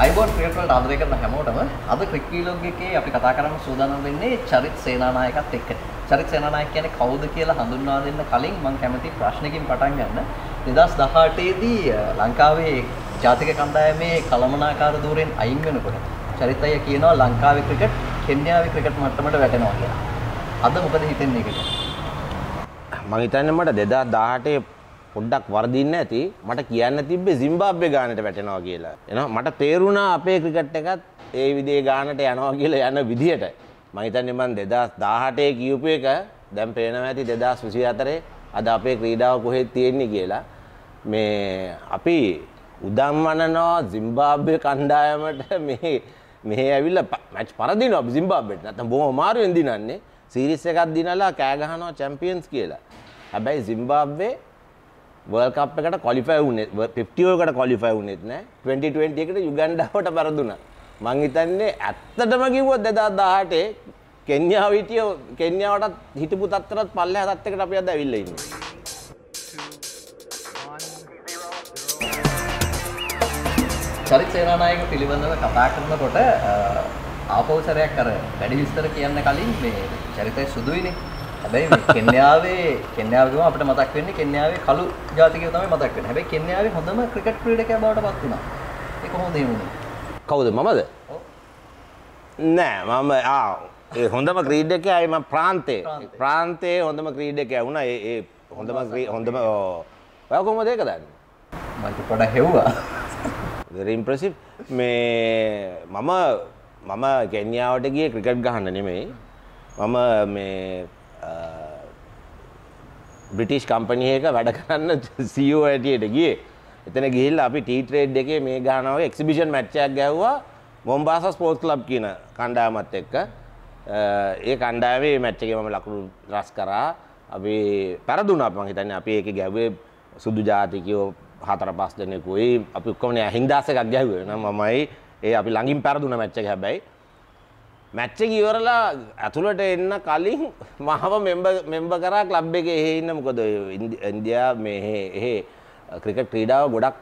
අයිබෝන් ක්‍රිකට් වලට ආදරය කරන හැමෝටම අද ක්‍රික් වීලොග් එකේ අපි කතා කරන්න සූදානම් වෙන්නේ චරිත් සේනානායකත් එක්ක. චරිත් සේනානායක කියන්නේ කවුද කියලා හඳුන්වා දෙන්න කලින් මම කැමති ප්‍රශ්නකින් පටන් ගන්න. 2018 දී ලංකාවේ ජාතික කණ්ඩායමේ කළමනාකාර ධූරයෙන් අයින් වෙනකොට චරිත් අයියා කියනවා ලංකාවේ ක්‍රිකට් කෙන්යාවේ ක්‍රිකට් මට්ටමට වැටෙනවා කියලා. අද මොකද හිතෙන්නේ ඒකට? මං හිතන්නේ මට 2018 පොඩ්ඩක් වර්දින්න ඇති මට කියන්න තිබ්බේ සිම්බාබ්වේ ගානට වැටෙනවා කියලා. එනවා මට තේරුණා අපේ ක්‍රිකට් එකත් ඒ විදිහේ ගානට යනවා කියලා යන විදිහට. මං හිතන්නේ මං 2018 කියූප එක දැන් පේනවා ඇති 2024 අද අපේ ක්‍රීඩාව කොහෙද තියෙන්නේ කියලා. මේ අපි උදම් වනනවා සිම්බාබ්වේ කණ්ඩායමට මේ මෙහෙ ඇවිල්ලා මැච් පරදිනවා අපි සිම්බාබ්වෙට. නැත්නම් බොහොම අමාරුවෙන් දිනන්නේ. සීරීස් එකක් දිනලා කෑ ගහනවා චැම්පියන්ස් කියලා. හැබැයි සිම්බාබ්වේ වර්ල්ඩ් කප් එකට ක්වොලිෆයි වුණේ. 50 එකට ක්වොලිෆයි වුණෙත් නෑ. 2020 එකට යුගන්ඩාවට පරදුනා. මං හිතන්නේ ඇත්තටම කිව්වොත් 2018 කෙන්යාව හිටිය කෙන්යාවටත් හිටපු තත්තරත් පල්ලෙහා තත්යකට අපි අද ඇවිල්ලා ඉන්නේ චරිත් සේනානායක පිළිබඳව කතා කරනකොට ආපෞසරයක් අර වැඩි විස්තර කියන්න කලින් මේ චරිතය සුදුයිනේ. හැබැයි මේ කෙන්යාවේ කෙන්යාව ගම අපිට මතක් වෙන්නේ කෙන්යාවේ කළු ජාතිකයෝ තමයි මතක් වෙන්නේ. හැබැයි කෙන්යාවේ හොඳම ක්‍රිකට් ක්‍රීඩකයා බවට පත් වුණා. ඒක කොහොමද එහෙම වුනේ? කවුද මමද. නෑ මම ආ ඒ හොඳම ක්‍රීඩකයා එම ප්‍රාන්තේ ප්‍රාන්තේ. ප්‍රාන්තයේ හොඳම ක්‍රීඩකයා වුණා ඒ ඒ හොඳම හොඳම. ඔයා කොහොමද ඒක දන්නේ මම ඒක පොඩ්ඩක් හෙව්වා. very impressive මේ මම මම කෙන්යාවට ගියේ ක්‍රිකට් ගහන්න නෙමෙයි මම මේ Uh, බ්‍රිටිෂ් කම්පනි එක වැඩ කරන්න CEO හැටියට ගියේ. එතන ගිහිල්ලා අපි ටී ට්‍රේඩ් එකේ මේ ගහනවා එක්සිබිෂන් මැච් එකක් ගැහුවා. මොම්බාසා ස්පෝර්ට්ස් ක්ලබ් කියන කණ්ඩායමත් එක්ක. අ, ඒ කණ්ඩායමේ මැච් එකේ මම ලකුණු රස් කරා. අපි පෙරදුනා මං හිතන්නේ අපි ඒකේ ගැහුවේ සුදු ජාතිකයෝ හතර පස් දෙනෙකුයි. අපි ඔක්කොම නේ හින්දාස එකක් ගැහුවේ. නම මමයි ඒ අපි ළඟින් පෙරදුන මැච් එක හැබැයි. මැච් එක ඉවරලා ඇතුළට එන්න කලින් මහව මෙම්බ මෙම්බ කරා ක්ලබ් එකේ එහෙ ඉන්න. මොකද ඔය ඉන්දි- ඉන්දියා මේ එහෙ එහෙ ක්‍රිකට් ක්‍රීඩාව ගොඩක්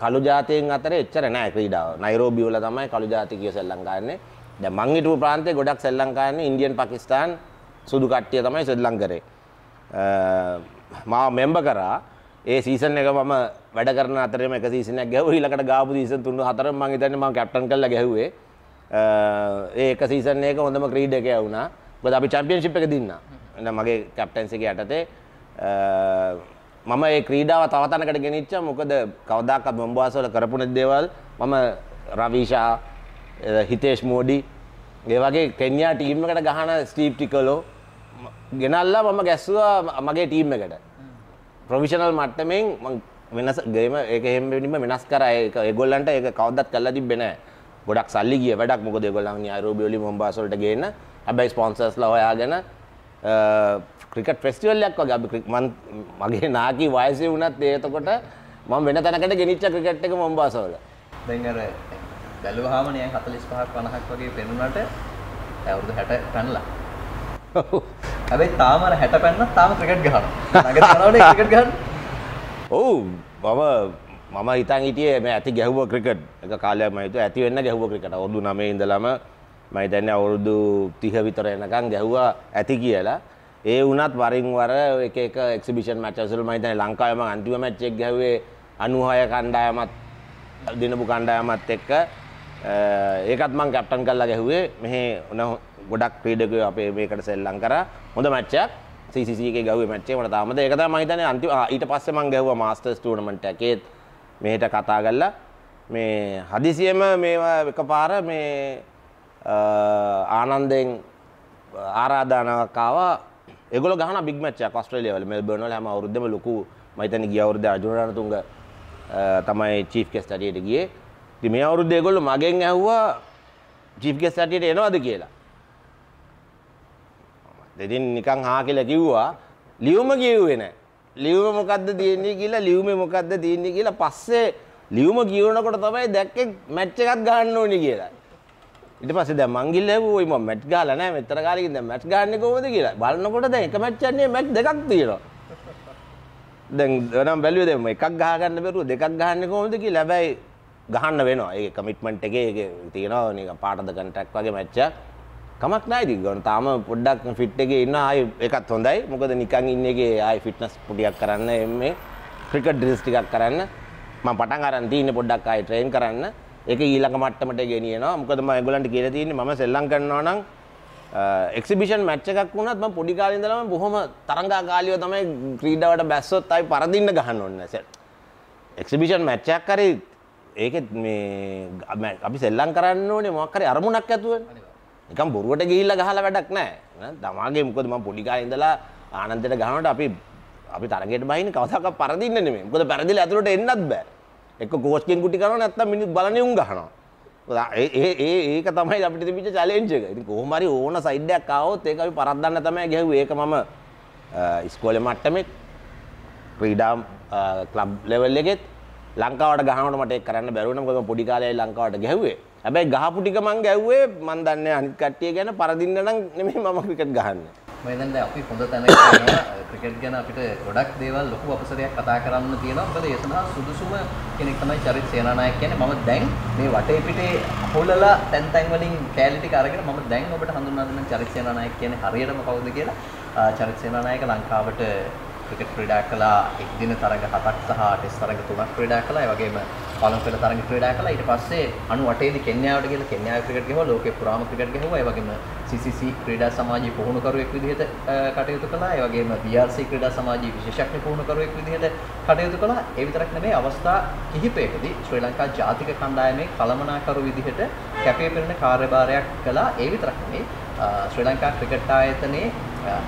කළු ජාතීන් අතර එච්චර නෑ ක්‍රීඩාව. නයිරෝබි වල තමයි කළු ජාතිකයෝ සෙල්ලම් ගන්නේ දැන් මං හිටපු ප්‍රාන්තේ ගොඩක් සෙල්ලම් ගන්නේ ඉන්දියන් පාකිස්තාන් සුදු කට්ටිය තමයි සෙල්ලම් කරේ. අ, මාව මෙම්බ කරා. ඒ සීසන් එක මම වැඩ කරන අතරේම එක සීසන් එකක් ගැහුවා. ඊළඟට ගාපු සීසන් තුන හතරම මං හිතන්නේ මම කැප්ටන් කරලා ගැහුවේ. අ, ඒ එක සීසන් එක හොඳම ක්‍රීඩකයා වුණා. මොකද අපි චැම්පියන්ෂිප් එක දින්නා. එහෙනම් මගේ කැප්ටන්සි එක යටතේ. අ, මම ඒ ක්‍රීඩාව තව තැනකට ගෙනිච්චා. මොකද කවදාකවත් මොම්බාස වල කරපු නැති දේවල්. මම රවිෂා අ, හිතේෂ් මෝඩි ඒ වගේ කෙන්යා ටීම් එකට ගහන ස්ටීව් ටිකලෝ ම- ගෙනල්ලා මම ගැස්සුවා ම- මගේ ටීම් එකට. ප්‍රොවිෂනල් මට්ටමෙන් මං වෙනස් ගේම ඒක එහෙම වෙනින්ම වෙනස් කරා. ඒක ඒගොල්ලන්ට ඒක කවදත් කරලා තිබ්බේ නැහැ ගොඩක් සල්ලි ගිය වැඩක් මොකද ඒගොල්ලන් නයිරෝබි වලින් මොම්බාස වලට ගේන්න හැබැයි ස්පොන්සර්ස්ලා හොයාගෙන ක්‍රිකට් ෆෙස්ටිවල් එකක් වගේ අපි ක්‍රික්- මං මගේ නාකි වයසේ වුණත් ඒ එතකොට මම වෙන තැනකට ගෙනිච්ච ක්‍රිකට් එක මොම්බාස වල දැන් අර බැලුවාම නියන් 45ක් 50ක් වගේ පෙනුනට අවුරුදු 60 පැනලා. හැබැයි තාම අර 60 පැන්නත් තාම ක්‍රිකට් ගහනවා. නගර යනවනේ ක්‍රිකට් ගහන්න. ඔව් මම මම හිතන් හිටියේ මේ ඇති ගැහුව ක්‍රිකට්. එක කාලයක් මම හිතුවා ඇති වෙන්න ගැහුව ක්‍රිකට්. අවුරුදු 9 ඉඳලම මම හිතන්නේ අවුරුදු 30 විතර එනකන් ගැහුවා ඇති කියලා. ඒ වුණත් වරින් වර එක එක එක්සිබිෂන් මැචස් වල මම හිතන්නේ ලංකාවේ මම අන්තිම මැච් එක ගැහුවේ 96 කණ්ඩායමත් දිනපු කණ්ඩායමත් එක්ක. අ, ඒකත් මං කැප්ටන් කරලා ගැහුවේ. මෙහි උන ගොඩක් ක්‍රීඩකයෝ අපේ මේකට සෙල්ලම් කරා. හොඳ මැච් එකක්. CCC එකේ ගැහුවේ මැච් එක. මට තාමද ඒක තමයි මම හිතන්නේ අන්තිම ආ, ඊට පස්සේ මං ගැහුවා මාස්ටර්ස් ටූර්නමන්ට් එකේත් මෙහෙට කතා කරලා මේ හදිසියෙම මේවා එකපාර මේ අ, ආනන්දෙන් ආරාධනාවක් ආවා ඒගොල්ලෝ ගහන බිග් මැච් එකක් ඕස්ට්‍රේලියාව වල මෙල්බර්න් වල හැම අවුරුද්දෙම ලොකු මම හිතන්නේ ගිය අවුරුද්දේ අර්ජුන රණතුංග අ, තමයි චීෆ් ගෙස්ට් හැටියට ගියේ. ඉතින් මේ අවුරුද්දේ ඒගොල්ලෝ මගෙන් ඇහුවා චීෆ් ගෙස්ට් හැටියට එනවද කියලා. දෙදින් නිකන් හා කියලා කිව්වා ලියුම කිව්වේ නැහැ. ලියුම මොකද්ද තියෙන්නේ කියලා ලියුමේ මොකද්ද තියෙන්නේ කියලා පස්සේ ලියුම කියවනකොට තමයි දැක්කේ මැච් එකක් ගහන්න ඕනේ කියලා. ඊට පස්සේ දැන් මං ගිල්ල ඇහුවා මම මැච් ගහලා නැහැ මෙතර කාලෙකින් දැන් මැච් ගහන්නේ කොහොමද කියලා. බලනකොට දැන් එක මැච් යන්නේ මැච් දෙකක් තියෙනවා. දැන් නම් බැලුවේ දැන් එකක් ගහ ගන්න බැරුව දෙකක් ගහන්නේ කොහොමද කියලා. හැබැයි ගහන්න වෙනවා ඒ කමිට්මන්ට් එකේ ඒක තියෙනවා නික පාටද කන්ට්‍රැක්ට් වගේ මැච් එකක් කමක් නැහැ ඉතින්. ගන්න තාම පොඩ්ඩක් ෆිට් එකේ ඉන්න ආයි ඒකත් හොඳයි. මොකද නිකන් ඉන්න එකේ ආයි ෆිට්නස් පොඩියක් කරන්න එම්මේ ක්‍රිකට් ඩ්‍රිල්ස් ටිකක් කරන්න. මම පටන් අරන් තියෙන්නේ පොඩ්ඩක් ආයි ට්‍රේන් කරන්න. ඒක ඊළඟ මට්ටමට ගෙනියනවා. මොකද මම ඒගොල්ලන්ට කියලා තියෙන්නේ මම සෙල්ලම් කරනවා නම් එක්සිබිෂන් මැච් එකක් වුණත් මම පොඩි කාලේ ඉඳලම බොහොම තරංගාකාරීව තමයි ක්‍රීඩාවට බැස්සොත් ආයි පරදින්න ගහන්න ඕනේ නැහැ එක්සිබිෂන් මැච් එකක් කරේ ඒකෙත් මේ අපි සෙල්ලම් කරන්න ඕනේ මොකක් හරි අරමුණක් ඇතුවනේ නිකන් බොරුවට ගිහිල්ලා ගහලා වැඩක් නැහැ. තමාගේ මොකද මම පොඩි කාලේ ඉඳලා ආනන්දයට ගහනකොට අපි අපි තරගයට බහින්නේ කවදාකවත් පරදින්න නෙමෙයි. මොකද පරදිලා ඇතුළට එන්නත් බෑ. එක්ක කෝච්ගෙන් කුටි කරනවා නැත්නම් මිනිත් බලන්නේ උන් ගහනවා. ඒ ඒ ඒ ඒක තමයි අපිට තිබිච්ච චැලෙන්ජ් එක. ඉතින් කොහොම හරි ඕන සයිඩ් එකක් ආවොත් ඒක අපි පරද්දන්න තමයි ගැහුවේ. ඒක මම ඉස්කෝලේ මට්ටමේ ක්‍රීඩා ක්ලබ් ලෙවල් එකෙත් ලංකාවට ගහනකොට මට ඒක කරන්න බැරුණා. මොකද මම පොඩි කාලේ ලංකාවට ගැහුවේ. හැබැයි ගහපු ටික මං ගැව්වේ මන් දන්නේ අනිත් කට්ටිය ගැන පරදින්න නම් නෙමෙයි මම ක්‍රිකට් ගහන්නේ. මම දැන් දැන් අපි හොඳ තැනක ඉන්නවා ක්‍රිකට් ගැන අපිට ගොඩක් දේවල් ලොකු අවසරයක් කතා කරන්න තියෙනවා. මොකද ඒ සඳහා සුදුසුම කෙනෙක් තමයි චරිත් සේනානායක කියන්නේ. මම දැන් මේ වටේ පිටේ අහුලලා තැන් තැන් වලින් කෑලි ටික අරගෙන මම දැන් ඔබට හඳුන්වා දෙන්න චරිත් සේනානායක කියන්නේ හරියටම කවුද කියලා. චරිත් සේනානායක ලංකාවට ක්‍රිකට් ක්‍රීඩා කළා එක් දින තරඟ හතක් සහ ටෙස්ට් තරඟ තුනක් ක්‍රීඩා කළා. ඒ වගේම පළමු පෙළ තරඟ ක්‍රීඩා කළා. ඊට පස්සේ 98 දී කෙන්යාවට ගිහලා කෙන්යාවේ ක්‍රිකට් ගැහුවා. ලෝකේ පුරාම ක්‍රිකට් ගැහුවා. ඒ වගේම CCC ක්‍රීඩා සමාජයේ පුහුණුකරුවෙක් විදිහට කටයුතු කළා. ඒ වගේම BRC ක්‍රීඩා සමාජයේ විශේෂඥ පුහුණුකරුවෙක් විදිහට කටයුතු කළා. ඒ විතරක් නෙමෙයි අවස්ථා කිහිපයකදී ශ්‍රී ලංකා ජාතික කණ්ඩායමේ කළමනාකරු විදිහට කැපී පෙනෙන කාර්යභාරයක් කළා. ඒ විතරක් නෙමෙයි ශ්‍රී ලංකා ක්‍රිකට් ආයතනයේ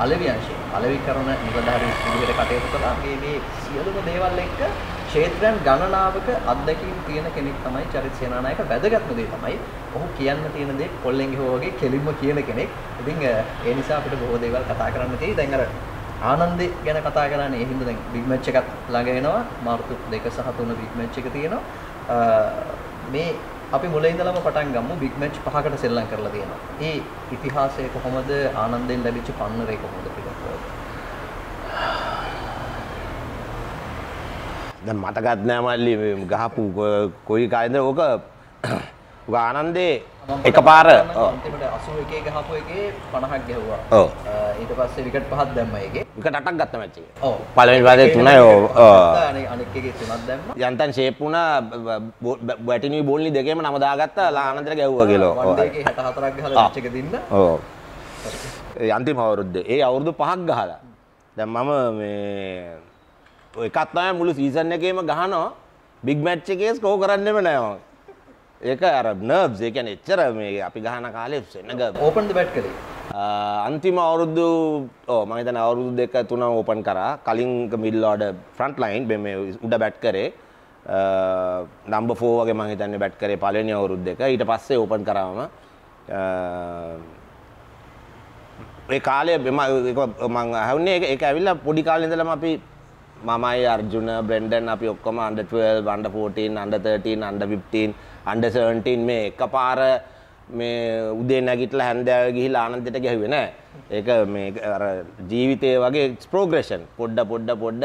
අලෙවි අංශය අලෙවි කරන නිලධාරී විදිහට කටයුතු කළා. මේ මේ සියලුම දේවල් එක්ක ක්ෂේත්‍රයන් ගණනාවක අත්දැකීම් තියෙන කෙනෙක් තමයි චරිත සේනානායක වැදගත්ම දේ තමයි ඔහු කියන්න තියෙන දේ කොල්ලෙන් ගිහුවා වගේ කෙලින්ම කියන කෙනෙක්. ඉතින් ඒ නිසා අපිට බොහෝ දේවල් කතා කරන්න තියෙයි. දැන් අර ආනන්දේ ගැන කතා කරන්නේ ඒ හින්දා දැන් බිග් මැච් එකක් ළඟ එනවා. මාර්තු 2 සහ 3 බිග් මැච් එක තියෙනවා. මේ අපි මුලින් ඉඳලම පටන් ගමු බිග් මැච් පහකට සෙල්ලම් කරලා තියෙනවා. ඒ ඉතිහාසය කොහොමද ආනන්දෙන් ලැබිච්ච පන්නරේ කොහොමද ක්‍රිකට් වලට? දැන් මතකත් නෑ මල්ලි මේ ගහපු කොයි කාලෙද ඕක ඔක ආනන්දේ එකපාර අන්තිමට 81 ගහපු එකේ 50ක් ගැහුවා. ඔව් ඊට පස්සේ විකට් පහක් දැම්මා ඒකේ. විකට අටක් ගත්ත මැච් එක. ඔව්. පළවෙනි පාදේ තුනයි ඔව්. අනෙක් එකේ තුනක් දැම්මා. යන්තම් ෂේප් වුණා බැටිනි බෝල්නි දෙකේම නම දාගත්තා ආනන්දට ගැහුවා කියලා. වන් ඩේ එකේ 64ක් ගහලා මැච් එක දින්න. ඔව්. ඒ අන්තිම අවුරුද්දේ. ඒ අවුරුදු පහක් ගහලා. දැන් මම මේ එකක් තමයි මුළු සීසන් එකේම ගහනවා බිග් මැච් එකේ ස්කෝර් කරන්නෙම නෑ මම. ඒක අර නර්ව්ස් ඒ කියන්නේ එච්චර මේ අපි ගහන කාලේ සෙනග ඕපන්ද බැට් කළේ. අන්තිම අවුරුදු ඕ මම හිතන්නේ අවුරුදු දෙක තුන ඕපන් කරා. කලින් මිඩල් ඕඩර් ෆ්‍රන්ට් ලයින් මේ උඩ බැට් කරේ. නම්බර් 4 වගේ මම හිතන්නේ බැට් කරේ පළවෙනි අවුරුදු දෙක. ඊට පස්සේ ඕපන් කරාම ඒ කාලේ මම මම අහන්නේ ඒක ඇවිල්ලා පොඩි කාලේ ඉඳලම අපි මමයි අර්ජුන බ්‍රෙන්ඩන් අපි ඔක්කොම under 12 under 14 under 13 under 15 under 17 මේ එකපාර මේ උදේ නැගිටලා හැන්දෑව ගිහිල්ලා ආනන්දයට ගැහුවේ නෑ. ඒක මේ අර ජීවිතයේ වගේ ප්‍රෝග්‍රෙෂන් පොඩ්ඩ පොඩ්ඩ පොඩ්ඩ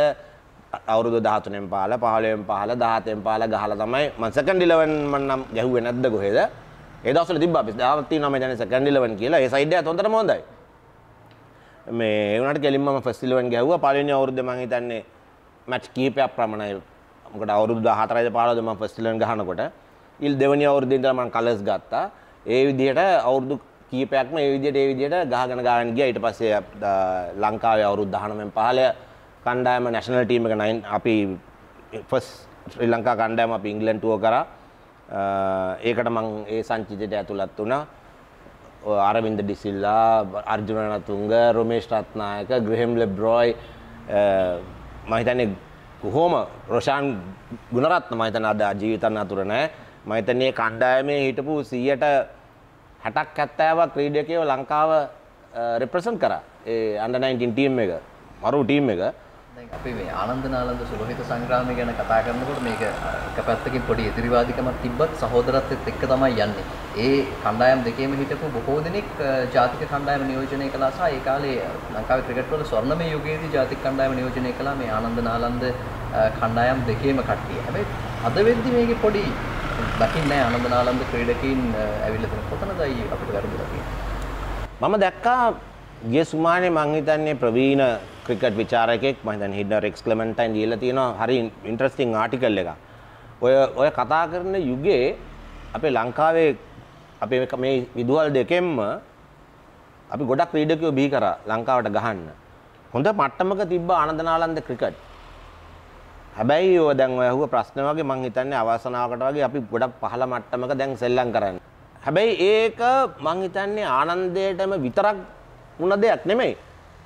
අවුරුදු 13න් පාලා 15න් පාලා 17න් පාලා ගහලා තමයි මම සෙකන්ඩ් 11 මම නම් ගැහුවේ නැද්ද කොහෙද? ඒ දවස්වල තිබ්බා අපි දාවත් තියෙනවා මේ දැන් සෙකන්ඩ් 11 කියලා. ඒ සයිඩ් එක හොඳටම හොඳයි. මේ ඒ වුණාට කෙලින්ම මම ෆස්ට් 11 ගැහුවා. පළවෙනි අවුරුද්දේ මම හිතන්නේ මැච් කීපයක් ප්‍රමණයි. මොකද අවුරුදු 14ද 15ද මම ෆස්ට් 11 ගහනකොට ඉල් දෙවනි අවුරුද්දේ ඉඳලා මම කලර්ස් ගත්තා. ඒ විදිහට අවුරුදු කීපයක්ම ඒ විදිහට ඒ විදිහට ගහගෙන ගාගෙන ගියා. ඊට පස්සේ ලංකාවේ අවුරුදු 19න් 15 කණ්ඩායම නැෂනල් ටීම් එක 9 අපි ෆස්ට් ශ්‍රී ලංකා කණ්ඩායම අපි ඉංග්ලන්ඩ් ටුවර් කරා. ඒකට මං ඒ සංචිතයට ඇතුළත් වුණා. අරවින්ද ඩිසිල්ලා අර්ජුන නතුංග රොමේෂ් රත්නායක ග්‍රහෙම් ලෙබ්රොයි මම හිතන්නේ කොහොම රොෂාන් ගුණරත්න මම හිතන්නේ අද ජීවිතන් අතුර නැහැ මම හිතන්නේ කණ්ඩායමේ හිටපු 100ට 60ක් 70ක් ක්‍රීඩකයෝ ලංකාව රිප්‍රසන්ට් කරා ඒ අන්ඩර් 19 ටීම් එක මරු ටීම් එක දැන් අපි මේ ආනන්ද නාලන්ද සුලහිත සංග්‍රාමය ගැන කතා කරනකොට මේක එක පැත්තකින් පොඩි එදිරිවාදිකමක් තිබ්බත් සහෝදරත්වයත් එක්ක තමයි යන්නේ. ඒ කණ්ඩායම් දෙකේම හිටපු බොහෝ දෙනෙක් ජාතික කණ්ඩායම නියෝජනය කළා සහ ඒ කාලේ ලංකාවේ ක්‍රිකට් වල ස්වර්ණමය යුගයේදී ජාතික කණ්ඩායම නියෝජනය කළා මේ ආනන්ද නාලන්ද කණ්ඩායම් දෙකේම කට්ටිය. හැබැයි අද වෙද්දි මේකේ පොඩි දකින්නේ ආනන්ද නාලන්ද ක්‍රීඩකයින් ඇවිල්ලා තියෙන කොතනද අයියේ අපිට වැරදිලා තියෙන්නේ මම දැක්කා ගිය සුමානේ මං හිතන්නේ ප්‍රවීණ ක්‍රිකට් විචාරකයෙක් මම හිතන්නේ හිඩ්නර් එක්ස් ක්ලෙමන්ටයින් ලියලා තියෙනවා හරි ඉන්ටරෙස්ටිං ආටිකල් එකක්. ඔය ඔය කතා කරන යුගයේ අපේ ලංකාවේ අපේ මේක- මේ විදුහල් දෙකෙන්ම අපි ගොඩක් ක්‍රීඩකයෝ බිහි කරා ලංකාවට ගහන්න. හොඳ මට්ටමක තිබ්බ ආනන්ද නාලන්ද ක්‍රිකට්. හැබැයි ඔය දැන් ඔය අහුව ප්‍රශ්න වගේ මං හිතන්නේ අවසනාවකට වගේ අපි ගොඩක් පහළ මට්ටමක දැන් සෙල්ලම් කරන්නේ. හැබැයි ඒක මං හිතන්නේ ආනන්දයටම විතරක් වුණ දෙයක් නෙමෙයි.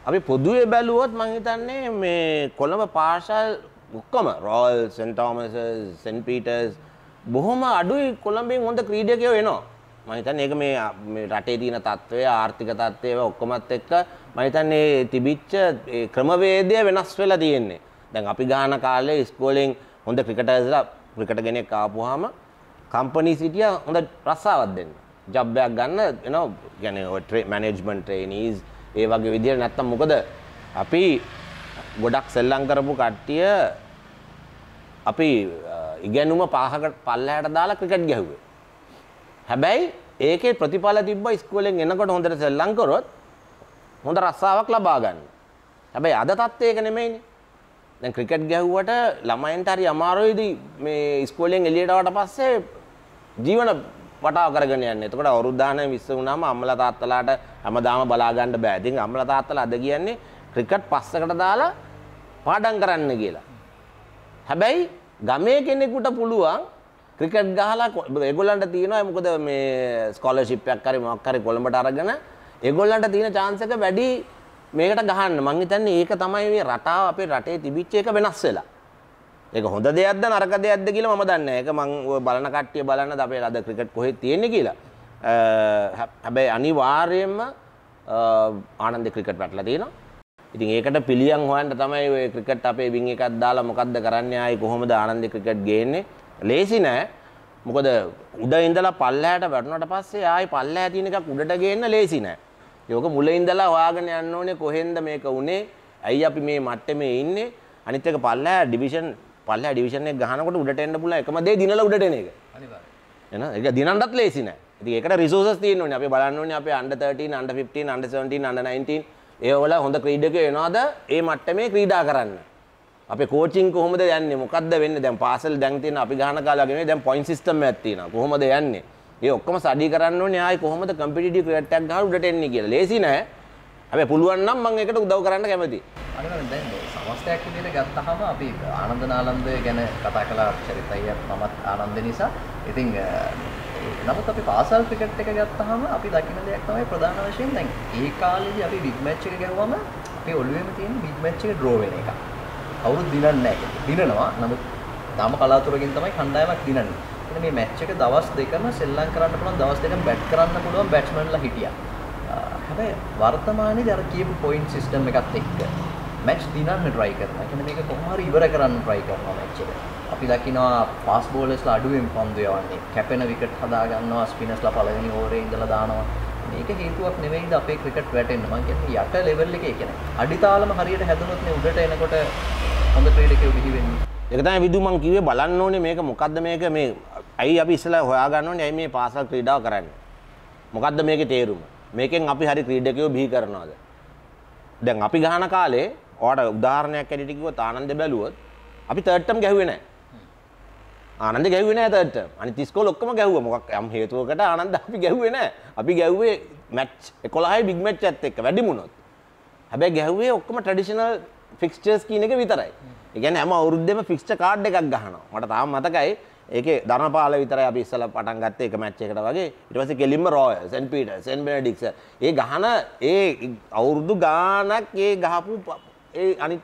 අපි පොදුවේ බැලුවොත් මං හිතන්නේ මේ කොළඹ පාශල් ඔක්කොම Royal Saint Thomas Saint Peter's බොහොම අඩුයි කොළඹෙන් හොඳ ක්‍රීඩකයෝ එනවා. මම හිතන්නේ ඒක මේ මේ රටේ තියෙන තත්ත්වය ආර්ථික තත්ත්වය ඔක්කොමත් එක්ක මම හිතන්නේ තිබිච්ච ඒ ක්‍රමවේදය වෙනස් වෙලා තියෙන්නේ. දැන් අපි ගාන කාලේ ඉස්කෝලෙන් හොඳ ක්‍රිකටර්ස්ලා ක්‍රිකට් කෙනෙක් ආපුවාම කම්පනි සිටිය හොඳ රස්සාවක් දෙන්න. ජොබ් එකක් ගන්න එනවා يعني ඔය මැනේජ්මන්ට් ට්‍රේනීස් ඒ වගේ විදිහට නැත්තම් මොකද අපි ගොඩක් සෙල්ලම් කරපු කට්ටිය අපි අ, ඉගැනුම පහකට පල්ලහැට දාලා ක්‍රිකට් ගැහුවේ. හැබැයි ඒකේ ප්‍රතිඵල තිබ්බ ඉස්කෝලෙන් එනකොට හොඳට සෙල්ලම් කරොත් හොඳ රස්සාවක් ලබා ගන්න. හැබැයි අද තත්ත්වය ඒක නෙමෙයිනේ. දැන් ක්‍රිකට් ගැහුවට ළමයින්ට හරි අමාරුයිද මේ ඉස්කෝලෙන් එළියට ආවට පස්සේ ජීවන වටාව කරගෙන යන්නේ. එතකොට අවුරුද්දාන මිස් වුණාම අම්මලා තාත්තලාට හැමදාම බලා ගන්න බෑ. ඉතින් අම්මලා තාත්තලා අද කියන්නේ ක්‍රිකට් පස්සකට දාලා පාඩම් කරන්න කියලා. හැබැයි ගමේ කෙනෙකුට පුළුවන් ක්‍රිකට් ගහලා කො- ඒගොල්ලන්ට තියෙනවා මොකද මේ ස්කෝලර්ෂිප් එකක් හරි මොකක් හරි කොළඹට අරගෙන ඒගොල්ලන්ට තියෙන chance එක වැඩි මේකට ගහන්න. මං හිතන්නේ ඒක තමයි මේ රටාව අපේ රටේ තිබිච්ච එක වෙනස් වෙලා. ඒක හොඳ දෙයක්ද නරක දෙයක්ද කියලා මම දන්නේ නැහැ. ඒක මං ඔය බලන කට්ටිය බලන්නද අපේ අද ක්‍රිකට් කොහෙද තියෙන්නේ කියලා. අ, හැ- හැබැයි අනිවාර්යයෙන්ම අ, ආනන්ද ක්‍රිකට් වැටලා තියෙනවා. ඉතින් ඒකට පිළියම් හොයන්න තමයි ඔය ක්‍රිකට් අපේ වින් එකක් දාලා මොකද්ද කරන්නේ ආයි කොහොමද ආනන්ද ක්‍රිකට් ගේන්නේ. ලේසි නෑ. මොකද උඩ ඉඳලා පල්ලහැට වැටුණාට පස්සේ ආයි පල්ලහැ තියෙන එකක් උඩට ගේන්න ලේසි නෑ. ඒක මුල ඉඳලා හොයාගෙන යන්න ඕනේ කොහෙන්ද මේක උනේ? ඇයි අපි මේ මට්ටමේ ඉන්නේ? අනිත් එක පල්ලහැ ඩිවිෂන් පල්ලහැ ඩිවිෂන් එක ගහනකොට උඩට එන්න පුළුවන් එකම දේ දිනලා උඩට එන එක. අනිවාර්යයෙන් එන ඒක දිනන්නත් ලේසි නෑ. ඉතින් ඒකට රිසෝසස් තියෙන්න ඕනේ. අපි බලන්න ඕනේ අපේ under 13, under 15, under 17, under 19 ඒවල හොඳ ක්‍රීඩකයෝ එනවාද ඒ මට්ටමේ ක්‍රීඩා කරන්න. අපේ කෝචින් කොහොමද යන්නේ? මොකද්ද වෙන්නේ? දැන් පාසල් දැන් තියෙන අපි ගහන කාලේ වගේ නෙවෙයි දැන් පොයින්ට් සිස්ටම් එකක් තියෙනවා. කොහොමද යන්නේ? ඒ ඔක්කොම ස්ටඩි කරන්න ඕනේ ආයි කොහොමද කම්පිටිටිව් ක්‍රිකට් එකක් ගහලා උඩට එන්නේ කියලා. ලේසි නෑ. හැබැයි පුළුවන් නම් මම ඒකට උදව් කරන්න කැමතියි. අනිවාර්යෙන් දැන් මේ සමස්තයක් විදිහට ගත්තාම අපි ආනන්ද නාලන්ද ගැන කතා කළා චරිත අයියත් මමත් ආනන්ද නිසා. ඉතින් අ, ඒ- නමුත් අපි පාසල් ක්‍රිකට් එක ගත්තාම අපි දකින දෙයක් තමයි ප්‍රධාන වශයෙන් දැන් ඒ කාලේදී අපි බිග් මැච් එක ගැහුවම අපේ ඔළුවේම තියෙන බිග් මැච් එක ඩ්‍රෝ වෙන එක. කවුරුත් දිනන්නේ නැහැ. දිනනවා. නමුත් තාම කලාතුරකින් තමයි කණ්ඩායමක් දිනන්නේ. එතන මේ මැච් එක දවස් දෙකම සෙල්ලම් කරන්න පුළුවන් දවස් දෙකම බැට් කරන්න පුළුවන් බැට්ස්මන්ලා හිටියා. අ, හැබැයි වර්තමානයේදී අර කියපු පොයින්ට් සිස්ටම් එකත් එක්ක මැච් දිනන්න try කරනවා. ඒ කියන්නේ මේක කොහොම හරි ඉවර කරන්න try කරනවා මැච් එක. අපි දකිනවා ෆාස්ට් බෝලර්ස්ලා අඩුවෙන් පන්දු යවන්නේ. කැපෙන විකට් හදා ගන්නවා ස්පිනර්ස්ලා පළවෙනි ඕවරේ ඉඳලා දානවා. මේක හේතුවක් නෙවෙයිද අපේ ක්‍රිකට් වැටෙන්න. මම කියන්නේ යට ලෙවල් එකේ කියන්නේ අඩිතාලම හරියට හැදුනොත් නේ උඩට එනකොට හොඳ ක්‍රීඩකයෝ බිහි වෙන්නේ. ඒක තමයි විදු මං කිව්වේ බලන්න ඕනේ මේක මොකද්ද මේක මේ ඇයි අපි ඉස්සලා හොයාගන්න ඕනේ? ඇයි මේ පාසල් ක්‍රීඩාව කරන්නේ? මොකද්ද මේකේ තේරුම? මේකෙන් අපි හරි ක්‍රීඩකයෝ බිහි කරනවාද? දැන් අපි ගහන කාලේ ඔයාලට උදාහරණයක් ඇටියට කිව්වොත් ආනන්ද බැලුවොත් අපි තර්ඩ් ටර්ම් ගැහුවේ නැහැ. ආනන්ද ගැහුවේ නැහැ තර්ඩ් ටර්ම් අනිත් ඉස්කෝල ඔක්කොම ගැහුවා. මොකක් යම් හේතුවකට ආනන්ද අපි ගැහුවේ නැහැ. අපි ගැහුවේ මැච් 11යි බිග් මැච් එකත් එක්ක වැඩිමුණොත් හැබැයි ගැහුවේ ඔක්කොම ට්‍රැඩිෂනල් ෆික්ස්චර්ස් කියන එක විතරයි. ඒ කියන්නේ හැම අවුරුද්දෙම ෆික්ස්චර් කාඩ් එකක් ගහනවා. මට තාම මතකයි ඒකේ ධර්මපාල විතරයි අපි ඉස්සලා පටන් ගත්තේ එක මැච් එකකට වගේ. ඊට පස්සේ කෙලින්ම Royal, Saint Peter, Saint Benedict's ඒ ගහන ඒ අවුරුදු ගාණක් ඒ ගහපු ප- ඒ අනිත්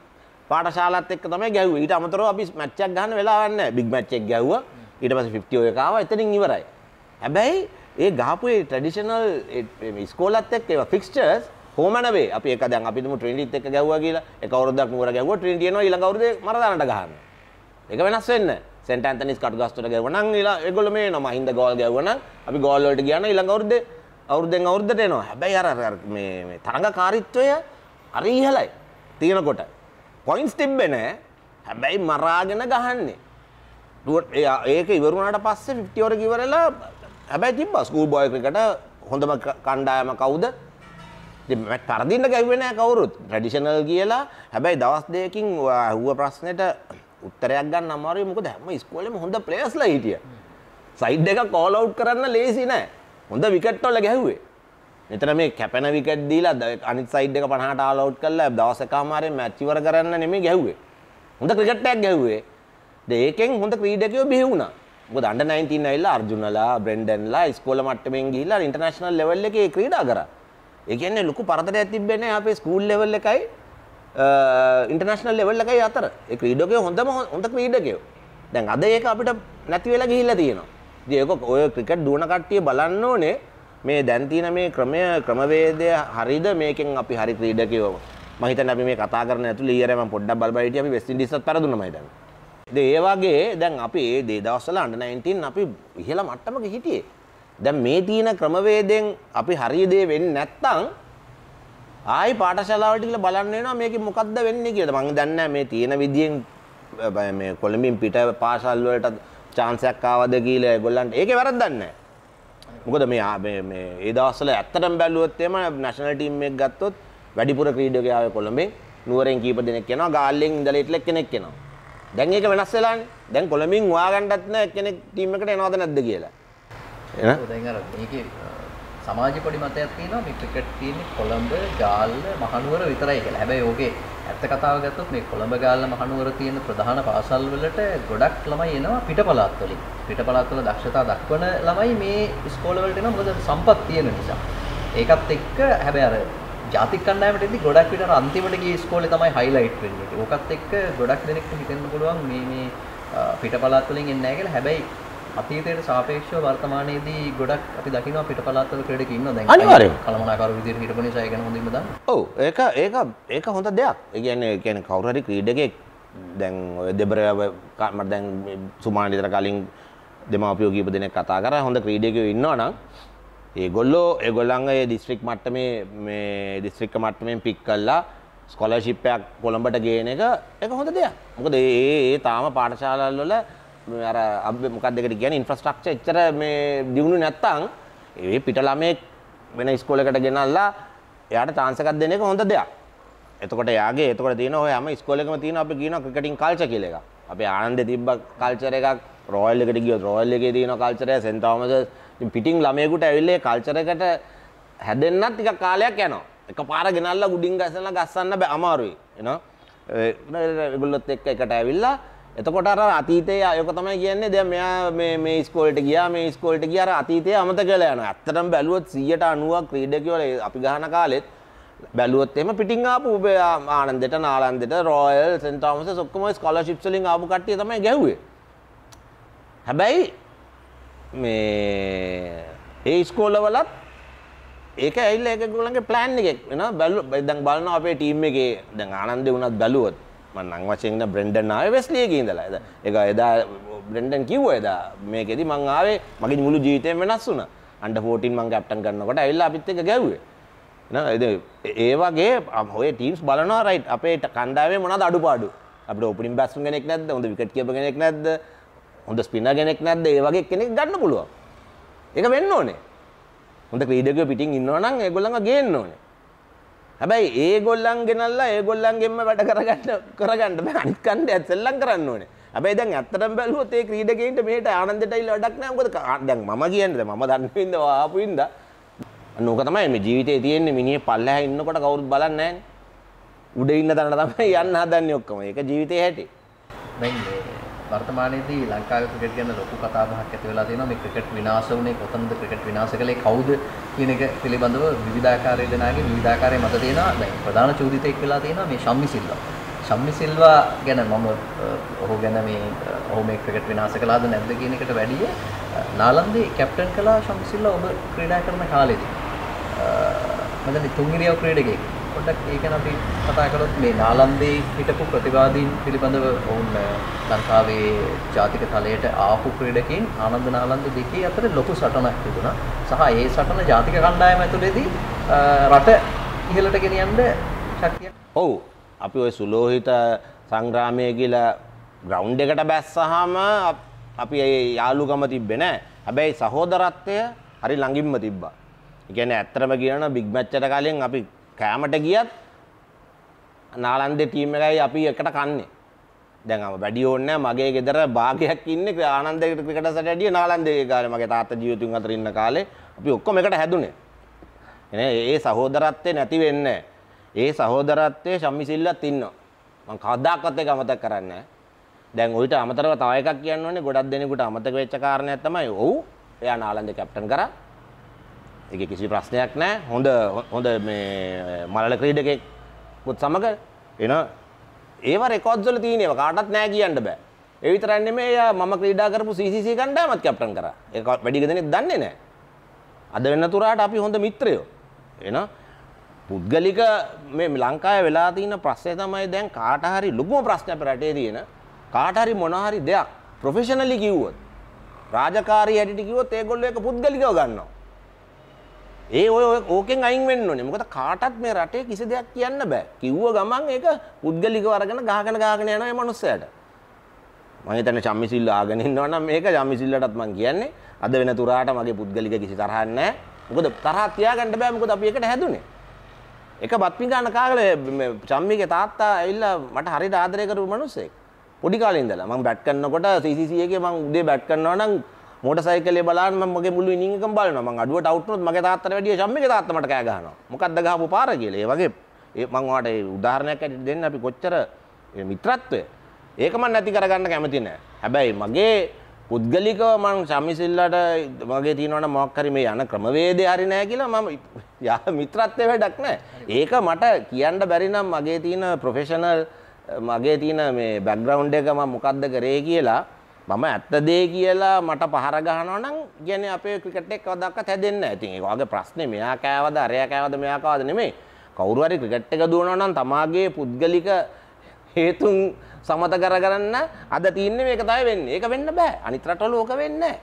පාඨශාලාත් එක්ක තමයි ගැහුවේ. ඊට අමතරව අපි මැච් එකක් ගහන්න වෙලාවක් නැහැ. බිග් මැච් එකක් ගැහුවා. ඊට පස්සේ 50 ඔය එක ආවා. එතනින් ඉවරයි. හැබැයි ඒ ගහපු ඒ ට්‍රැඩිෂනල් ඉස්කෝලත් එක්ක ඒවා ෆික්ස්චර්ස් හෝමනවේ අපි එක දැන් අපි තුමු ට්‍රෙන්ඩිත් එක්ක ගැහුවා කියලා එක අවුරුද්දක් නුවර ගැහුවා ට්‍රෙන්ඩි එනවා ඊළඟ අවුරුද්දේ මරදානට ගහන්න. ඒක වෙනස් වෙන්න. සෙන්ට් ඇන්තනිස් කටුගස්තුවට ගැහුවා නම් ඊළඟ ඒගොල්ලෝ මේ එනවා මහින්ද ගෝල් ගැහුවා නම් අපි ගෝල් වලට ගියා නම් ඊළඟ අවුරුද්දේ අවුරුද්දෙන් අවුරුද්දට එනවා. හැබැයි අර අර මේ මේ තරඟකාරීත්වය හරි ඉහළයි. තියෙනකොට පොයින්ට්ස් තිබ්බේ නැහැ. හැබැයි මරාගෙන ගහන්නේ. ටුවට- ඒ- ඒක ඉවරුණට පස්සේ ෆිෆ්ටිවර කිවරලා හැබැයි තිබ ස්කූල් බෝය ක්‍රිකට හොඳම ක- කණ්ඩායම කවුද පරදින්න ගැවෙන කවුරුත් ට්‍රඩිෂනල් කියලා හැබැයි දවස් දෙයකින් හුව ප්‍රශ්නයට උත්තරයක් ගන්න අමාරුයි. මොකද හැම ස්කෝලෙම හොඳ ප්ලේස්ලා හිටිය. සයිඩ් එක කෝලව් කරන්න ලේසි නෑ. හොඳ විකට්ටොල්ල ගැහුවේ. මෙතන මේ කැපෙන විකට් දීලා ද- අනිත් සයිඩ් එක 50ට ආල් අවුට් කරලා දවසක මාරේ මැච් ඉවර කරන්න නෙමෙයි ගැහුවේ. හොඳ ක්‍රිකට් එකක් ගැහුවේ. ඒකෙන් හොඳ ක්‍රීඩකයෝ බිහි වුණා. මොකද අන්ඩර් 19 ඇවිල්ලා අර්ජුනලා බ්‍රෙන්ඩන්ලා ඉස්කෝල මට්ටමින් ගිහිල්ලා ඉන්ටර්නැෂනල් ලෙවල් එකේ ක්‍රීඩා කරා. ඒ කියන්නේ ලොකු පරතරයක් තිබ්බේ නැහැ අපේ ස්කූල් ලෙවල් එකයි. ඉන්ටර්නැෂනල් ලෙවල් එකයි අතර. ඒ ක්‍රීඩකයෝ හොඳම හො- හොඳ ක්‍රීඩකයෝ. දැන් අද ඒක අපිට නැති වෙලා ගිහිල්ලා තියෙනවා. ඉතින් ඒක ඔය ක්‍රිකට් දුවන කට්ටිය බලන්න ඕනේ. මේ දැන් තියෙන මේ ක්‍රමය ක්‍රමවේදය හරිද? මේකෙන් අපි හරි ක්‍රීඩකයෝ මම හිතන්නේ අපි මේ කතා කරන ඇතුළේ ඊයර මම පොඩ්ඩක් බල බල හිටියා අපි වෙස්ට් ඉන්ඩීස්ත් පෙරදුනා මම හිතන්නේ ඉතින් ඒ වගේ දැන් අපි ඒ දේ දවස්වල අන්ඩර් 19 අපි ඉහළ මට්ටමක හිටියේ. දැන් මේ තියෙන ක්‍රමවේදයෙන් අපි හරිය දේ වෙන්නේ නැත්තම් ආයි පාඨශාලාවට ගිහලා බලන්න වෙනවා මේකේ මොකද්ද වෙන්නේ කියලා. මම දන්නේ නැහැ මේ තියෙන විදියෙන් අ, මේ කොළඹින් පිට පාසල් වලට chance එකක් ආවද කියලා ඒගොල්ලන්ට ඒකේ වැරද්දක් නැහැ. මොකද මේ ආ- මේ මේ ඒ දවස්වල ඇත්තටම බැලුවොත් එම නැෂනල් ටීම් එක ගත්තොත් වැඩිපුර ක්‍රීඩකයෝ ආවේ කොළඹෙන් නුවරෙන් කීප දෙනෙක් යනවා ගාල්ලෙන් ඉඳලා ඉట్లా කෙනෙක් එනවා. දැන් ඒක වෙනස් වෙලානේ. දැන් කොළඹින් හොයාගන්නත් නැහැ කෙනෙක් ටීම් එකට එනවද නැද්ද කියලා. එන දැන් අර මේකේ අ, සමාජ පොඩි මතයක් තියෙනවා මේ ක්‍රිකට් තියෙන්නේ කොළඹ ගාල්ල මහනුවර විතරයි කියලා. හැබැයි ඕකේ ඇත්ත කතාව ගත්තොත් මේ කොළඹ ගාල්ල මහනුවර තියෙන ප්‍රධාන පාසල් වලට ගොඩක් ළමයි එනවා පිටපළාත් වලින්. පිටපළාත් වල දක්ෂතා දක්වන ළමයි මේ ඉස්කෝල වලට එනවා මොකද සම්පත් තියෙන නිසා. ඒකත් එක්ක හැබැයි අර ජාතික කණ්ඩායමට එද්දි ගොඩක් විතර අන්තිමට ගිය ඉස්කෝලේ තමයි හයිලයිට් වෙන්නේ. ඕකත් එක්ක ගොඩක් දෙනෙක්ට හිතෙන්න පුළුවන් මේ මේ අ, පිටපළාත් වලින් එන්නේ නැහැ කියලා. හැබැයි අතීතයට සාපේක්ෂව වර්තමානයේදී ගොඩක් අපි දකිනවා පිටපළාත් වල ක්‍රීඩකයෝ ඉන්නවා දැන් අනිවාර්යෙන්ම. කළමනාකරු විදිහට හිටපු නිසා ඒ ගැන හොඳින්ම දන්න. ඔව් ඒක ඒක ඒක හොඳ දෙයක්. ඒ කියන්නේ ඒ කියන්නේ කවුරු හරි ක්‍රීඩකෙක් දැන් ඔය දෙබර මට දැන් සුමාන විතර කලින් දෙමාපියෝ කීප දෙනෙක් කතා කරා හොඳ ක්‍රීඩකයෝ ඉන්නවා නම් ඒගොල්ලෝ ඒගොල්ලන්ගේ දිස්ත්‍රික් මට්ටමේ මේ දිස්ත්‍රික්ක මට්ටමෙන් පික් කළා ස්කොලර්ෂිප් එකක් කොළඹට ගේන එක ඒක හොඳ දෙයක්. මොකද ඒ ඒ තාම පාඨශාලාවල් අර අබ් මොකක්ද ඒකට කියන්නේ ඉන්ෆ්‍රාස්ට්‍රක්චර් එච්චර මේ දියුණු නැත්තම් ඒ පිට ළමයෙක් වෙන ඉස්කෝලේකට ගෙනල්ලා එයාට chance එකක් දෙන එක හොඳ දෙයක්. එතකොට එයාගේ එතකොට තියෙන ඔය හැම ඉස්කෝලේකම තියෙන අපි කියනවා ක්‍රිකටින් කල්චර් කියලා එකක්. අපේ ආනන්දේ තිබ්බ කල්චර් එකක් රොයල් එකට ගියොත් රොයල් එකේ තියෙන කල්චර් එක සෙන්ට් තෝමස් ඉතින් පිටින් ළමයෙකුට ඇවිල්ලා ඒ කල්චර් එකට හැදෙන්නත් ටිකක් කාලයක් යනවා. එකපාර ගෙනල්ලා ගුඩින් ගස්සලා ගස්සන්න බෑ අමාරුයි. එනවා. ඒගොල්ලොත් එක්ක එකට ඇවිල්ලා එතකොට අර අතීතයේ අයක තමයි කියන්නේ දැන් මෙයා මේ මේ ඉස්කෝලේට ගියා මේ ඉස්කෝලේට ගියා අර අතීතයේ අමතක වෙලා යනවා. ඇත්තටම බැලුවොත් 190ක් ක්‍රීඩකයෝ අපි ගහන කාලෙත් බැලුවොත් එහෙම පිටින් ආපු ඔබේ ආ- ආනන්දෙට නාලන්දෙට රොයල් සෙන්ට් තෝමස් ඔක්කොම ස්කෝලර්ෂිප්ස් වලින් ආපු කට්ටිය තමයි ගැහුවේ. හැබැයි මේ ඒ ඉස්කෝලවලත් ඒක ඇවිල්ලා ඒක ඒගොල්ලන්ගේ ප්ලෑන් එකක් වෙනවා බැලු දැන් බලනවා අපේ ටීම් එකේ දැන් ආනන්දේ වුණත් බැලුවොත් මම නම් වශයෙන් ඉන්න බ්‍රෙන්ඩන් ආවේ වෙස්ලි එකේ ඉඳලා. එදා ඒක එදා බ්‍රෙන්ඩන් කිව්වා එදා. මේකෙදි මං ආවේ මගේ මුළු ජීවිතේම වෙනස් වුණා. අන්ඩර් 14 මං කැප්ටන් කරනකොට ඇවිල්ලා අපිත් එක්ක ගැව්වේ. නේද ඒ වගේ ඔය ටීම්ස් බලනවා රයිට් අපේ කණ්ඩායමේ මොනවද අඩුපාඩු? අපිට ඕපනින් බැට්ස්මන් කෙනෙක් නැද්ද? හොඳ විකට් කීපර් කෙනෙක් නැද්ද? හොඳ ස්පිනර් කෙනෙක් නැද්ද? ඒ වගේ කෙනෙක් ගන්න පුළුවන්. ඒක වෙන්න ඕනේ. හොඳ ක්‍රීඩකයෝ පිටින් ඉන්නවා නම් ඒගොල්ලන්ව ගේන්න ඕනේ. හැබැයි ඒගොල්ලන් ගෙනල්ලා ඒගොල්ලන්ගෙන්ම වැඩ කරගන්න කරගන්න බෑ අනිත් කණ්ඩායත් සෙල්ලම් කරන්න ඕනේ. හැබැයි දැන් ඇත්තටම බැලුවොත් ඒ ක්‍රීඩකයින්ට මෙහෙට ආනන්දෙට ඇවිල්ලා වැඩක් නැහැ. මොකද කා- දැන් මම කියන්නේ මම දන්න වින්ද ආපු වින්ද අන්න ඕක තමයි මේ ජීවිතේ තියෙන්නේ මිනිහ පල්ලෙහා ඉන්නකොට කවුරුත් බලන්නේ නැහැනේ. උඩ ඉන්න තැනට තමයි යන්න හදන්නේ ඔක්කොම. ඒක ජීවිතේ හැටි. දැන් මේ වර්තමානයේදී ලංකාවේ ක්‍රිකට් ගැන ලොකු කතා බහක් ඇති වෙලා තියෙනවා. මේ ක්‍රිකට් විනාශ වුණේ කොතනද? ක්‍රිකට් විනාශ කළේ කවුද කියන එක පිළිබඳව විවිධාකාරයේ දෙනාගේ විවිධාකාරයේ මත තියෙනවා. දැන් ප්‍රධාන චෝදිතෙක් වෙලා තියෙනවා මේ ශම්මි සිල්වා. ශම්මි සිල්වා ගැන මම අ, ඔහු ගැන මේ අ, ඔහු මේ ක්‍රිකට් විනාශ කළාද නැද්ද කියන එකට වැඩිය අ, නාලන්දේ කැප්ටන් කළා ශම්මි සිල්වා ඔබ ක්‍රීඩා කරන කාලෙදී. මදන තුන්ගිරියව ක්‍රීඩකෙක් පොඩ්ඩක් ඒක ගැන අපි කතා කළොත් මේ නාලන්දේ හිටපු ප්‍රතිවාදීන් පිළිබඳව ඔවුන් අ, ලංකාවේ ජාතික තලයට ආපු ක්‍රීඩකයින් ආනන්ද නාලන්ද දෙකේ අතර ලොකු සටනක් තිබුණා සහ ඒ සටන ජාතික කණ්ඩායම ඇතුළේදී අ, රට ඉහළට ගෙනියන්න ශක්තියක් ඔව් අපි ඔය සුලෝහිත සංග්‍රාමය කියලා ග්‍රවුන්් එකට බැස්සහම අපි ඒ යාළුකම තිබ්බේ නෑ. හැබැයි සහෝදරත්වය හරි ළඟින්ම තිබ්බා. ඒ කියන්නේ ඇත්තටම කියනවා බිග් මැච් එකට කලින් අපි කෑමට ගියත් නාලන්දේ ටීම් එකයි අපි එකට කන්නේ. දැන් අම වැඩි ඕනේ මගේ ගෙදර භාගයක් ඉන්නේ ආනන්ද ක්‍රිකට් සට වැඩිය නාලන්දේ කාලේ මගේ තාත්තා ජීවිතුන් අතර ඉන්න කාලේ අපි ඔක්කොම එකට හැදුනේ. එනේ ඒ සහෝදරත්වය නැති වෙන්නේ ඒ සහෝදරත්වයේ ශම්මිසිල්ලත් ඉන්නවා. මං කවදාකවත් ඒක අමතක කරන්නේ නැහැ. දැන් ඔයිට අමතරව තව එකක් කියන්න ඕනේ ගොඩක් දෙනෙකුට අමතක වෙච්ච කාරණයක් තමයි ඔව් එයා නාලන්ද කැප්ටන් කරා. ඒක කිසි ප්‍රශ්නයක් නැහැ. හොඳ හොඳ මේ මලල ක්‍රීඩකෙකුත් සමග එන ඒව රෙකෝඩ්ස් වල තියෙනවා කාටවත් නැහැ කියන්න බෑ. ඒ විතරක් නෙමෙයි එයා මම ක්‍රීඩා කරපු CCC කණ්ඩායමත් කැප්ටන් කරා. ඒක වැඩි දෙනෙක් දන්නේ නැහැ. අද වෙන තුරාට අපි හොඳ මිත්‍රයෝ. එන පුද්ගලික මේ ලංකාවේ වෙලා තියෙන ප්‍රශ්නේ තමයි දැන් කාට හරි ලොකුම ප්‍රශ්නයක් අපේ රටේ තියෙන කාට හරි මොන හරි දෙයක් ප්‍රොෆෙෂනලි කිව්වොත් රාජකාරී හැටියට කිව්වොත් ඒගොල්ලෝ ඒක පුද්ගලිකව ගන්නවා. ඒ ඔය ඕකෙන් අයින් වෙන්න ඕනේ. මොකද කාටත් මේ රටේ කිසි දෙයක් කියන්න බෑ. කිව්ව ගමන් ඒක පුද්ගලිකව අරගෙන ගහගෙන ගහගෙන යනවා මේ මනුස්සයාට. මම හිතන්නේ චම්මිසිල්ල ආගෙන ඉන්නවා නම් මේක චම්මිසිල්ලටත් මම කියන්නේ අද වෙන තුරාට මගේ පුද්ගලික කිසි තරහක් නැහැ. මොකද තරහක් තියාගන්න බෑ මොකද අපි එකට හැදුනේ. එක බත් පිඟාන කාගල චම්මිගේ තාත්තා ඇවිල්ලා මට හරියට ආදරය කරපු මිනිස්සෙක්. පොඩි කාලේ ඉඳලා මම බැට් කරනකොට CCC එකේ මම උදේ බැට් කරනවා නම් මෝටර් සයිකලේ බලන්න මම මගේ මුළු ඉනිං එකම බලනවා. මම අඩුවට අවුට් වුණොත් මගේ තාත්තට වැඩිය චම්මිගේ තාත්තා මට කෑ ගහනවා. මොකද්ද ගහපු පාර කියලා. ඒ වගේ ඒ මම ඔයාලට ඒ උදාහරණයක් ඇටියට දෙන්න අපි කොච්චර මිත්‍රත්වය. ඒක මම නැති කරගන්න කැමති නෑ. හැබැයි මගේ පුද්ගලිකව මං සම්මිසිල්ලට මගේ තියෙනවන මොක් හරි මේ යන ක්‍රමවේදය හරි නෑ කියලා මම යා මිත්‍රත්වය වැඩක් නෑ ඒක මට කියන්න බැරි නම් මගේ තියෙන ප්‍රොෆෙෂනල් මගේ තියෙන මේ බැක්ග්‍රවුන්් එක ම මොකක්ද කරේ කියලා මම ඇත්ත දේ කියලා මට පහර ගහනවා නම් ගැන අපේ ක්‍රිකට් එක් කවදක්වත් හැදෙන්න ඉතින් ඒක වගේ ප්‍රශ්නේ මෙයා කෑවද අරයා කෑවද මෙයා කවද නෙමෙයි කවුරු හරි ක්‍රිකට් එක දුවනවා නම් තමාගේ පුද්ගලික හේතුන් සමත කරගන්න අද තියන්නේ මේක තමයි වෙන්නේ. ඒක වෙන්න බෑ. අනිත් රටවල ඕක වෙන්නේ නැහැ.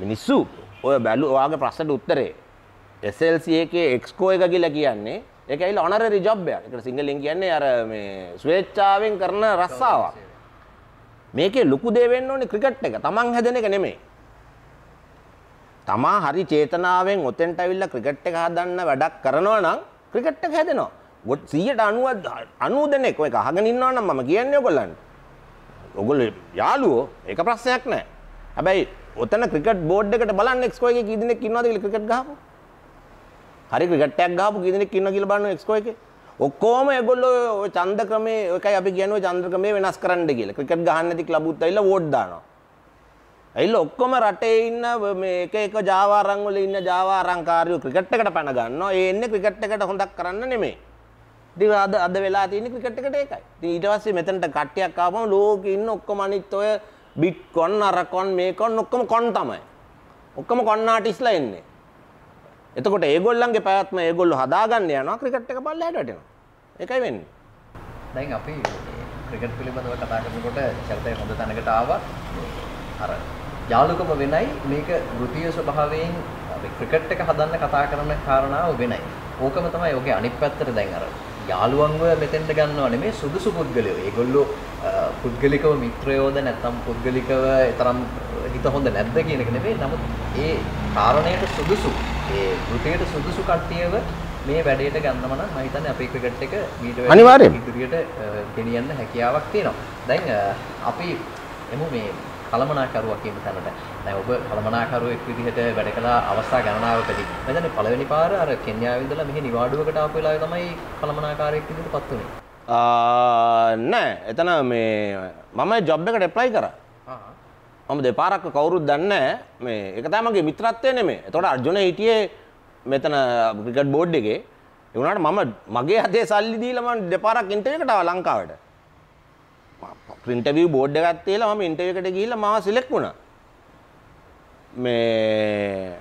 මිනිස්සු ඔය බැලු ඔයාගේ ප්‍රශ්නට උත්තරේ SLC එකේ එක්ස්කෝ එක කියලා කියන්නේ ඒක ඇවිල්ලා honorary job එකක්. ඒකට සිංහලෙන් කියන්නේ අර මේ ස්වේච්ඡාවෙන් කරන රස්සාවක්. මේකේ ලොකු දේ වෙන්න ඕනේ ක්‍රිකට් එක. Taman හැදෙන එක නෙමෙයි. තමා හරි චේතනාවෙන් ඔතෙන්ට ඇවිල්ලා ක්‍රිකට් එක හදන්න වැඩක් කරනවා නම් ක්‍රිකට් එක හැදෙනවා. ගොඩ 190 90 දෙනෙක් ඔය අහගෙන ඉන්නවා නම් මම කියන්නේ ඔයගොල්ලන්ට. ඔයගොල්ලෝ යාළුවෝ ඒක ප්‍රශ්නයක් නෑ. හැබැයි ඔතන ක්‍රිකට් බෝඩ් එකට බලන්න එක්ස්කෝ එකේ කී දෙනෙක් ඉන්නවද කියලා ක්‍රිකට් ගහපු. හරි ක්‍රිකට් එකක් ගහපු කී දෙනෙක් ඉන්නවා කියලා බලන්න එක්ස්කෝ එකේ. ඔක්කොම ඒගොල්ලෝ ඔය ඡන්ද ක්‍රමේ ඔයකයි අපි කියන්නේ ඔය ඡන්ද ක්‍රමේ වෙනස් කරන්න කියලා. ක්‍රිකට් ගහන්න නැති ක්ලබුත් ඇවිල්ලා වෝට් දානවා. ඇයිල්ලා ඔක්කොම රටේ ඉන්න මේ එක එක ජාවාරම් වල ඉන්න ජාවාරම්කාරයෝ ක්‍රිකට් එකට පැන ගන්නවා. ඒ එන්නේ ක්‍රිකට් එකට හොඳක් කරන්න නෙමෙයි. ඉතින් අද අද වෙලා තියෙන්නේ ක්‍රිකට් එකට ඒකයි. ඉතින් ඊට පස්සේ මෙතනට කට්ටියක් ආවම ලෝකේ ඉන්න ඔක්කොම අනිත් ඔය බිට්කොන් අරකොන් මේකොන් ඔක්කොම කොන් තමයි. ඔක්කොම කොන් ආටිස්ලා එන්නේ. එතකොට ඒගොල්ලන්ගේ පැවැත්ම ඒගොල්ලෝ හදාගන්න යනවා ක්‍රිකට් එක පල්ලෙහාට වැටෙනවා. ඒකයි වෙන්නේ. දැන් අපි ක්‍රිකට් පිළිබඳව කතා කරනකොට චරිතය හොඳ තැනකට ආවා. අර යාළුකම වෙනයි මේක වෘත්තීය ස්වභාවයෙන් අපි ක්‍රිකට් එක හදන්න කතා කරන කාරණාව වෙනයි. ඕකම තමයි ඔගේ අනිත් පැත්තට දැන් අර යාළුවන්ව මෙතෙන්ට ගන්නවා නෙමෙයි සුදුසු පුද්ගලයෝ. ඒගොල්ලෝ පුද්ගලිකව මිත්‍රයෝද නැත්නම් පුද්ගලිකව තරම් හිත හොඳ නැද්ද කියන එක නෙමෙයි. නමුත් ඒ කාරණයට සුදුසු ඒ වෘතයට සුදුසු කට්ටියව මේ වැඩේට ගන්නම නම් මම හිතන්නේ අපේ ක්‍රිකට් එක මීට වැඩි අනිවාර්යෙන්ම. ඉදිරියට ගෙනියන්න හැකියාවක් තියෙනවා. දැන් අපි එමු මේ කළමනාකරුවා කියන තැනට. දැන් ඔබ කළමනාකරුවෙක් විදිහට වැඩ කළා අවස්ථා ගණනාවකදී. මම හිතන්නේ පළවෙනි පාර අර කෙන්යාවේ ඉඳලා මෙහි නිවාඩුවකට ආපු වෙලාවේ තමයි කළමනාකාරයෙක් විදිහට පත් වුනේ. නෑ එතන මේ මම ජොබ් එකට එප්ලයි කරා. ආ. මම දෙපාරක් කවුරුත් දන්නේ නැහැ. මේ ඒක තමයි මගේ මිත්‍රත්වය නෙමෙයි. එතකොට අර්ජුන හිටියේ මෙතන ක්‍රිකට් බෝඩ් එකේ. ඒ වුණාට මම මගේ හදේ සල්ලි දීලා මම දෙපාරක් ඉන්ටර්විව් එකට ආවා ලංකාවට. ඉන්ටර්විව් බෝඩ් එකක් තියලා මම ඉන්ටර්විව් එකට ගිහිල්ලා මාව සිලෙක්ට් වුණා. මේ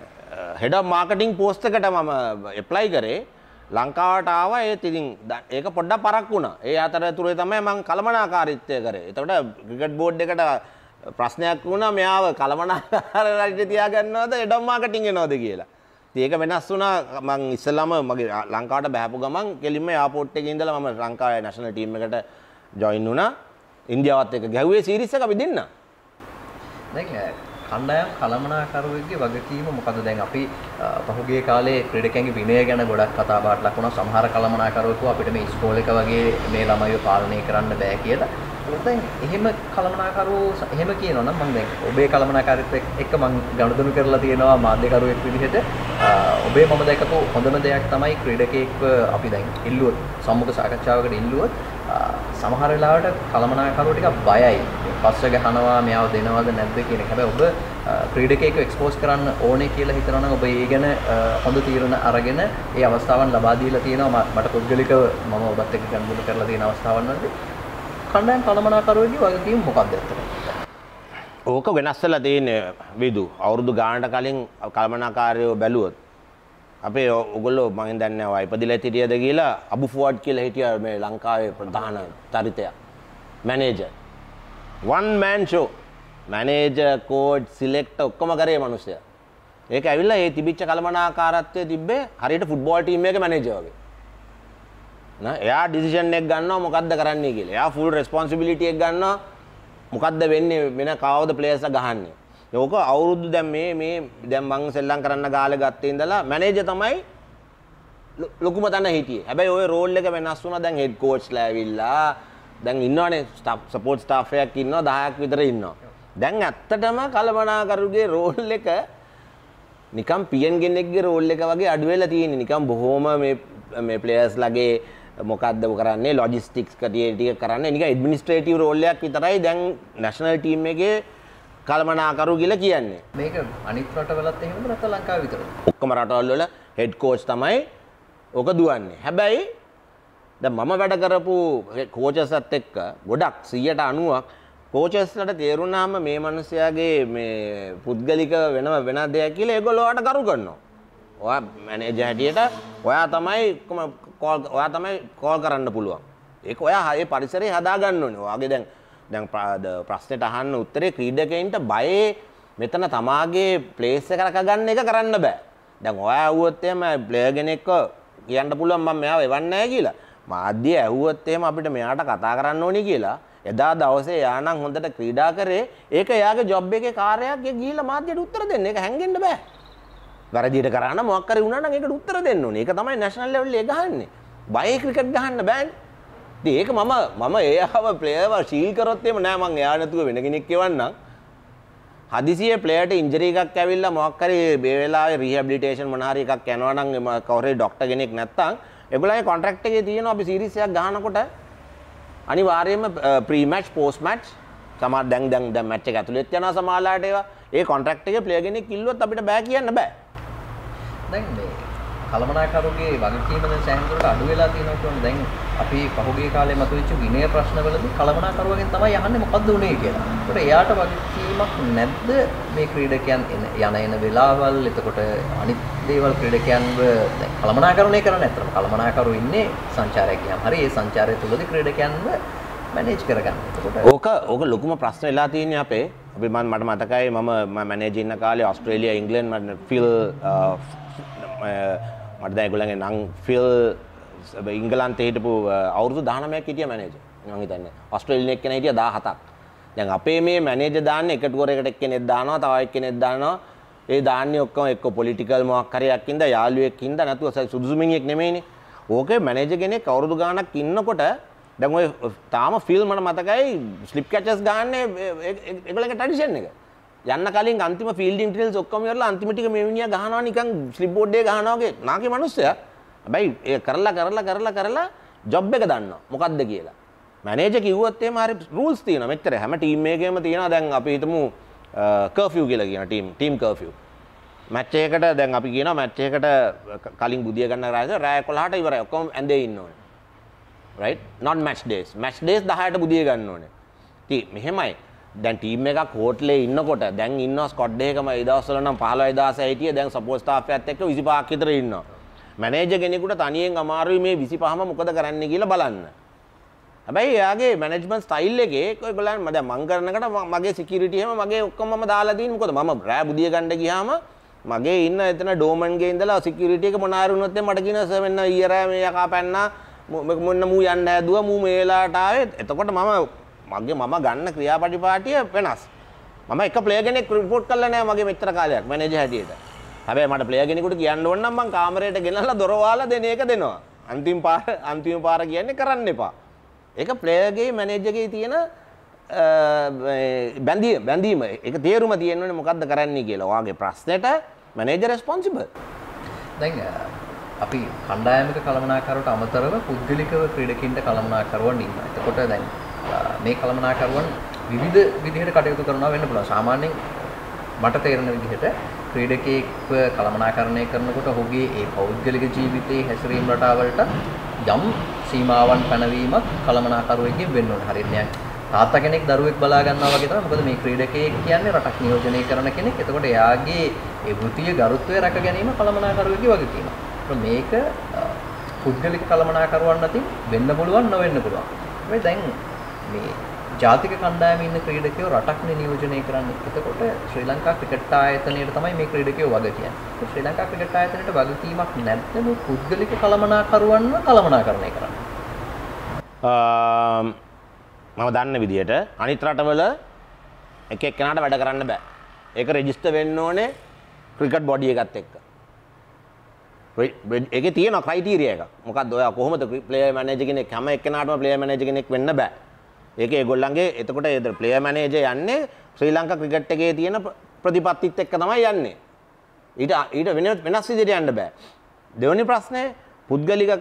හෙඩ මාර්කටිං පෝස්ට් එකට මම එප්ලයි කරේ ලංකාවට ආවා ඒත් ඉතින් ද- ඒක පොඩ්ඩක් පරක් වුණා. ඒ අතරතුරේ තමයි මම කළමනාකාරීත්වය කරේ. එතකොට ක්‍රිකට් බෝඩ් එකට ප්‍රශ්නයක් වුණා මෙයාව කළමනාකාරයට තියාගන්නවද හෙඩ මාර්කටිං එනවද කියලා. ඉතින් ඒක වෙනස් වුණා මං ඉස්සෙල්ලාම මගේ ලංකාවට බහැපු ගමන් කෙලින්ම එයාපෝට් එකේ ඉඳලා මම ලංකාවේ නැෂනල් ටීම් එකට ජොයින් වුණා. ඉන්දියාවත් එක්ක ගැහුවේ සීරීස් එක අපි දෙන්න. දැන් කණ්ඩායම් කළමනාකරුවෙක්ගේ වගකීම මොකද දැන් අපි අ, පහුගිය කාලේ ක්‍රීඩකයන්ගේ විනය ගැන ගොඩක් කතා බහට ලක් වුණා සමහර කළමනාකරුවෙකු අපිට මේ ඉස්කෝලේ එක වගේ මේ ළමයිව පාලනය කරන්න බෑ කියලා. ඒත් දැන් එහෙම කළමනාකරුවෝ ස- එහෙම කියනවා නම් මම දැන් ඔබේ කළමනාකාරීත්වයක් එක්ක මම ගනුදෙනු කරලා තියෙනවා මාධ්‍යකරුවෙක් විදිහට අ, ඔබේ මම දැකපු හොඳම දෙයක් තමයි ක්‍රීඩකයෙක්ව අපි දැන් ඉල්ලුවොත් සම්මුඛ සාකච්ඡාවකට ඉල්ලුවොත් අ, සමහර වෙලාවට කළමනාකරුවෝ ටිකක් බයයි. පස්ස ගහනවා මෙයාව දෙනවද නැද්ද කියන එක. හැබැයි ඔබ අ, ක්‍රීඩකයෙක්ව එක්ස්පෝස් කරන්න ඕනේ කියලා හිතනවා නම් ඔබ ඒ ගැන අ, හොඳ තීරණ අරගෙන ඒ අවස්ථාවන් ලබා දීලා තියෙනවා. ම- මට පුද්ගලිකව මම ඔබත් එක්ක ගනුදෙනු කරලා තියෙන අවස්ථාවන් වලදී කණ්ඩායම් කළමනාකරුවෙක්ගේ වගකීම මොකක්ද ඇත්තටම? ඕක වෙනස්සලා තියෙන විදු. අවුරුදු ගානට කලින් කල්මනාකාරයෝ බැලුවොත් අපේ ඔගොල්ලෝ මගෙන් දන්න ඉපදිල තිටියද කියලා අබු ෆුවඩ් කියල හිටිය මේ ලංකාවේ ප්‍රධාන තරිතයක් manage one man show manage code select ඔක්කොම කරේ මනුස්සය. ඒක ඇවිල්ල ඒ තිබිච්ච කළමනාකාරත්වය තිබේ හරිට ෆුට්බෝල් ටීම එක මැනේජවගේ එයා ඩිසිෂන් එක් ගන්න මොකක්ද කරන්නේ කියලා. එයා ෆුල් රෙස්පොන්සිබිලිටිය එක ගන්න මොකක්ද වෙන්නේ වෙන කවද ප්ලේස ගහන්නේ. යෝක අවුරුදු දැම් මේ මේ දැම් මං සෙල්ලං කරන්න ගාල ගත්තේ ඉඳලා මැනේජ තමයි ලො- ලොකුම තැන හිටිය. හැබැයි ඔය රෝල් එක වෙනස් වුන දැන් හෙඩ් කෝච් ලැවිල්ලා දැන් ඉන්නවනේ සපෝට් ස්ටාෆයක් ඉන්න දහයක් විතර ඉන්නවා. දැන් ඇත්තටම කළමනාකරුගේ රෝල් එක නිකම් පියන් ගෙනෙක්ගේ රෝල් එක වගේ අඩුවෙලා තියෙන නිකම් බොහෝම මේ- මේ ප්ලේයර්ස් ලගේ මොකක්ද කරන්නේ? ලොජිස්ටික්ස් කටිය ටික කරන්න. නික එඩමිනිස්ට්‍රේටව රෝල්ලයක් විතරයි දැන් නැශනල් ටීම් එකගේ කල්මනාකරු කියල කියන්නේ. මේක අනිත් රටවලත් එහෙමද නැත්නම් ලංකාවේ විතරද? ඔක්කම රටවල් වල හෙඩ් කෝච් තමයි ඕක දුවන්නේ. හැබැයි ද මම වැඩ කරපු කෝචසත් එක්ක ගොඩක් සියට අනුවක් කෝචස්ලට තේරුණාම මේ මනුස්සයාගේ මේ පුද්ගලික වෙනම වෙන දෙයක් කියල ඒගොලොවට කරු කරනවා ඔය මැනේජ හැටියට ඔයා තමයි කොම කෝල් ඔයා තමයි කෝල් කරන්න පුළුවන්. ඒක ඔයා හය පරිසරේ හදාගන්න ඕනේ. වගේ දැන් දැන් ප්‍රාද ප්‍රශ්නයට අහන්න උත්තරේ ක්‍රීඩකයින්ට බයේ මෙතන තමාගේ ප්ලේස් එක රැකගන්න එක කරන්න බෑ. දැන් ඔයා ඇහුවොත් එහෙම ප්ලේයර් කෙනෙක්ව කියන්න පුළුවන් මම මෙයාව එවන්නේ නැහැ කියලා. මාධ්‍ය ඇහුවොත් එහෙම අපිට මෙයාට කතා කරන්න ඕනි කියලා. එදා දවසේ යා නම් හොඳට ක්‍රීඩා කරේ. ඒක එයාගේ ජොබ් එකේ කාර්යයක්. ඒ ගිහිල්ලා මාධ්‍යට උත්තර දෙන්න. ඒක හැංගෙන්න බෑ. වැරදිට කරන්න මොකක් හරි වුණා නම් ඒකට උත්තර දෙන්න ඕනේ. ඒක තමයි නැෂනල් ලෙවල් එකේ ගහන්නේ. බයේ ක්‍රිකට් ගහන්න බෑනේ. ඉතින් ඒක මම මම එයාව ප්ලේයර්ව ශීල් කරොත් එහෙම නෑ මං එයා නැතුව වෙන කෙනෙක් එවන්නම්. හදිසියේ ප්ලේයට ඉන්ජරි එකක් ඇවිල්ලා මොකක් හරි මේ වෙලාවේ රීහැබිලිටේෂන් මොන හරි එකක් යනවා නම් එම කවුරු හරි ડોක්ටර් කෙනෙක් නැත්තම් ඒගොල්ලන්ගේ කොන්ට්‍රැක්ට් එකේ තියෙනවා අපි සීරීස් එකක් ගහනකොට. අනිවාර්යයෙන්ම ප්‍රී මැච් පෝස්ට් මැච් සමහර දැන් දැන් දැන් මැච් එක ඇතුළෙත් යනවා සමහරලාට ඒවා. ඒ කොන්ට්‍රැක්ට් එකේ ප්ලේයර් කෙනෙක් කිල්ලුවොත් අපිට බෑ කියන්න බෑ. දැන් මේ කළමනාකරුගේ වගකීම දැන් සෑහෙන දුරට අඩු වෙලා තියෙනවා කියන්නේ දැන් අපි පහුගිය කාලේ මතුවෙච්ච විනය ප්‍රශ්නවලදී කළමනාකරුවගෙන් තමයි අහන්නේ මොකද්ද උනේ කියලා. ඒකට එයාට වගකීමක් නැද්ද මේ ක්‍රීඩකයන් එන යන එන වෙලාවල් එතකොට අනිත් දේවල් ක්‍රීඩකයන්ව දැන් කළමනාකරණය කරන්නේ නැත්නම් කළමනාකරු ඉන්නේ සංචාරයක් ගියාම හරි ඒ සංචාරය තුලදී ක්‍රීඩකයන්ව මැනේජ් කරගන්න. එතකොට ඕක ඕක ලොකුම ප්‍රශ්න වෙලා තියෙන්නේ අපේ අපි මන් මට මතකයි මම මැනේජර් ඉන්න කාලේ ඕස්ට්‍රේලියා ඉංග්ලන්ඩ් මට ෆිල් මට දැන් ඒගොල්ලන්ගේ නම් ෆිල් ඉංගලන්තේ හිටපු අවුරුදු 19ක් හිටිය මැනේජර් මම හිතන්නේ ඕස්ට්‍රේලියානු එක්කෙනා හිටිය 17ක් දැන් අපේ මේ මැනේජර් දාන්නේ එක ටුවර් එකට එක්කෙනෙක් දානවා තව එක්කෙනෙක් දානවා ඒ දාන්නේ ඔක්කොම එක්ක පොලිටිකල් මොකක් හරියක් ඉඳ යාළුවෙක් ඉඳ නැතුව සුදුසු මිනිහෙක් නෙමෙයිනේ ඕකේ මැනේජර් කෙනෙක් අවුරුදු ගාණක් ඉන්නකොට දැන් ඔය තාම ෆිල්ම් මට මතකයි ස්ලිප් කැචස් ගාන්නේ ඒගොල්ලන්ගේ ට්‍රැඩිෂන් එක යන්න කලින් අන්තිම ෆීල්ඩින් ට්‍රිල්ස් ඔක්කොම ඉවරලා අන්තිම ටික මේ මිනිහා ගහනවා නිකන් ස්ලිප් බෝඩ් එක ගහනවා වගේ. නාකේ මිනිස්සයා. හැබැයි ඒ කරලා කරලා කරලා කරලා ජොබ් එක දන්නවා. මොකද්ද කියලා. මැනේජර් කිව්වොත් එහෙම හරි රූල්ස් තියෙනවා. මෙච්චර හැම ටීම් එකේම තියෙනවා. දැන් අපි හිතමු කර්ෆියු කියලා කියන ටීම් ටීම් කර්ෆියු මැච් එකකට දැන් අපි කියනවා මැච් එකකට කලින් බුදිය ගන්න රාජ රෑ 11ට ඉවරයි. ඔක්කොම ඇඳේ ඉන්න ඕනේ. right? not match days. match days 10ට බුදිය ගන්න ඕනේ. ඉතින් මෙහෙමයි. දැන් ටීම් එකක් හෝටලේ ඉන්නකොට දැන් ඉන්නවා ස්කොඩ් එකකම ඒ දවස්වල නම් 15000 හිටිය දැන් සපෝට් ස්ටාෆ් එකත් එක්ක 25ක් විතර ඉන්නවා. මැනේජර් කෙනෙකුට තනියෙන් අමාරුයි මේ 25ම මොකද කරන්න කියලා බලන්න. හැබැයි එයාගේ මැනේජ්මන්ට් ස්ටයිල් එකේ ඔයගොල්ලන් මම දැන් මං කරනකට ම- මගේ සිකියුරිටි එහෙම මගේ ඔක්කොම මම දාලා තියෙන්නේ මොකද? මම රෑ බුදිය ගන්න ගියාම මගේ ඉන්න එතන ඩෝමන්ගේ ඉඳලා සිකියුරිටි එක මොනාර වුණොත් එහේ මට කියනවා සර් මෙන්න ඊය රෑ මේ යකා පැන්නා. මු- මෙ- මොන්න මූ යන්න හැදුවා මූ මේ වෙලාවට ආවේ. එතකොට මම මගේ මම ගන්න ක්‍රියාපටිපාටිය වෙනස් මම එක ප්ලේගෙනෙක් රිපෝට් කරලා නෑ මගේ මෙච්චර කාලයක් මැනේජර් හැටියට. හැබැයි මට ප්ලේයර් කෙනෙකුට කියන්න ඕන නම් මං කාමරයට ගෙනල්ලා දොර වහලා දෙන එක දෙනවා. අන්තිම පාර අන්තිම පාර කියන්නේ කරන්න එපා. ඒක ප්ලේයර්ගේ මැනේජර්ගේ තියෙන බැඳීම බැඳීම ඒක තේරුම තියෙන්නේ මොකද්ද කරන්නේ කියලා. ඔයාගේ ප්‍රශ්නෙට මැනේජර් රෙස්පොන්සිබල්. දැන් අපි කණ්ඩායමික කළමනාකරුවට අමතරව පුද්ගලිකව ක්‍රීඩකින්ට කළමනාකරුවන් ඉන්නවා. එතකොට දැන් මේ කළමනාකරුවන් විවිධ විදිහට කටයුතු කරනවා වෙන්න පුළුවන්. සාමාන්‍යයෙන් මට තේරෙන විදිහට ක්‍රීඩකයෙක්ව කළමනාකරණය කරනකොට ඔහුගේ ඒ පෞද්ගලික ජීවිතයේ හැසිරීම් රටාවලට යම් සීමාවන් පැනවීමක් කළමනාකරුවෙක්ගෙන් වෙන්න ඕනේ. හරියට නිකන් තාත්තා කෙනෙක් දරුවෙක් බලා ගන්නවා වගේ තමයි. මොකද මේ ක්‍රීඩකයෙක් කියන්නේ රටක් නියෝජනය කරන කෙනෙක්. එතකොට එයාගේ ඒ වෘත්තීය ගරුත්වය රැක ගැනීම කළමනාකරුවෙක්ගේ වගකීමක්. මේක පුද්ගලික කළමනාකරුවන් අතින් වෙන්න පුළුවන් නොවෙන්න පුළුවන්. මේ දැන් මේ ජාතික කණ්ඩායමේ ඉන්න ක්‍රීඩකයෝ රටක්නේ නියෝජනය කරන්නේ. එතකොට ශ්‍රී ලංකා ක්‍රිකට් ආයතනයට තමයි මේ ක්‍රීඩකයෝ වග කියන්නේ. ශ්‍රී ලංකා ක්‍රිකට් ආයතනයට වගකීමක් නැත්නම් මේ පුද්ගලික කළමනාකරුවන්ව කළමනාකරණය කරන්න. මම දන්න විදිහට අනිත් රටවල එක එක්කෙනාට වැඩ කරන්න බෑ. ඒක රෙජිස්ටර් වෙන්න ඕනේ ක්‍රිකට් බොඩි එකත් එක්ක. ඒක තියෙන ක්‍රයිටීරිය එක. මොකක්ද ඔයා කොහොමද ප්ලේයර් මැනේජර් කෙනෙක් හැම එක්කෙනාටම ප්ලේයර් මැනේජර් කෙනෙක් වෙන්න බෑ. ඒක ඒගොල්ලන්ගේ එතකොට ඒ ප්ලේයර් මැනේජර් යන්නේ ශ්‍රී ලංකා ක්‍රිකට් එකේ තියෙන ප්‍රතිපත්තිත් එක්ක තමයි යන්නේ. ඊට ඊට වෙන වෙනස් විදිහට යන්න බෑ. දෙවෙනි ප්‍රශ්නේ පුද්ගලික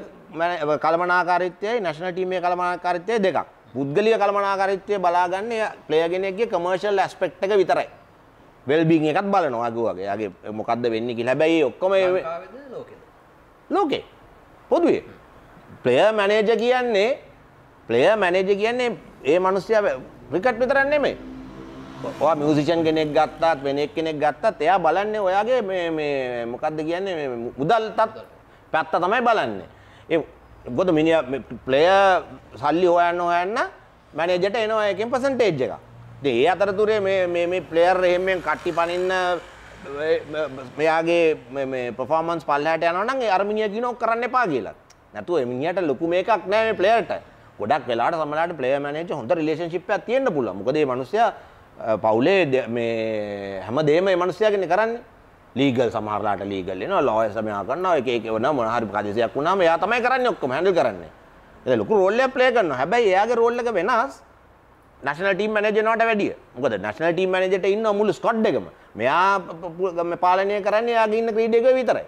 කළමනාකාරීත්වයයි නැෂනල් ටීම් එකේ කළමනාකාරීත්වය දෙකක්. පුද්ගලික කළමනාකාරීත්වය බලාගන්නේ ප්ලේයර් කෙනෙක්ගේ කමර්ෂල් ඇස්පෙක්ට් එක විතරයි. වෙල්බින් එකත් බලනවා අග වගේ. යාගේ මොකද්ද වෙන්නේ කියලා. හැබැයි ඔක්කොම? ලෝකේ පොදුවේ ප්ලේයර් මැනේජර් කියන්නේ ප්ලේයර් මැනේජර් කියන්නේ ඒ මිනිස්සයා ක්‍රිකට් විතරක් නෙමෙයි. ඔයා මියුසිෂියන් කෙනෙක් ගත්තාත් වෙන කෙනෙක් ගත්තත් එයා බලන්නේ ඔයාගේ මේ මේ මොකද්ද කියන්නේ මේ මුදල් පැත්ත තමයි බලන්නේ. ඒ මොකද මිනිහා ප්ලේයර් සල්ලි හොයන්න හොයන්න මැනේජර්ට එනවා එකෙන් පර්සන්ටේජ් එකක්. ඉතින් ඒ අතරතුරේ මේ මේ මේ ප්ලේයර් එහෙම කට්ටි පනින්න මෙයාගේ මේ පර්ෆෝමන්ස් පල්ලහැට යනවා නම් ඒ අර මිනිහා කියනවා කරන්න එපා කියලා. නැතුව ඒ මිනිහට ලොකු මේකක් නෑ මේ ප්ලේයර්ට. ගොඩක් වෙලාවට සමහරවිට ප්ලේයර් මැනේජර් හොඳ රිලේෂන්ෂිප් එකක් තියෙන්න පුළුවන්. මොකද මේ මිනිස්සයා පවුලේ මේ හැමදේම මේ මිනිස්සයාගෙන කරන්නේ. ලීගල් සමහරලාට ලීගල් එනවා ලෝයර්ස් මෙයා කරනවා එක එක වෙනවා මොන හරි කදේශයක් වුණාම එයා තමයි කරන්නේ ඔක්කොම හැන්ඩල් කරන්නේ. ඒක ලොකු රෝල් එකක් ප්ලේ කරනවා. හැබැයි එයාගේ රෝල් එක වෙනස්. නැශනල් ටීම් මැනේජර්නට වැඩිය. මොකද නැශනල් ටීම් මැනේජර්ට ඉන්න මුළු ස්කොඩ් එකම. මෙයා පාලනය කරන්නේ එයාගේ ඉන්න ක්‍රීඩකයෝ විතරයි.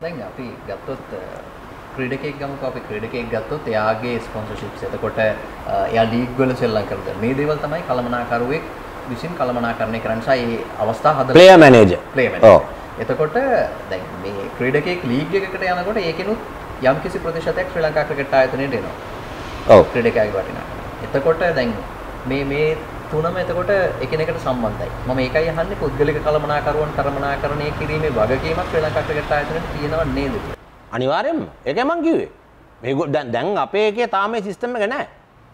දැන් අපි ගත්තොත් ක්‍රීඩකෙක් ගමුකෝ අපි ක්‍රීඩකෙක් ගත්තොත් එයාගේ ස්පොන්සර්ෂිප්ස් එතකොට එයා ලීග් වල සෙල්ලම් කරද මේ දේවල් තමයි කළමනාකරුවෙක් විසින් කළමනාකරණය කරන්න නිසා ඒ අවස්ථා හදලා ප්ලේයර් මැනේජර්. ප්ලේ ඔව්. එතකොට දැන් මේ ක්‍රීඩකෙක් ලීග් එකකට යනකොට ඒකෙනුත් යම්කිසි ප්‍රතිශතයක් ශ්‍රී ලංකා ක්‍රිකට් ආයතනයට එනවා. ඔව්. ක්‍රීඩකයාගේ වටිනා. එතකොට දැන් මේ මේ තුනම එතකොට එකිනෙකට සම්බන්ධයි. මම ඒකයි අහන්නේ පුද්ගලික කළමනාකරුවන් කළමනාකරණය කිරීමේ වගකීමක් ශ්‍රී ලංකා ක්‍රිකට් ආයතනයට තියෙනව නේද කියලා. අනිවාර්යෙන්ම ඒකයි මං කිව්වේ. මේක දැන් දැන් අපේ එකේ තාම මේ සිස්ටම් එක නැහැ.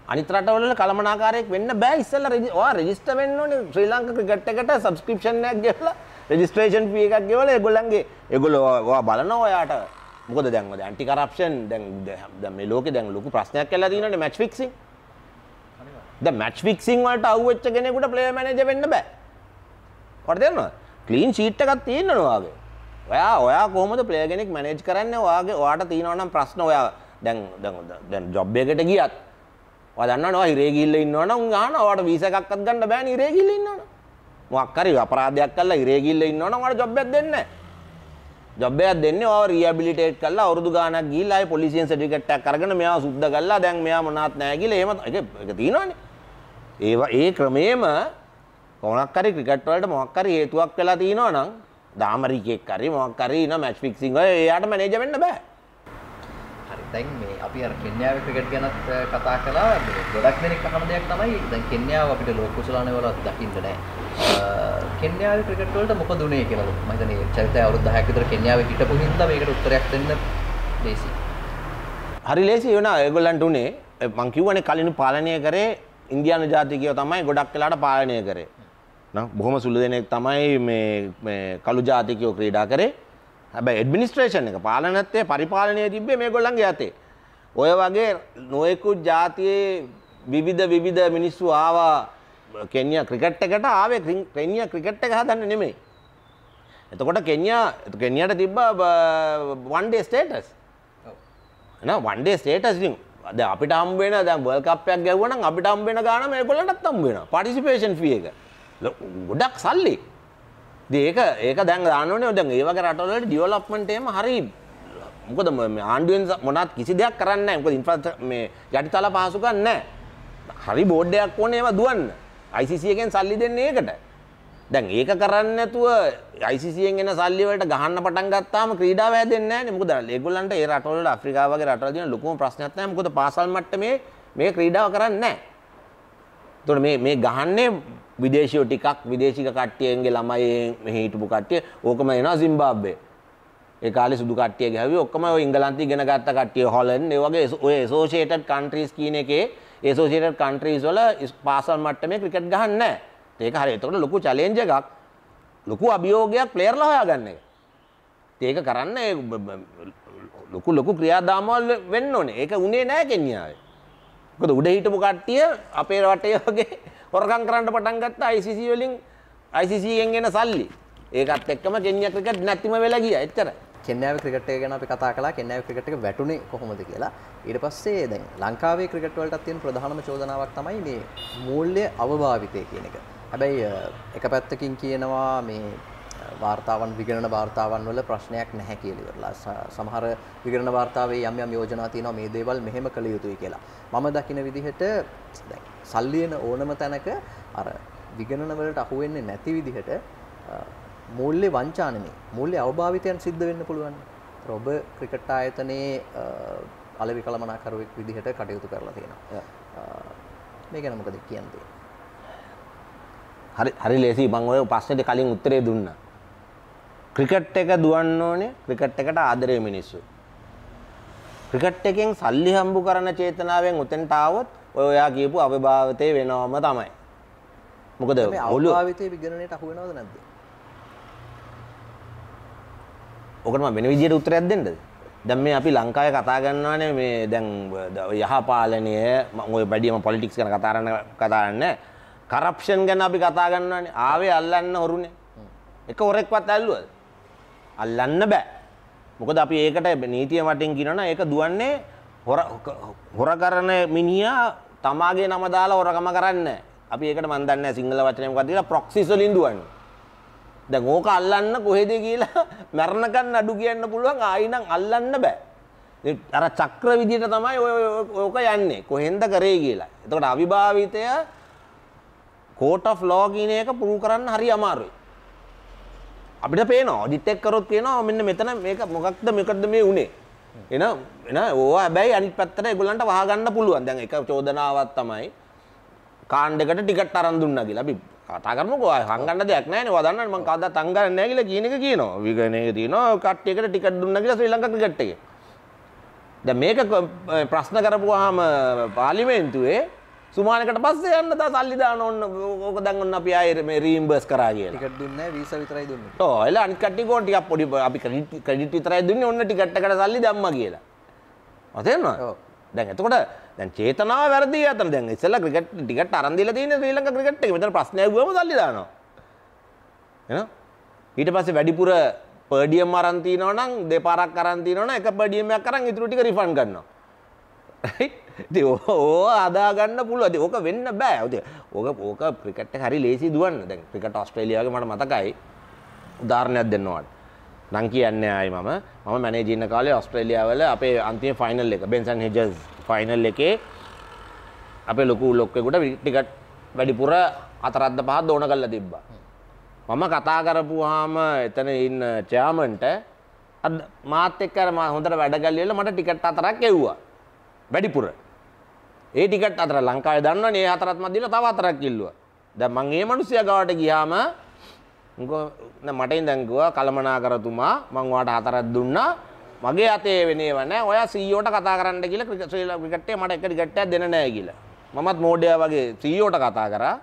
අනිත් රටවල කළමනාකාරයෙක් වෙන්න බෑ ඉස්සෙල්ලා රෙජි ඔයා රෙජිස්ටර් වෙන්න ඕනේ ශ්‍රී ලංකා ක්‍රිකට් එකට සබ්ස්ක්‍රිප්ෂන් එකක් ගෙවලා රෙජිස්ට්‍රේෂන් ෆී එකක් ගෙවලා ඒගොල්ලන්ගේ ඒගොල්ලෝ ඔයා බලනවා ඔයාට මොකද දැන් ඔය ඇන්ටි කරප්ෂන් දැන් දැන් මේ ලෝකේ දැන් ලොකු ප්‍රශ්නයක් කියලා තියෙනවානේ මැච් ෆික්සින්. දැන් මැච් ෆික්සින් වලට අහුවෙච්ච කෙනෙකුට ප්ලේයර් මැනේජර් වෙන්න බෑ. ඔයාට තේරෙනවද? ක්ලීන් ෂීට් එකක් තියෙනවා ඔයාගේ. ඔයා ඔයා කොහොමද ප්ලේයර් කෙනෙක් මැනේජ් කරන්නේ? ඔයාගේ ඔයාට තියෙනවා නම් ප්‍රශ්න ඔයා දැන් දැන් දැන් ජොබ් එකකට ගියත් ඔයා දන්නවනේ ඔයා හිරේ ගිහිල්ලා ඉන්නවනම් උන් අහනවා ඔයාට වීසා එකක්වත් ගන්න බෑනේ හිරේ ගිහිල්ලා ඉන්නවනම්. මොකක් හරි අපරාධයක් කළා හිරේ ගිහිල්ලා ඉන්නවනම් ඔයාට ජොබ් එකක් දෙන්නේ නැහැ. ජොබ් එකක් දෙන්නේ ඔයාව රීහැබිලිටේට් කරලා අවුරුදු ගාණක් ගිහිල්ලා ආයේ පොලිසියෙන් සර්ටිෆිකේට් එකක් අරගෙන මෙයාව සුද්ධ කරලා දැන් මෙයා මොනවත් නැහැ කියලා එහෙම ඒක ඒක තියෙනවනේ. ඒවා ඒ ක්‍රමේම මොකක් හරි ක්‍රිකට් වලට මොකක් හරි හේතුවක් වෙලා තියෙනවා නම් දාමරිකෙක් හරි මොකක් හරි ඉන මැච් ෆික්සිං වල එයාට මැනේජර් වෙන්න බෑ. දැන් මේ අපි අර කෙන්යාවේ ක්‍රිකට් ගැනත් කතා කළා ගොඩක් දෙනෙක් අහන දෙයක් තමයි දැන් කෙන්යාව අපිට ලෝක කුසලානේ වල දකින්න නෑ. කෙන්යාවේ ක්‍රිකට් වලට මොකද උනේ කියලා මම හිතන්නේ චරිතය අවුරුදු 10ක් විතර කෙන්යාවේ හිටපු හින්දා මේකට උත්තරයක් දෙන්න ලේසි. හරි ලේසි වෙනවා ඒගොල්ලන්ට උනේ මං කිව්වනේ කලින් පාලනය කරේ ඉන්දියානු ජාතිකයෝ තමයි ගොඩක් වෙලාට පාලනය කරේ. බොහොම සුළු දෙනෙක් තමයි මේ මේ කළු ජාතිකයෝ ක්‍රීඩා කරේ. හැබැයි ඇඩ්මිනිස්ට්‍රේෂන් එක පාලනත්වයේ පරිපාලනය තිබ්බේ මේගොල්ලන්ගේ අතේ. ඔය වගේ නොයෙකුත් ජාතියේ විවිධ විවිධ මිනිස්සු ආවා කෙන්ිය ක්‍රිකට් එකට ආවේ ක්‍රෙනිය ක්‍රිකට් එක හදන්න නෙමෙයි. එතකොට කෙන්යා කෙන්යට තිබ්බ වන්ඩේ ස්ටේටස් වන්ඩේ ස්ටේටස්ින් අද අපිට හම්බෙන දැ බල්කපයක් ගැවන අපිට හම්බෙන ගාන මේකොලටත් තම්බෙන පටිසිපේෂන් ිය එක ගොඩක් සල්ලි. ඒක ඒක දැන් දානනේ දැන් ඒවගේ රටවලට ඩියවලප්මන්ටේම හරි මොකද ආණ්ඩුවෙන් මොනත් කිසි දෙයක් කරන්න මොක ඉන්ප්‍රත් මේ යටිතල පහසුකන්න හරි බෝඩ්ඩයක් ඕන ඒවා දුවන්න. අයිසිසියකෙන් සල්ලි දෙන්නේ ඒකට. දැන් ඒක කරන්න නැතුව ICC-යෙන් එන සල්ලි වලට ගහන්න පටන් ගත්තාම ක්‍රීඩාව හැදෙන්නේ නැහැ නේ. මොකද ඒගොල්ලන්ට ඒ රටවල අප්‍රිකාව වගේ රටවල තියෙන ලොකුම ප්‍රශ්නයක් නැහැ. මොකද පාසල් මට්ටමේ මේ ක්‍රීඩාව කරන්නේ නැහැ. එතකොට මේ මේ ගහන්නේ විදේශියෝ ටිකක් විදේශික කට්ටියන්ගේ ළමයි මෙහි හිටපු කට්ටිය ඕකම එනවා සිම්බාබ්වේ. ඒ කාලේ සුදු කට්ටිය ගහුවේ ඔක්කොම ඔය ඉංගලන්තේ ඉගෙන ගත්ත කට්ටිය හොලන්ඩ් ඒ වගේ ඔය ඇසෝෂියේටඩ් කන්ට්‍රීස් කියන එකේ ඇසෝෂියේටඩ් කන්ට්‍රීස් වල පාසල් මට්ටමේ ක්‍රිකට් ගහන්නේ නැහැ. ඒක හරි එතකොට ලොකු චැලෙන්ජ් එකක් ලොකු අභියෝගයක් ප්ලේයර්ලා හොයාගන්න එක. ඒක කරන්න ලොකු ලොකු ක්‍රියාදාමවල වෙන්න ඕනේ. ඒක උනේ නෑ කෙන්යාවේ. මොකද උඩ හිටපු කට්ටිය අපේ රටේ වගේ හොරකම් කරන්න පටන් ගත්තා ICC වලින් ICC යෙන් එන සල්ලි. ඒකත් එක්කම කෙන්යා ක්‍රිකට් නැතිම වෙලා ගියා. එච්චරයි. කෙන්නාව ක්‍රිකට් එක ගැන අපි කතා කළා කෙන්නාව ක්‍රිකට් එක වැටුනේ කොහොමද කියලා. ඊට පස්සේ දැන් ලංකාවේ ක්‍රිකට් වලටත් තියෙන ප්‍රධානම චෝදනාවක් තමයි මේ මූල්‍ය අවභාවිතය කියන එක. හැබැයි එක පැත්තකින් කියනවා මේ වාර්තාවන් විගණන වාර්තාවන් වල ප්‍රශ්නයක් නැහැ කියලා ඉවරලා සමහර විගණන වාර්තාවේ යම් යම් යෝජනා තියෙනවා මේ දේවල් මෙහෙම කළ යුතුයි කියලා. මම දකින විදිහට දැන් සල්ලි එන ඕනම තැනක අර විගණන වලට අහු වෙන්නේ නැති විදිහට මූල්‍ය වංචා නෙමෙයි. මූල්‍ය අවභාවිතයන් සිද්ධ වෙන්න පුළුවන්. ඔබ ක්‍රිකට් ආයතනයේ අලෙවි කළමනාකරුවෙක් විදිහට කටයුතු කරලා තියෙනවා. මේ ගැන මොකද කියන්නේ? හරි හරි ලේසි මං ඔය ප්‍රශ්නෙට කලින් උත්තරේ දුන්නා. ක්‍රිකට් එක දුවන්න ඕනේ ක්‍රිකට් එකට ආදරේ මිනිස්සු. ක්‍රිකට් එකෙන් සල්ලි හම්බු කරන චේතනාවෙන් උතෙන්ට ආවොත් ඔය ඔයා කියපු අවභාවිතේ වෙනවම තමයි. මොකද ඔලු අවභාවිතේ විගණනයට අහු වෙනවද නැද්ද? ඔකට මම වෙන විදියට උත්තරයක් දෙන්නද? දැන් මේ අපි ලංකාවේ කතා කරනවානේ මේ දැන් යහපාලනය ඔය වැඩියම පොලිටික්ස් ගැන කතා කරන්න කතා කරන්නේ කරප්ෂන් ගැන අපි කතා ගන්නවානේ ආවේ අල්ලන්න හොරුනේ එක හොරෙක්වත් ඇල්ලුවද අල්ලන්න බෑ. මොකද අපි ඒකට නීතිය වටින් කියනවනම් ඒක දුවන්නේ හොර හොර කරන මිනිහා තමාගේ නම දාලා හොරකම කරන්නේ අපි ඒකට මන් දන්නේ නැහැ සිංහල වචනේ මොකක්ද කියලා ප්‍රොක්සිස් වලින් දුවන්නේ. දැන් ඕක අල්ලන්න කොහෙද කියලා මරණකන් අඩු කියන්න පුළුවන්. ආයි නම් අල්ලන්න බෑ. අර චක්‍ර විදිහට තමයි ඔය ඕක යන්නේ. කොහෙන්ද කරේ කියලා. එතකොට අවිභාවිතය කෝට් ඔෆ් ලෝ කියන එක ප්‍රූව් කරන්න හරි අමාරුයි. අපිට පේනවා ඔඩිට් එක කරොත් කියනවා මෙන්න මෙතන මේක මොකක්ද මොකක්ද මේ උනේ. එන එන ඕවා හැබැයි අනිත් පැත්තට ඒගොල්ලන්ට වහගන්න පුළුවන්. දැන් එක චෝදනාවක් තමයි කාණ්ඩයකට ටිකට් අරන් දුන්නා කියලා. අපි කතා කරමුකෝ හංගන්න දෙයක් නැහැ නේ. වදන්න මම කවදාවත් හංගන්නේ නැහැ කියලා කියන එක කියනවා. විගණේ තියෙනවා කට්ටියකට ටිකට් දුන්නා කියලා ශ්‍රී ලංකා ක්‍රිකට් එකේ. දැන් මේක ප්‍රශ්න කරපුවාම පාර්ලිමේන්තුවේ සුමානකට පස්සේ යන්න තා සල්ලි දාන ඔන්න ඕක දැන් ඔන්න අපි ආයෙ මේ රීම්බර්ස් කරා කියලා. ටිකට් දුන්නේ වීසා විතරයි දුන්නේ. ඔව් එල අනිත් කට්ටිය කොහොම ටිකක් පොඩි අපි ක්‍රෙඩිට් ක්‍රෙඩිට් විතරයි දුන්නේ ඔන්න ටිකට් එකට සල්ලි දැම්මා කියලා. මතෙන්නවා? ඔව්. දැන් එතකොට දැන් චේතනාව වැරදි අතන දැන් ඉස්සෙල්ලා ක්‍රිකට් ටිකට් අරන් දීලා තියෙන්නේ ශ්‍රී ලංකා ක්‍රිකට් එක. මෙතන ප්‍රශ්නය ඇහුවම සල්ලි දානවා. එනවා? ඊට පස්සේ වැඩිපුර පර්ඩියම් අරන් තිනවනම් දෙපාරක් අරන් තිනවනම් එක පර්ඩියම්යක් අරන් ඉතුරු ටික රිෆන්ඩ් කරනවා. ඕ අදාගන්න පුළුවද ඕක වෙන්න බෑ. ඔද ඕක ඕක ක්‍රිකට් හරි ලේසි දුවන්න. දැන් ක්‍රිකට ඔස්ට්‍රේලියාවගේ මට මතකයි. උදාහරණයක් දෙන්නවාට නං කියන්න අයි මම. මම මැනේජින්න කාලේ ඔස්ට්‍රේලියාවල අපේ අන්තිම ෆයිනල් එක බෙන්සන් හෙජස් ෆයිනල් එකේ අපේ ලොකු ලොක්කෙකුට ටිකට් වැඩිපුර අතරද්ද පහත් ඕන කල්ල තිබ්බා. මම කතා කරපුහාම එතන ඉන්න චයාමන්ට මාත් එක්කර ම හොඳට වැඩගල්ලියල මට ටිකට් අතරක් එව්වා. වැඩිපුර. ඒ ටිකට් අතර ලංකාවේ දන්න ඒ හතරත් මැදිලා තව හතරක් කිල්ලුවා. දැන් මං ඒ මිනිස්සයා ගාවට ගියාම මොකෝ මට ඉඳන් කිව්වා කලමනාකරතුමා මං ඔයාට හතරක් දුන්නා මගේ අතේ වෙනේව නැහැ. ඔයා CEO-ට කතා කරන්න කියලා ශ්‍රී ලංකා ක්‍රිකට් මට එක ටිකට් එකක් දෙන්න නැහැ කියලා. මමත් මෝඩයා වගේ CEO-ට කතා කරා.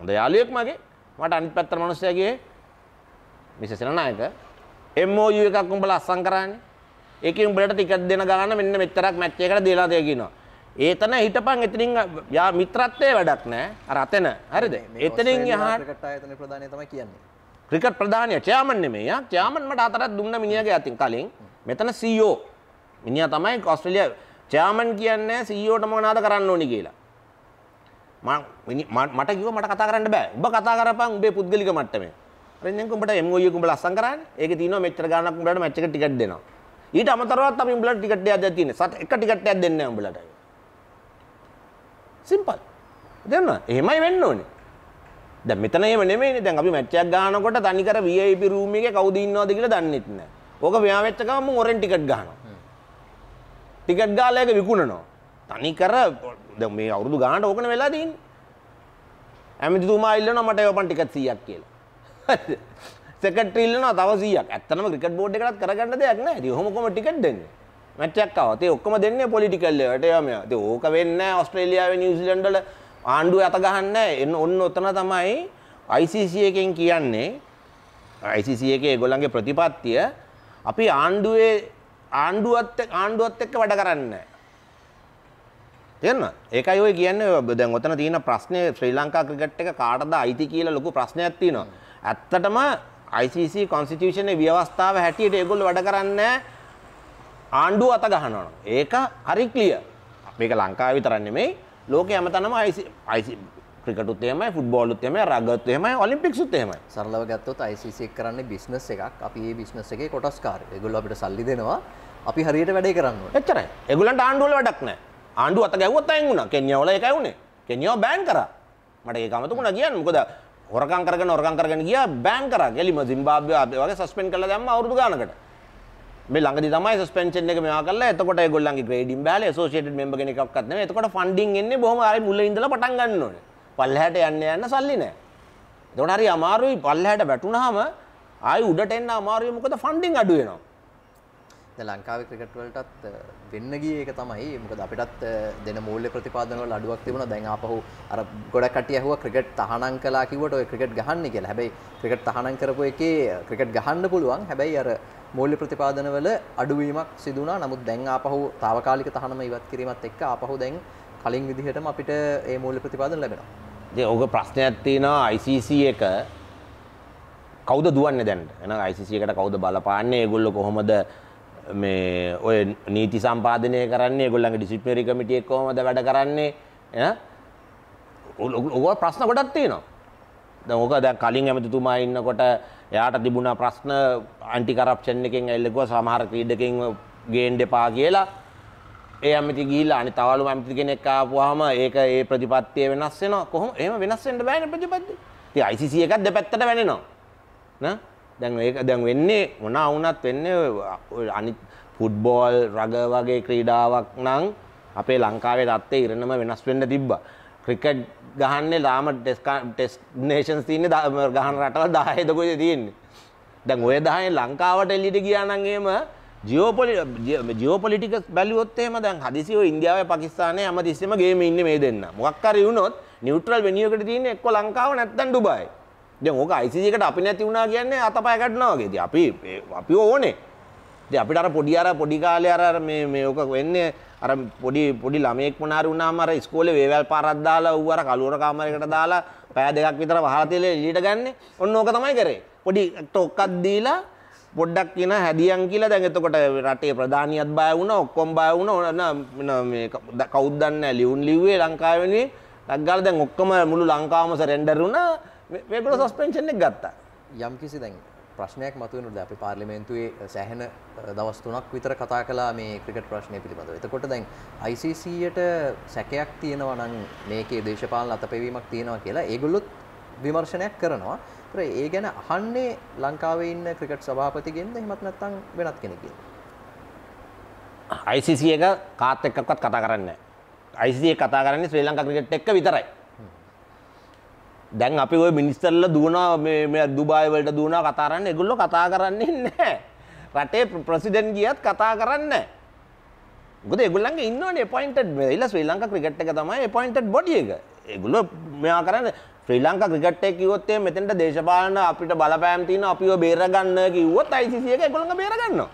හොඳ යාළුවෙක් මගේ. මට අනිත් පැත්තට මිනිස්සයා ගියේ මිසස් සෙනනායක MOU එකක් උඹලා අස්සම් කරානේ. ඒකෙන් උඹලට ටිකට් දෙන ගාන මෙන්න මෙච්චරක් මැච් එකකට දීලා තියෙ කියනවා. ඒතන හිටපන් එතනින් යා මිත්‍රත්වය වැඩක් නෑ. අර අතන. හරිද? එතනින් යහට ආයතන ප්‍රධානය තමයි කියන්නේ. ක්‍රිකට් ප්‍රධානය චයාමන් නෙමේ යා. චයාමන් මට අතරත් දුන්න මිනිියගේ අතින් කලින්. මෙතන සීෝ මිනිිය තමයි කොස්ට්‍රලිය චයාමන් කියන්නේ සීෝට මොනාද කරන්න ඕනි කියලා. මට කිව මට කතා කරන්න බෑ. උඹ කතා කරපන් උඹේ පුද්ගලික මට්ටමේ. රෙන්කුඹට එමෝය කුඹ ලස්සන් කරන්න ඒක තින මෙච්චර ගානක් උඹට මච්චක ටිකට් දෙනවා. ඊට අමතරවත් අපි උඹලට ටිකට් එකක් තියෙන සත් එක ටිකට් එකක් දෙන්න උඹලට සිම්පල් දෙන්න එහෙමයි වෙන්න ඕනේ දැන් මෙතන එහෙම නෙමෙයිනේ දැන් අපි මැච් එකක් ගහනකොට තනිකර VIP room එකේ කවුද ඉන්නවද කියලා දන්නෙත් නැහැ. ඕක මෙයා වෙච්ච ගමන් මම ඔරෙන් ටිකට් ගහනවා. ටිකට් ගාලා ඒක විකුණනවා. තනිකර දැන් මේ අවුරුදු ගානට ඕකනේ වෙලා තියෙන්නේ. ඇමතිතුමා ඉල්ලනවා මට එවපන් ටිකට් 100ක් කියලා. සෙක්‍රටරි ඉල්ලනවා තව 100ක්. ඇත්තටම ක්‍රිකට් බෝඩ් එකටත් කරගන්න දෙයක් නැහැ. ඉතින් ඔහොම කොහොම ටිකට් දෙන්නේ? මැච් එකක් ආවොත් ඒ ඔක්කොම දෙන්නේ පොලිටිකල් ඒවට ඒවා මේවා. ඉතින් ඕක වෙන්නේ නැහැ ඕස්ට්‍රේලියාවේ නිව්සීලන්ත වල ආණ්ඩුව අත ගහන්නේ නැහැ. එන්න ඔන්න ඔතන තමයි ICC එකෙන් කියන්නේ ICC එකේ ඒගොල්ලන්ගේ ප්‍රතිපත්තිය අපි ආණ්ඩුවේ ආණ්ඩුවත් එක්ක- ආණ්ඩුවත් එක්ක වැඩ කරන්නේ නැහැ. තේරෙනවද? ඒකයි ඔය කියන්නේ ඔය දැන් ඔතන තියෙන ප්‍රශ්නේ ශ්‍රී ලංකා ක්‍රිකට් එක කාටද අයිති කියලා ලොකු ප්‍රශ්නයක් තියෙනවා. ඇත්තටම ICC constitution එකේ ව්‍යවස්ථාව හැටියට ඒගොල්ලෝ වැඩ කරන්නේ ආණ්ඩුව අත ගහනවා. ඒක හරි ක්ලියර්. මේක ලංකාවේ විතරක් නෙමෙයි ලෝකේ ICC ICC ක්‍රිකටුත් එහෙමයි ෆුට්බෝලුත් එහෙමයි රගත් එහෙමයි ඔලිම්පික්සුත් එහෙමයි. සරලව ගත්තොත් ICC එක කරන්නේ බිස්නස් එකක්. අපි මේ බිස්නස් එකේ කොටස්කාරයෝ. ඒගොල්ලෝ අපිට සල්ලි දෙනවා. අපි හරියට වැඩේ කරන්න ඕනේ. එච්චරයි. ඒගොල්ලන්ට ආණ්ඩුව වල වැඩක් නැහැ. ආණ්ඩුව අත ගැහුවොත් අයින් වුණා. කෙන්යා වල ඒකයි වුනේ. කෙන්යාව බෑන් කරා. මට ඒක අමතකුණා කියන්න. මොකද හොරකම් කරගෙන හොරකම් කරගෙන ගියා බෑන් කරා. ගෙලිම සිම්බාබ්වේ වගේ සස්පෙන්ඩ් කරලා දැම්ම අවුරුදු ගානකට. මේ ළඟදි තමයි සස්පෙන්ෂන් එක මෙයා කරලා එතකොට ඒගොල්ලන්ගේ ග්‍රේඩින් බෑලා ඇසෝසියේටඩ් මෙම්බර් කෙනෙක් එකක්වත් නෙමෙයි. එතකොට ෆන්ඩින් එන්නේ බොහොම ආයි මුල ඉඳලා පටන් ගන්න ඕනේ. පල්ලෙහාට යන්න යන්න සල්ලි නැහැ. එතකොට හරි අමාරුයි පල්ලෙහාට වැටුනහම ආයි උඩට එන්න අමාරුයි මොකද ෆන්ඩින් අඩු වෙනවා. දැන් ලංකාවේ ක්‍රිකට් වලටත් අ, වෙන්න ගියේ ඒක තමයි. මොකද අපිටත් අ, දෙන මූල්‍ය ප්‍රතිපාදන වල අඩුවක් තිබුණා. දැන් ආපහු අර ගොඩක් කට්ටිය ඇහුවා ක්‍රිකට් තහනම් කළා කිව්වට ඔය ක්‍රිකට් ගහන්නේ කියලා. හැබැයි ක්‍රිකට් තහනම් කරපු එකේ ක්‍රිකට් ගහන්න පුළුවන්. හැබැයි අර මූල්‍ය ප්‍රතිපාදන වල අඩුවීමක් සිදු වුණා. නමුත් දැන් ආපහු తాවකාලික තහනම ඉවත් කිරීමත් එක්ක ආපහු දැන් කලින් විදිහටම අපිට ඒ මූල්‍ය ප්‍රතිපාදන ලැබෙනවා. ඉතින් ඕක ප්‍රශ්නයක් තියෙනවා ICC එක කවුද දුවන්නේ දැන්ට? එහෙනම් ICC එකට කවුද බලපාන්නේ? ඒගොල්ලෝ කොහොමද මේ ඔය නීති සම්පාදනය කරන්නේ? ඒගොල්ලන්ගේ ඩිසිප්ලිනරි කමිටි එක කොහොමද වැඩ කරන්නේ? ඈ? ඔය ප්‍රශ්න ගොඩක් තියෙනවා. දැන් ඕක දැන් කලින් ඇමතිතුමා ඉන්නකොට එයාට තිබුණා ප්‍රශ්න ඇන්ටි කරප්ෂන් එකෙන් ඇල්ලුවා සමහර ක්‍රීඩකයන් ගේන්න එපා කියලා. ඒ ඇමති ගිහිල්ලා අනිත් තවලු ඇමති කෙනෙක් ආපුවාම ඒක ඒ ප්‍රතිපත්තිය වෙනස් වෙනවා. කොහොම? එහෙම වෙනස් වෙන්න බෑනේ ප්‍රතිපත්තිය ඉතින් ICC එකත් දෙපැත්තට වෙනෙනවා. න? දැන් ඒක දැන් වෙන්නේ මොනවා වුණත් වෙන්නේ ඔය අනිත් ෆුට්බෝල් රග වගේ ක්‍රීඩාවක් නම් අපේ ලංකාවේ තත්ත්වය ඉරණම වෙනස් වෙන්න තිබ්බා. ක්‍රිකට් ගහන්නේ ලාම ටෙස් නේෂන්ස් තියන්නේ දා- ගහන රටවල් 10 දකොද තියෙන්නේ දැන් ඔය 10 ලංකාවට එළියට ගියා නම් එහෙම ජියෝපොලි ජියෝපොලිටිකස් බැලුවොත් එහෙම දැන් හදිසිය ඔය ඉන්දියාවේ පාකිස්තානයේ හැමතිස්සෙම ගේමේ ඉන්නේ මේ දෙන්න. මොකක් හරි වුණොත් නියුට්‍රල් වෙනියු එකට තියෙන්නේ එක්ක ලංකාව නැත්නම් ඩුබායි. දැන් ඕක ICC එකට අපි නැති වුණා කියන්නේ අතපය කඩනවා වගේ. ඉතින් අපි අපි ඕනේ. ඉතින් අපිට අර පොඩි අර පොඩි කාලේ අර අර මේ මේ ඕක වෙන්නේ අර පොඩි පොඩි ළමයෙක් මොනාරි වුණාම අර ඉස්කෝලේ වේවැල් පාරක් දාලා ඌ අර කලුවර කාමරයකට දාලා පෑ දෙකක් විතර වහලා තියලා එළියට ගන්නෙ. ඔන්න ඕක තමයි කරේ. පොඩි ටොක්කක් දීලා පොඩ්ඩක් කියන හැදියන් කියලා දැන් එතකොට රටේ ප්‍රධානියත් බය වුණා ඔක්කොම බය වුණා ඔන්න මේ කවුද දන්නේ ලියුන් ලිව්වේ ලංකාවේ වෙනුවෙන් ඩග්ගාල දැන් ඔක්කොම මුළු ලංකාවම සරෙන්ඩර් වුණා මේ- මේගොල්ලෝ සස්පෙන්ෂන් එක ගත්තා යම් කිසි දැන් ප්‍රශ්නයක් මතුවෙනද අපි පාර්ලිමේන්තුවේ සෑහෙන අ, දවස් තුනක් විතර කතා කළා මේ ක්‍රිකට් ප්‍රශ්නය පිළිබඳව. එතකොට දැන් ICCයට සැකයක් තියෙනවා නම් මේකේ දේශපාලන අතපෙවීමක් තියෙනවා කියලා ඒගොල්ලොත් විමර්ශනයක් කරනවා. ඒතර ඒ ගැන අහන්නේ ලංකාවේ ඉන්න ක්‍රිකට් සභාපතිගෙන්ද එහෙමත් නැත්නම් වෙනත් කෙනෙක්ගෙන්ද? ICC එක කාත් එක්කවත් කතා කරන්නේ නැහැ. ICC එක කතා කරන්නේ ශ්‍රී ලංකා ක්‍රිකට් එක්ක විතරයි. දැන් අපි ওই මිනිස්තරලා දුවනවා මේ මේ දුබායි වලට දුවනවා කතා කරන්නේ ඒගොල්ලෝ කතා කරන්නේ නැහැ. රටේ ප්‍රෙසිඩන්ට් ගියත් කතා කරන්නේ නැහැ. මොකද ඒගොල්ලන්ගේ ඉන්නවනේ අපොයින්ටඩ් වෙලා ශ්‍රී ලංකා ක්‍රිකට් එක තමයි අපොයින්ටඩ් බොඩි එක. ඒගොල්ලෝ මෙයා කරන්නේ ශ්‍රී ලංකා ක්‍රිකට් එක කිව්වොත් එහෙනම් මෙතෙන්ට දේශපාලන අපිට බලපෑම් තියෙනවා අපිව බේර ගන්න කිව්වොත් ICC එක ඒගොල්ලන්ගේ බේර ගන්නවා.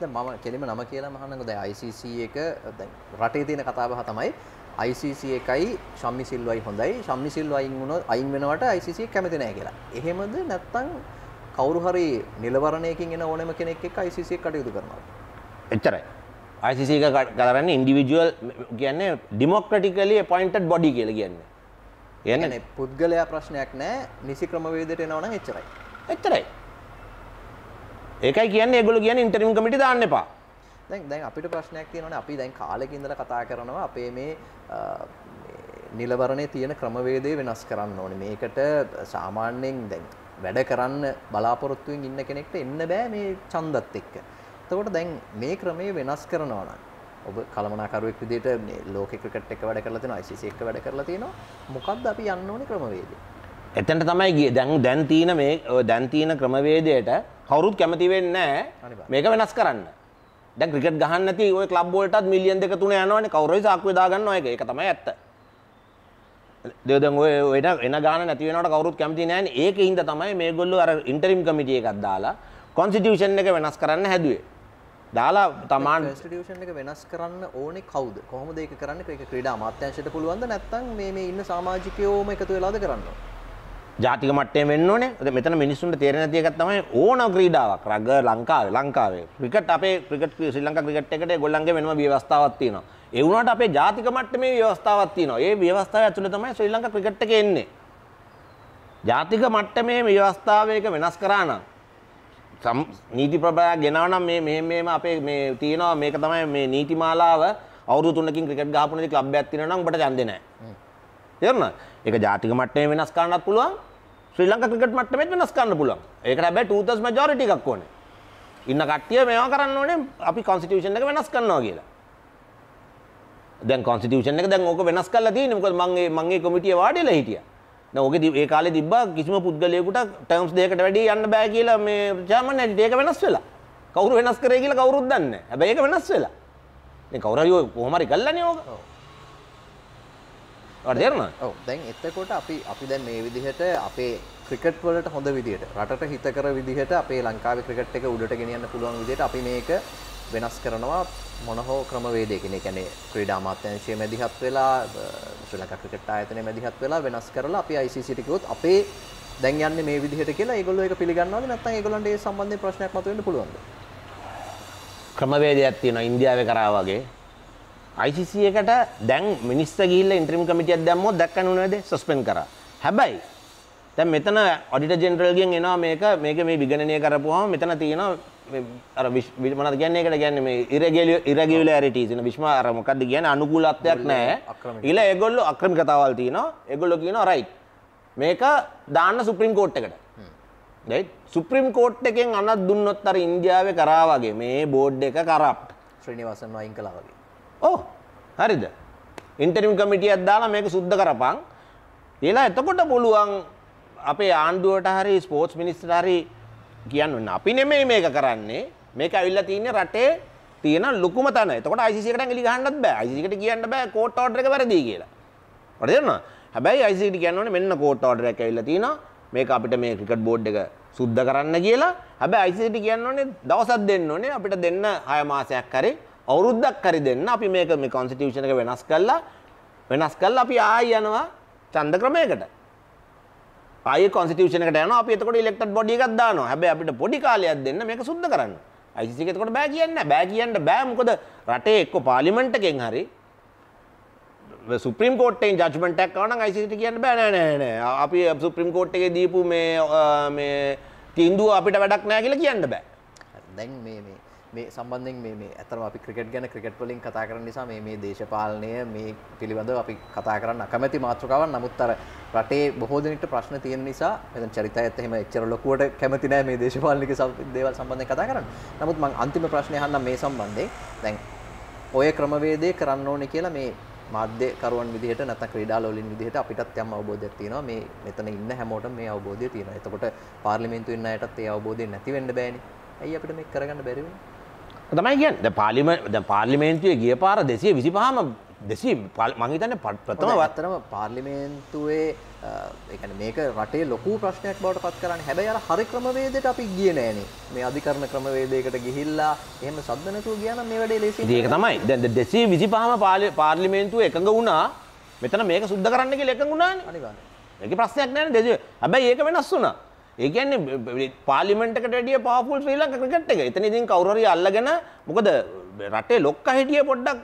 දැන් මම කෙලිම නම කියලා මහන්නකො දැන් ICC එක දැන් රටේ තියෙන කතාබහ තමයි ICC එකයි ශම්මි සිල්වයි හොඳයි ශම්මි සිල්ව අයින් වුණොත් අයින් වෙනවට ICC කැමති නැහැ කියලා. එහෙමද නැත්නම් කවුරු හරි නිලවරණයකින් එන ඕනෑම කෙනෙක් එක්ක ICC කටයුතු කරනවා. එච්චරයි ICC එක කරන්න ඉන්ඩිවිජුවල් කියන්නේ ඩිමොක්‍රටිකලි පොයින්ටඩ් බොඩි කියල කියන්නේ කියන්න කියන්නේ පුද්ගලයා ප්‍රශ්නයක් නැහැ නිසි ක්‍රමවේදයට එනවා නම් එච්චරයි. එච්චරයි ඒකයි කියන්න ඒගොල කියන ඉන්ටරිම් කමිටි දාන්න එපා දැන් දැන් අපිට ප්‍රශ්නයක් තියෙනවනේ අපි දැන් කාලෙක ඉඳලා කතා කරනවා අපේ මේ නිලවරණේ තියෙන ක්‍රමවේදය වෙනස් කරන්න ඕනේ. මේකට සාමාන්‍යයෙන් දැන් වැඩ කරන්න බලාපොරොත්තුවෙන් ඉන්න කෙනෙක්ට එන්න බෑ මේ ඡන්දත් එක්ක. එතකොට දැන් මේ ක්‍රමය වෙනස් කරනවා නම් ඔබ කළමනාකරුවෙක් විදිහට මේ ලෝක ක්‍රිකට් එක වැඩ කරලා තියෙනවා ICC එක වැඩ කරලා තියෙනවා. මොකද්ද අපි යන්න ඕනේ ක්‍රමවේදය? එතැන්ට තමයි ගිය දැන් දැන් තියන මේ දැන් තියෙන ක්‍රමවේදයට කවුරුත් කැමති වෙන්නේ නැහැ. මේක වෙනස් කරන්න. දැන් ක්‍රිකට් ගහන්න නැති ඔය ක්ලබ් වලටත් මිලියන් දෙක තුන යනවනේ කවුරුයි සාක්කුවේ දාගන්නවා ඒක. ඒක තමයි ඇත්ත. දෙව දැන් ඔය එන එන ගාන නැති වෙනවට කවුරුත් කැමති නැහැනේ. ඒකේ හින්දා තමයි මේගොල්ලෝ අර ඉන්ටරිම් කමිටි එකක් දාලා කොන්ස්ටිටියුෂන් එක වෙනස් කරන්න හැදුවේ. දාලා තමාන් කොන්ස්ටිටියුෂන් එක වෙනස් කරන්න ඕනේ කවුද? කොහොමද ඒක කරන්නේ? ඒක ක්‍රීඩා අමාත්‍යාංශයට පුළුවන්ද නැත්නම් මේ මේ ඉන්න සමාජිකයෝම එකතු වෙලාද කරන්න ඕනේ? ජාතික මට්ටේ වෙන්න ඕනේ. දැන් මෙතන මිනිස්සුන්ට තේරෙන නැති එකක් තමයි ඕන ක්‍රීඩාවක්. රග ලංකාවේ ලංකාවේ. ක්‍රිකට් අපේ ක්‍රිකට් ශ්‍රී ලංකා ක්‍රිකට් එකට ඒගොල්ලන්ගේ වෙනම ව්‍යවස්ථාවක් තියෙනවා. ඒ වුණාට අපේ ජාතික මට්ටමේ ව්‍යවස්ථාවක් තියෙනවා. ඒ ව්‍යවස්ථාව ඇතුළේ තමයි ශ්‍රී ලංකා ක්‍රිකට් එකේ එන්නේ. ජාතික මට්ටමේ ව්‍යවස්ථාව එක වෙනස් කරා නම් සම්- නීති ප්‍රබලයක් ගෙනාව නම් මේ මෙහෙම මෙහෙම අපේ මේ තියෙනවා මේක තමයි මේ නීති මාලාව අවුරුදු තුනකින් ක්‍රිකට් ගහපු නැති ක්ලබ් එකක් තියෙනවා නම් ඔබට ඡන්දේ නැහැ. තේරුණාද? ඒක ජාතික මට්ටමේ වෙනස් කරන්නත් පුළුවන්. ශ්‍රී ලංකා ක්‍රිකට් මට්ටමේත් වෙනස් කරන්න පුළුවන්. ඒකට හැබැයි 2/3 majority එකක් ඕනේ. ඉන්න කට්ටිය මේවා කරන්න ඕනේ අපි constitution එක වෙනස් කරනවා කියලා. දැන් constitution එක දැන් ඕක වෙනස් කරලා තියෙන්නේ. මොකද මම ඒ මම ඒ කොමිටියේ වාඩිලා හිටියා. දැන් ඕකේ ති- ඒ කාලේ තිබ්බා කිසිම පුද්ගලයෙකුට ටර්ම්ස් දෙකකට වැඩි යන්න බෑ කියලා මේ චාර්මන් ඇඩිට ඒක වෙනස් වෙලා. කවුරු වෙනස් කරේ කියලා කවුරුත් දන්නේ නැහැ. හැබැයි ඒක වෙනස් වෙලා. දැන් කවුරු හරි ඔය කොහොම හරි කළානේ ඕක. ඔව් දැන් එතකොට අපි අපි දැන් මේ විදිහට අපේ ක්‍රිකට් වලට හොඳ විදිහට රටට හිතකර විදිහට අපේ ලංකාවේ ක්‍රිකට් එක උඩට ගෙනියන්න පුළුවන් විදිහට අපි මේක වෙනස් කරනවා මොන හෝ ක්‍රමවේදයකින්. ඒ කියන්නේ ක්‍රීඩා අමාත්‍යාංශයේ මැදිහත් වෙලා ශ්‍රී ලංකා ක්‍රිකට් ආයතනයේ මැදිහත් වෙලා වෙනස් කරලා අපි ICC ට කිව්වොත් අපේ දැන් යන්නේ මේ විදිහට කියලා ඒගොල්ලෝ ඒක පිළිගන්නවද නැත්නම් ඒගොල්ලන්ට ඒ සම්බන්ධයෙන් ප්‍රශ්නයක් මතුවෙන්න පුළුවන්ද? ක්‍රමවේදයක් තියෙනවා ඉන්දියාවේ කරා වගේ. ICC එකට දැන් මිනිස්තර ගිහිල්ලා ඉන්ටරිම් කමිටියක් දැම්මොත් දැක්කන නේද සස්පෙන්ඩ් කරා. හැබැයි දැන් මෙතන ඔඩිටර් ජෙනරල්ගෙන් එනවා මේක මේක මේ විගණනය කරපුවාම මෙතන තියෙනවා අර මොනවද කියන්නේ ඒකට කියන්නේ මේ ඉරගියුලාරිටීස් එන විශ්ම අර මොකද්ද කියන්නේ අනුකූලත්වයක් නැහැ. අක්‍රමික. ඊළ ඒගොල්ලෝ අක්‍රමිකතාවල් තියෙනවා. ඒගොල්ලෝ කියනවා රයිට්. මේක දාන්න සුප්‍රීම කෝට් එකට. රයිට්. සුප්‍රීම කෝට් එකෙන් අනත් දුන්නොත් අර ඉන්දියාවේ කරා වගේ මේ බෝඩ් එක කරප්ට්. ශ්‍රීනිවාසන් වයින් කළා වගේ. ඕ හරිද ඉන්ටරිම් කමිටියක් දාලා මේක සුද්ධ කරපං ඒලා එතකොට පුළුවන් අපේ ආණ්ඩුවට හරි ස්පෝර්ට්ස් මිනිස්ටර් හරි කියන්න ඕනේ. අපි නෙමෙයි මේක කරන්නේ මේක ඇවිල්ලා තියෙන්නේ රටේ තියෙන ලොකුම තැන. එතකොට ICC එකට ඇඟිලි ගහන්නත් බෑ. ICC එකට කියන්න බෑ කෝට් ඕඩර් එක වැරදි කියලා. හරි තේරුණා? හැබැයි ICC එකට කියන්න ඕනේ මෙන්න කෝට් ඕඩර් එකක් ඇවිල්ලා තියෙනවා. මේක අපිට මේ ක්‍රිකට් බෝඩ් එක සුද්ධ කරන්න කියලා. හැබැයි ICC එකට කියන්න ඕනේ දවසක් දෙන්න ඕනේ අපිට දෙන්න 6 මාසයක් හරි අවුරුද්දක් හරි දෙන්න අපි මේක මේ කොන්ස්ටිටියුෂන් එක වෙනස් කරලා වෙනස් කරලා අපි ආයි යනවා ඡන්ද ක්‍රමයකට. ආයේ කොන්ස්ටිටියුෂන් එකට යනවා අපි එතකොට ඉලෙක්ටඩ් බොඩි එකක් දානවා. හැබැයි අපිට පොඩි කාලයක් දෙන්න මේක සුද්ධ කරන්න. ICC එක එතකොට බෑ කියන්නේ නැහැ. බෑ කියන්න බෑ මොකද රටේ එක්ක පාර්ලිමේන්තු එකෙන් හරි සුප්‍රීම කෝට්ටෙන් ජජ්මන්ට් එකක් ආව නම් ICC ට කියන්න බෑ නෑ නෑ නෑ. අපි සුප්‍රීම කෝට් එකේ දීපු මේ අ, මේ තීන්දුව අපිට වැඩක් නෑ කියලා කියන්න බෑ. දැන් මේ මේ මේ සම්බන්ධයෙන් මේ මේ ඇත්තටම අපි ක්‍රිකට් ගැන ක්‍රිකට් වලින් කතා කරන නිසා මේ මේ දේශපාලනය මේ පිළිබඳව අපි කතා කරන්න අකමැති මාතෘකාවක් නමුත් අර රටේ බොහෝ දෙනෙක්ට ප්‍රශ්න තියෙන නිසා මෙතන චරිතයත් එහෙම එච්චර ලොකුවට කැමති නැහැ මේ දේශපාලනික සම්- දේවල් සම්බන්ධයෙන් කතා කරන්න. නමුත් මම අන්තිම ප්‍රශ්නය අහන්නම් මේ සම්බන්ධයෙන්. දැන් ඔය ක්‍රමවේදය කරන්න ඕනේ කියලා මේ මාධ්‍ය කරුවන් විදිහට නැත්නම් ක්‍රීඩාල වලින් විදිහට අපිටත් යම් අවබෝධයක් තියෙනවා මේ මෙතන ඉන්න හැමෝටම මේ අවබෝධය තියෙනවා. එතකොට පාර්ලිමේන්තුවේ ඉන්න අයටත් ඒ අවබෝධය නැති වෙන්න බෑනේ. ඇයි අපිට මේක කරගන්න බැරි වෙන්නේ? තමයි දැන් පාර්ලිමේන්තු දැන් පාර්ලිමේන්තුවේ ගිය පාර 225ම දෙසි මංහිතන්න ප්‍රථම වත් වත්තරම පාර්ලිමේන්තුවේ එකන මේක රටේ ලොකු ප්‍රශ්නයක් බවට පත් කරන්න. හැබැයි අර හරි ක්‍රමවේදයට අපි ගිය නෑනේ මේ අධිකරණ ක්‍රමවේදයකට ගිහිල්ලා එහෙම සද්දනතුව කියන්න මේ වැඩේ ලේසි ඒක තමයි. දැ දෙසේ විසි පහම පාර්ලිමේන්තුව එකඟ වුණා. මෙතන මේක සුද්ධ කරන්න එක එකඟ වුණාන. අනිවාර්යයෙන්. එක ප්‍රශ්නයක් නෑන දෙස හැබැයි ඒක වෙනස් වුණා ඒකන්නේ පාලිමෙන්ටකට ඩිය පාපුල් ශ්‍රී ලංක ක්‍රිකට් එක. එතන ඉතින් කවුරරි අල්ලගෙන මොකද රටේ ලොක්ක හිටිය පොඩ්ඩක්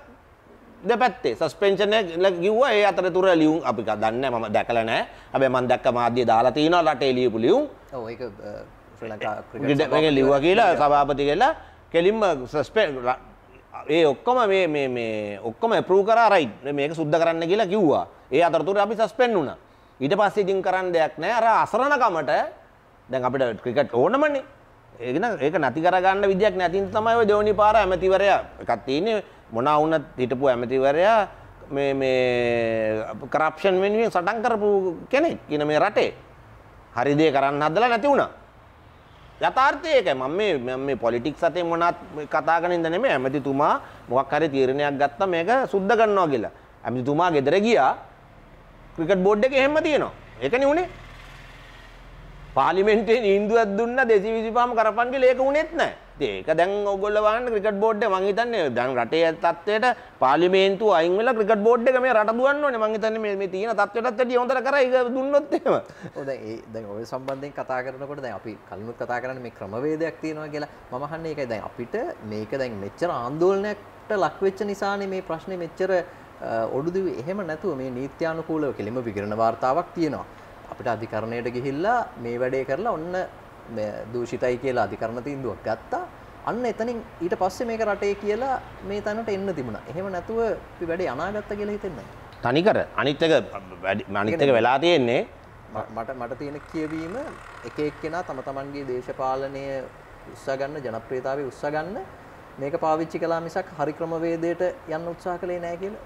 දෙපැත්තේ. සස්පෙන්ෂනය කිව්ව ඒ අතර තුර ලියුම් අපි දන්න ම දැකල නෑ ඇබේ මන් දැක්ක මාධ්‍ය දාලා තියනවා රටේ ලියපු ලියුම්. ඔව් ඒක ශ්‍රී ලංකා ලිව කියලා සභාපති කියලා කෙලින්ම සස්පේ ඒ ඔක්කොම මේ මේ මේ ඔක්කොම ප්‍රූ කර රයි මේක සුද්ධ කරන්න කියලා කිව්වා. ඒ අතරතුර අපි සස්පෙන් වුණ. ඊට පස්සේ ඉතින් කරන්න දෙයක් නෑ අර අසරණකමට දැන් අපිට ක්‍රිකට් ඕනමනේ ඒගෙන ඒක නැති කරගන්න විදියක් නැතින් තමයි දෙවනි පාර ඇමතිවරයා එකක් තියෙන්නේ. මොනා වුණත් හිටපු ඇමතිවරයා මේ මේ කරප්ෂන් වෙනුවෙන් සටන් කරපු කෙනෙක් කියන මේ රටේ. හරි දේ කරන්න හදලා නැති වුණා. යථාර්ථය ඒකයි. මම මේ මම මේ පොලිටික්ස් අතේ මොනවත් කතා කරන ඉඳ නෙමෙයි. ඇමතිතුමා මොකක් හරි තීරණයක් ගත්තා මේක සුද්ධ කරනවා කියලා. ඇමතිතුමා ගෙදර ගියා. ක්‍රිකට් බෝඩ් එකේ එහෙම තියෙනවා. ඒකනේ උනේ. පාලිමෙන්ටේ ඉන්දුවක් දුන්න දෙසි විසිපාම කරපන්ගේ ලේක උනෙත් නෑ ඒක දැන් ඔගොල්ල වන්න ක්‍රිකට් බෝඩ් මං හිතන්නේ දැන් රටේ තත්ත්වයට පාර්ලිමේන්තුව අයින් වෙලා ක්‍රිකට් බෝඩ් එක මේ රට දුවන්න ඕනේ. මං හිතන්නේ මේ මේ තියෙන තත්ත්වයටත් වැඩිය හොඳට කරා. ඒක දුන්නොත් එහෙම. ඔව් දැන් ඒ දැන් ඔය සම්බන්ධයෙන් කතා කරනකොට දැන් අපි කලිනුත් කතා කරන්නේ මේ ක්‍රමවේදයක් තියෙනවා කියලා. මම අහන්නේ ඒකයි. දැන් අපිට මේක දැන් මෙච්චර ආందోලනයකට ලක් වෙච්ච නිසානේ මේ ප්‍රශ්නේ මෙච්චර ඔඩුදුවේ. එහෙම නැතුව මේ නීත්‍යානුකූලව කෙලිම විකරණ වාර්තාවක් තියෙනවා. අපිට අධිකරණයට ගිහිල්ලා මේ වැඩේ කරලා ඔන්න දූෂිතයි කියලා අධිකරණ තීන්දුවක් ගත්තා. අන්න එතනින් ඊට පස්සේ මේක රටේ කියලා මේ තැනට එන්න තිබුණා. එහෙම නැතුව අපි වැඩේ අනාගත්ත කියලා හිතෙන්නේ තනිකර අනිත් එක අනිත් එක වෙලා තියෙන්නේ මට මට තියෙන කියවීම එක එක්කෙනා තම තමන්ගේ දේශපාලනය උත්සාහගන්න ජනප්‍රියතාවය උත්සාහගන්න මේක පාවිච්චි කළා මිසක් හරි ක්‍රමවේදයට යන්න උත්සාහ කළේ නැහැ කියලා.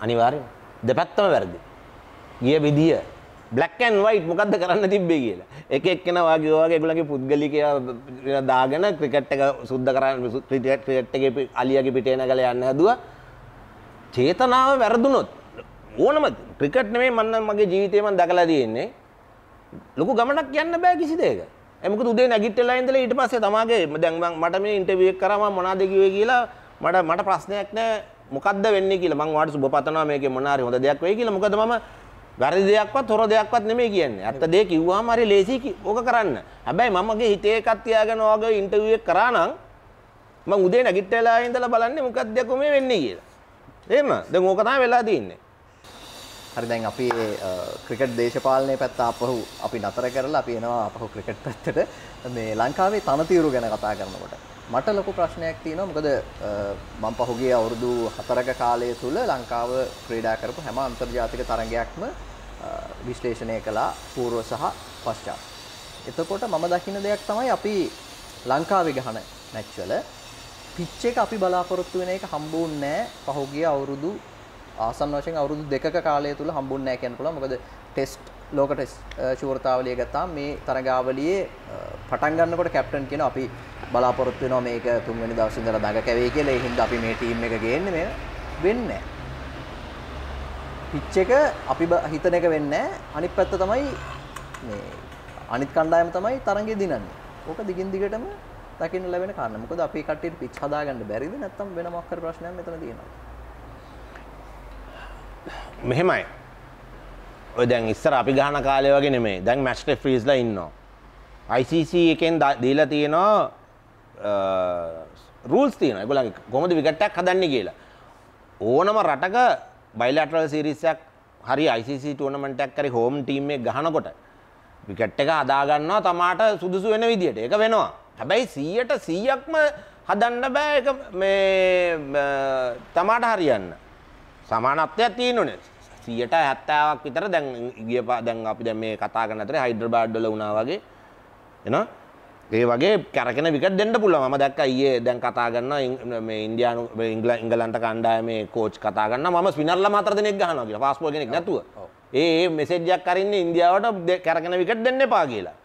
අනිවාර්යෙන් දෙපැත්තම වැරදි. ගිය විදිය බ්ලක් ඇන් වයිට් මොකක්ද කරන්න තිබ්බේ කියලා. එක එක්කෙන වගේ වගේ ඒගොල්ලන්ගේ පුද්ගලිකය දාගෙන ක්‍රිකට් එක සුද්ධ කරන්න ක්‍රිකට් ක්‍රිකට් එකේ අලියගේ පිටේ නැගලා යන්න හැදුවා. චේතනාව වැරදුනොත් ඕනම ක්‍රිකට් නෙමෙයි මම මගේ ජීවිතේ මම දැකලා තියෙන්නේ. ලොකු ගමනක් යන්න බෑ කිසි දෙයක. ඒ මොකද උදේ නැගිටලා ඉඳලා ඊට පස්සේ තමාගේ දැන් මට මේ ඉන්ටර්විව් එක කරා මම මොනවද කිව්වේ කියලා මට මට ප්‍රශ්නයක් නෑ. මොකද්ද වෙන්නේ කියලා මං ඔයාලට සුබ පතනවා මේකේ මොන හරි හොඳ දෙයක් වෙයි කියලා. මොකද මම වැරදි දෙයක්වත් හොර දෙයක්වත් නෙමෙයි කියන්නේ. ඇත්ත දේ කිව්වම හරි ලේසි ඕක කරන්න. හැබැයි මම මගේ හිතේ එකක් තියාගෙන ඔයගේ ඉන්ටර්විව් එක කරා නම් මම උදේ නැගිටලා ඉඳලා බලන්නේ මොකක්ද කොමේ වෙන්නේ කියලා. එහෙම. දැන් ඕක තමයි වෙලා තියෙන්නේ. හරි දැන් අපි ක්‍රිකට් දේශපාලනයේ පැත්ත අපහු අපි නතර කරලා අපි එනවා අපහු ක්‍රිකට් පැත්තට මේ ලංකාවේ තනතිරු ගැන කතා කරනකොට මට ලොකු ප්‍රශ්නයක් තියෙනවා. මොකද මම පහුගිය අවුරුදු 4ක කාලය තුල ලංකාව ක්‍රීඩා කරපු හැම අන්තර්ජාතික තරගයක්ම විශ්ලේෂණය කළා. పూర్ව සහ පශ්චාත්. එතකොට මම දකින්න දෙයක් තමයි අපි ලංකාවේ ගහන මැච් වල පිච් එක අපි බලාපොරොත්තු වෙන එක හම්බුන්නේ නැහැ. පහුගිය අවුරුදු ආසන්න වශයෙන් අවුරුදු දෙකක කාලය තුල හම්බුන්නේ නැහැ කියන්න පුළුවන්. මොකද ටෙස්ට් ලෝක ටෙස්ට් ශූරතාවලිය ගත්තාම මේ තරගාවලියේ පටන් ගන්නකොට කැප්ටන් කියන අපි බලාපොරොත්තු වෙනවා මේක තුන්වෙනි දවසේ ඉඳලා දඟ කැවේ කියලා. ඒ හින්දා අපි මේ ටීම් එක ගේන්නේ මේ වෙන්නේ නැහැ. පිච් එක අපි හිතන එක වෙන්නේ අනිත් පැත්ත තමයි මේ අනිත් කණ්ඩායම තමයි තරඟේ දිනන්නේ. ඕක දිගින් දිගටම දකින්න ලැබෙන කාරණා. මොකද අපි කට්ටියට පිච් හදාගන්න බැරිද නැත්නම් වෙන මොකක් හරි ප්‍රශ්නයක් මෙතන තියෙනවා. මෙහෙමයි. ඔය දැන් ඉස්සර අපි ගහන කාලේ වගේ නෙමෙයි. දැන් මැච් රෙෆරීස්ලා ඉන්නවා. ICC එකෙන් දීලා තියෙනවා රූල්ස් තියෙනවා. ඒගොල්ලන්ගේ කොහොමද විකට් එකක් හදන්නේ කියලා. ඕනම රටක බයිලැටරල් සීරීස් එකක් හරි ICC ටූර්නමන්ට් එකක් හරි හෝම් ටීම් එක ගහනකොට විකට් එක හදා ගන්නවා තමාට සුදුසු වෙන විදියට. ඒක වෙනවා. හැබැයි 100ට 100ක්ම හදන්න බෑ ඒක මේ තමාට හරියන්න. සමානත්වයක් තියෙනුනේ. 170ක් විතර දැන් ගිය දැන් අපි දැන් මේ කතා කරන අතරේ හයිඩ්‍රබාඩ් වල වුණා වගේ එනවා? ඒ වගේ කැරකෙන විකට් දෙන්න පුළුවන්. මම දැක්කා ඊයේ දැන් කතා කරනවා මේ ඉන්දියානු ඉංගලන්ත කණ්ඩායමේ කෝච් කතා කරනවා. මම ස්පිනර්ලා මාතර දෙනෙක් ගහනවා කියලා. පාස්පෝර්ට් කෙනෙක් නැතුව. ඒ ඒ මෙසේජ් එකක් අරින්නේ ඉන්දියාවට කැරකෙන විකට් දෙන්න එපා කියලා.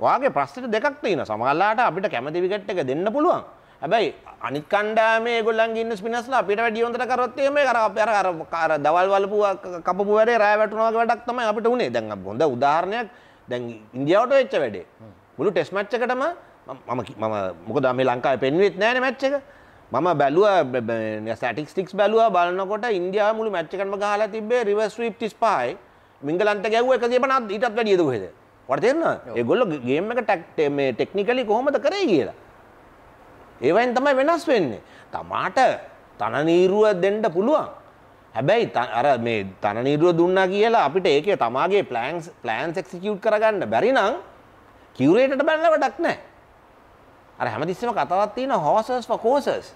වාගේ ප්‍රශ්නෙට දෙකක් තියෙනවා. සමහරලාට අපිට කැමති විකට් එක දෙන්න පුළුවන් හැබැයි අනිත් කණ්ඩායමේ ඒගොල්ලන්ගේ ඉන්න ස්පිනර්ස්ලා අපිට වැඩි හොඳට කරොත් එහෙම අර අර අර අර දවල් වලපු කපපු වැඩේ රෑ වැටුණා වගේ වැඩක් තමයි අපිට උනේ. දැන් හොඳ උදාහරණයක් දැන් ඉන්දියාවට වෙච්ච වැඩේ. මුළු ටෙස්ට් මැච් එකටම මම මම මොකද මේ ලංකාවේ පෙන්වෙත් නෑනේ මැච් එක. මම බැලුවා ස්ටැටිස්ටික්ස් බැලුවා බලනකොට ඉන්දියාව මුළු මැච් එකක්ම ගහලා තිබ්බේ රිවර්ස් ස්වීප් 35යි. මිංගලන්ත ගැව්ව 150 ඊටත් වැඩියද කොහෙද? ඔයාලට තේරෙනවද? ඒගොල්ලෝ ගේම් එක මේ ටෙක්නිකලි කොහොමද කරේ කියලා. ඒවයින් තමයි වෙනස් වෙන්නේ. තමාට තනනීරුව දෙන්න පුළුවන්. හැබැයි අර මේ තනනීරුව දුන්නා කියලා අපිට ඒකේ තමාගේ ප්ලෑන්ස් ප්ලෑන්ස් එක්සිකියුට් කරගන්න බැරි නම් කිවරේටට බැලලා වැඩක් නැහැ. අර හැමතිස්සෙම කතාවක් තියෙන horses for courses.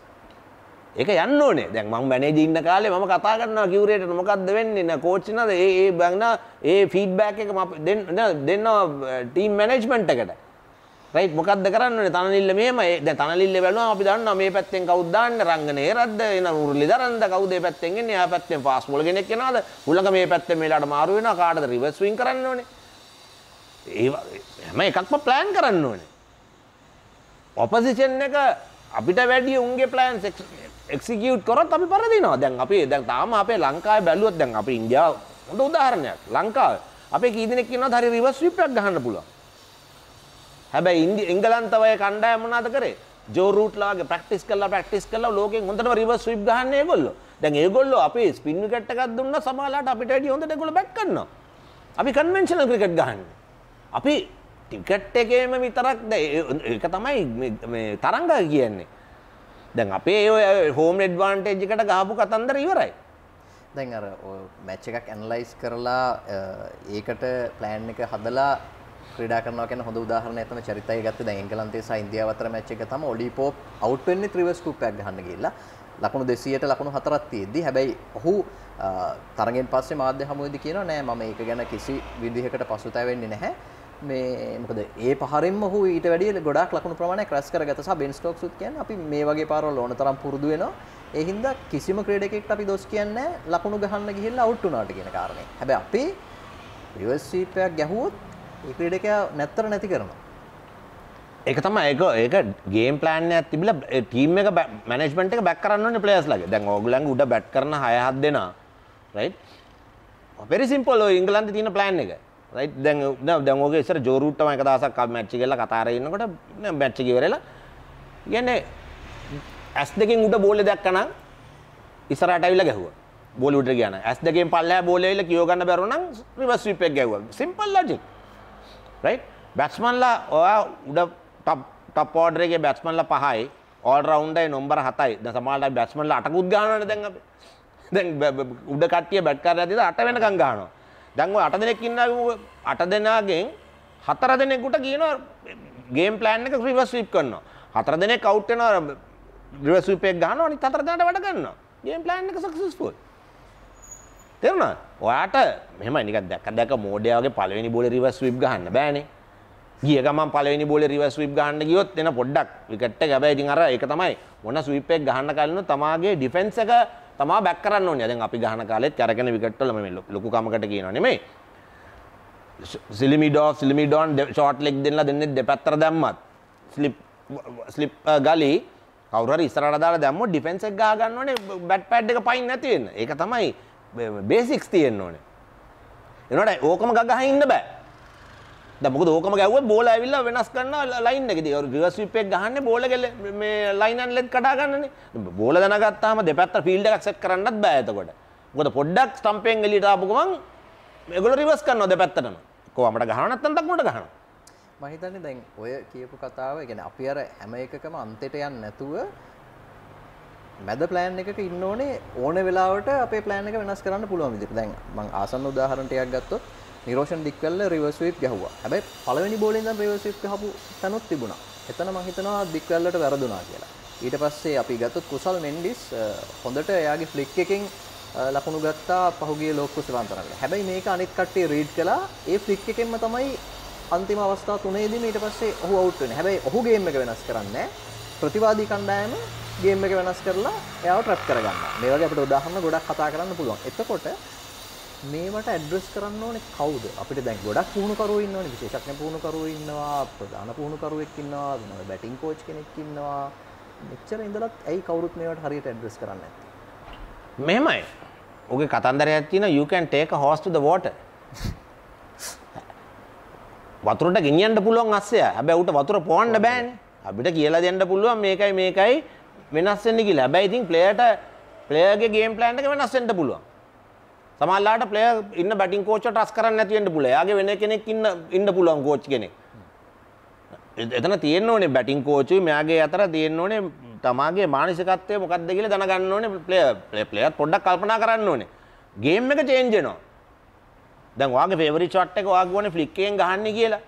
ඒක යන්න ඕනේ. දැන් මම මැනේජර් ඉන්න කාලේ මම කතා කරනවා කිවරේටට මොකද්ද වෙන්නේ නේ කෝච් නේද ඒ ඒ බං ඒ ෆීඩ්බැක් එක මම දෙන්න දෙන්නවා ටීම් මැනේජ්මන්ට් එකට. රයිට් මොකක්ද කරන්න? තනලිල්ල මේම දැන් තනලිල්ල බැලුවම අපි දන්නවා මේ පැත්තෙන් කවුද දාන්න? රංගනේ රද්ද එන මුරලිදරන්ද කවුද මේ පැත්තෙන් එන්නේ? එහා පැත්තෙන් ෆාස්ට් බෝල් කෙනෙක් එනවාද? උලඟ මේ පැත්තෙන් මේලාට මාරු වෙනවා. කාටද රිවර්ස් ස්විං කරන්න ඕනේ? ඒ හැම එකක්ම ප්ලෑන් කරන්න ඕනේ. ඔපොසිෂන් එක අපිට වැඩිය උන්ගේ ප්ලෑන්ස් එක්සිකියුට් කරොත් අපි පරදිනවා. දැන් අපි දැන් තාම අපේ ලංකාවේ බැලුවොත් දැන් අපි ඉන්දියාව හොඳ උදාහරණයක්. ලංකාවේ. අපේ කී දෙනෙක් ඉන්නවද හරි රිවර්ස් ස්විප් එකක් ගහන්න පුළුවන්. හැබැයි ඉන්දි එංගලන්තවය කණ්ඩායම මොනවද කරේ? ජෝ රූට්ලාගේ ප්‍රැක්ටිස් කරලා ප්‍රැක්ටිස් කරලා ලෝකෙන් හොඳටම රිවර්ස් ස්විප් ගහන්නේ ඒගොල්ලෝ. දැන් ඒගොල්ලෝ අපේ ස්පින් විකට් එකක් දුන්නා සමහරලාට අපිට වැඩි හොඳට ඒගොල්ලෝ බැට් කරනවා. අපි කන්වෙන්ෂනල් ක්‍රිකට් ගහන්නේ. අපි ටිකට් එකේම විතරක් ඒක තමයි මේ තරංග කියන්නේ. දැන් අපේ ඔය හෝම් ඇඩ්වාන්ටේජ් එකට ගහපු කතන්දර ඉවරයි. දැන් අර මැච් එකක් ඇනලයිස් කරලා ඒකට ප්ලෑන් එක හදලා ක්‍රීඩා කරනවා කියන හොඳ උදාහරණයක් තමයි චරිතය ගත්තේ. දැන් එංගලන්තයේ සහ ඉන්දියාව අතර මැච් එක තමයි ඔලි පොප් අවුට් වෙන්නේ ත්‍රිවර්ස් ස්කූප් එකක් ගහන්න ගිහිල්ලා. ලකුණු 200ට ලකුණු 4ක් තියෙද්දි. හැබැයි ඔහු තරගෙන් පස්සේ මාධ්‍ය හමුවේදී කියනවා නෑ මම ඒක ගැන කිසි විදිහකට පසුතැවෙන්නේ නැහැ. මේ මොකද ඒ පහරින්ම ඔහු ඊට වැඩිය ගොඩාක් ලකුණු ප්‍රමාණයක් රැස් කරගත්ත සහ බෙන් ස්ටෝක්ස් උත් කියන්නේ අපි මේ වගේ පාරවල් ඕන තරම් පුරුදු වෙනවා. ඒ හින්දා කිසිම ක්‍රීඩකයෙක්ට අපි දොස් කියන්නේ ලකුණු ගහන්න ගිහිල්ලා අවුට් වුණාට කියන කාරණේ. හැබැයි අපි රිවර්ස් ස්වීප් එකක් ගැහුවොත් ඒ ක්‍රීඩකයා නැත්තර නැති කරනවා. ඒක තමයි ඒක ඒක ගේම් ප්ලෑන් එකක් තිබිලා ටීම් එක මැනේජ්මන්ට් එක බැක් කරන්න ඕනේ ප්ලේයර්ස්ලාගේ. දැන් ඕගොල්ලන්ගේ උඩ බැට් කරන 6 7 දෙනා රයිට්. very simple ඔය ඉංගලන්තේ තියෙන ප්ලෑන් එක. රයිට් දැන් දැන් ඔගේ ඉස්සර ජෝ රූට් තමයි එක දවසක් මැච් එක ගිහලා කතාරේ ඉන්නකොට මැච් එක ඉවරලා කියන්නේ ඇස් දෙකෙන් උඩ බෝලේ දැක්කනම් ඉස්සරහට ඇවිල්ලා ගැහුවා. බෝල උඩට ගියා නම් ඇස් දෙකෙන් පල්ලෙහා බෝලේ ඇවිල්ලා කියව ගන්න බැරුව නම් රිවර්ස් ස්වීප් එක ගැහුවා. Simple logic. රයිට් බැට්ස්මන්ලා ඔයා උඩ ටප් ඕඩර් එකේ බැට්ස්මන්ලා පහයි ඕල් රවුන්ඩයි නම්බර 7යි. දැන් සමහරවිට බැට්ස්මන්ලා 8කුත් ගහනවනේ දැන් අපි. දැන් උඩ කට්ටිය බැට් කරලා තියෙද 8 වෙනකන් ගහනවා. දැන් ඔය 8 දෙනෙක් ඉන්නවා 8 දෙනාගෙන් 4 දෙනෙකුට කියනවා ගේම් ප්ලෑන් එක රිවර්ස් ස්වීප් කරනවා. 4 දෙනෙක් අවුට් වෙනවා රිවර්ස් ස්වීප් එක ගහනවා අනිත් 4 දෙනාට වැඩ ගන්නවා. ගේම් ප්ලෑන් එක සක්සස්ෆුල්. තේරුණාද? ඔයාට මෙහෙමයි නිකන් දැක්ක දැක්ක මෝඩයා වගේ පළවෙනි බෝලේ රිවර්ස් ස්වීප් ගහන්න බෑනේ. ගිය ගමන් පළවෙනි බෝලේ රිවර්ස් ස්වීප් ගහන්න ගියොත් එන පොඩ්ඩක් විකට් එක හැබැයි ඉතින් අර ඒක තමයි මොන ස්වීප් එක ගහන්න කලින් තමාගේ ඩිෆෙන්ස් එක තමා බැක් කරන්න ඕනේ. දැන් අපි ගහන කාලෙත් කරගෙන විකට් වල මේ ලොකු කමකට කියනවා නෙමෙයි. සිලිමිඩෝ සිලිමිඩෝන් ෂෝට් ලෙග් දෙන්නලා දෙන්නේ දෙපැත්තට දැම්මත් ස්ලිප් ස්ලිප් uh, ගලි කවුරු හරි ඉස්සරහට දාලා දැම්මොත් ඩිෆෙන්ස් එක ගහ ගන්න ඕනේ බැට් පැඩ් එක පයින් නැති වෙන්න. ඒක තමයි බේසික්ස් තියෙන් ඕන. එනට ඕකම ගගහඉන්න බෑ. දමක දෝකම ගැව බෝල ඇවිල්ල වෙනස් කන්න ලයින් එකෙද රු රිවස් විපෙක් ගහන්න බෝල කෙල මේ ලයිනන් ලෙත් කටාගන්නන බෝල දැනගත්තාම දෙපැත්ත ෆිල්ඩ ක්සෙට් කරන්නත් බෑතකොට ගොද පොඩ්ඩක් ස්ටම්පෙන් එලිටාපුකුවන් ගොල රිවස් කන්න දෙ පැත්තටම කෝමට ගහනත්තන්තක්මට ගහන මහිතන්න දැන් ඔය කියපු කතාව ගෙන අපි අර හැම එකකම අන්තෙට යන්න නැතුව මැද ප්ලෑන් එකක ඉන්න ඕනේ ඕන වෙලාවට අපේ ප්ලෑන් එක වෙනස් කරන්න පුළුවන් විදිහට. දැන් මම ආසන්න උදාහරණ ටිකක් ගත්තොත් නිරෝෂන් ඩික්වැල්ල රිවර්ස් ස්වීප් ගැහුවා. හැබැයි පළවෙනි බෝලේ ඉඳන් රිවර්ස් ස්වීප් ගහපු තැනුත් තිබුණා. එතන මම හිතනවා ඩික්වැල්ලට වැරදුනා කියලා. ඊට පස්සේ අපි ගත්තොත් කුසල් මෙන්ඩිස් හොඳට එයාගේ ෆ්ලික් එකෙන් ලකුණු ගත්තා පහුගිය ලෝක කුසලාන්තරවල. හැබැයි මේක අනිත් කට්ටිය රීඩ් කළා. ඒ ෆ්ලික් එකෙන්ම තමයි අන්තිම අවස්ථාව තුනේදීම ඊට පස්සේ ඔහු අවුට් වෙන්නේ. හැබැයි ඔහු ගේම් එක වෙනස් කරන්නේ ප්‍රතිවාදී කණ්ඩායම ගේම් එක වෙනස් කරලා එයාව ට්‍රැප් කරගන්නවා. මේ වගේ අපිට උදාහරණ ගොඩක් කතා කරන්න පුළුවන්. එතකොට මේවට ඇඩ්‍රස් කරන්න ඕනේ කවුද? අපිට දැන් ගොඩක් පුහුණුකරුවෝ ඉන්නවනේ. විශේෂඥ පුහුණුකරුවෝ ඉන්නවා, ප්‍රධාන පුහුණුකරුවෙක් ඉන්නවා, වෙනම බැටිං කෝච් කෙනෙක් ඉන්නවා. මෙච්චර ඉඳලත් ඇයි කවුරුත් මේවට හරියට ඇඩ්‍රස් කරන්නේ නැත්තේ? මෙහෙමයි ඔගේ කතන්දරයක් තියෙන you can take a horse to the water වතුරට ගෙනියන්න පුළුවන් අස්සය හැබැයි උට වතුර පොවන්න බෑනේ අපිට කියලා දෙන්න පුළුවන් මේකයි මේකයි වෙනස් වෙන්න කියලා හැබැයි ඉතින් ප්ලේයර්ට ප්ලේයර්ගේ ගේම් ප්ලෑන් එක වෙනස් වෙන්න පුළුවන්. සමහරලාට ප්ලේයර් ඉන්න බැටිං කෝච්චට රස් කරන්න නැති වෙන්න පුළුවන්. එයාගේ වෙන කෙනෙක් ඉන්න ඉන්න පුළුවන් කෝච් කෙනෙක්. එතන තියෙන්න ඕනේ බැටිං කෝචුයි මෙයාගේ අතර තියෙන්න ඕනේ තමාගේ මානසිකත්වය මොකක්ද කියලා දැනගන්න ඕනේ ප්ලේයර් ප්ලේයර් පොඩ්ඩක් කල්පනා කරන්න ඕනේ. ගේම් එක චේන්ජ් වෙනවා. දැන් ඔයාගේ ෆේවරිට් ෂොට් එක ඔයාගේ ඕනේ ෆ්ලික් එකෙන් ගහන්නේ කියලා.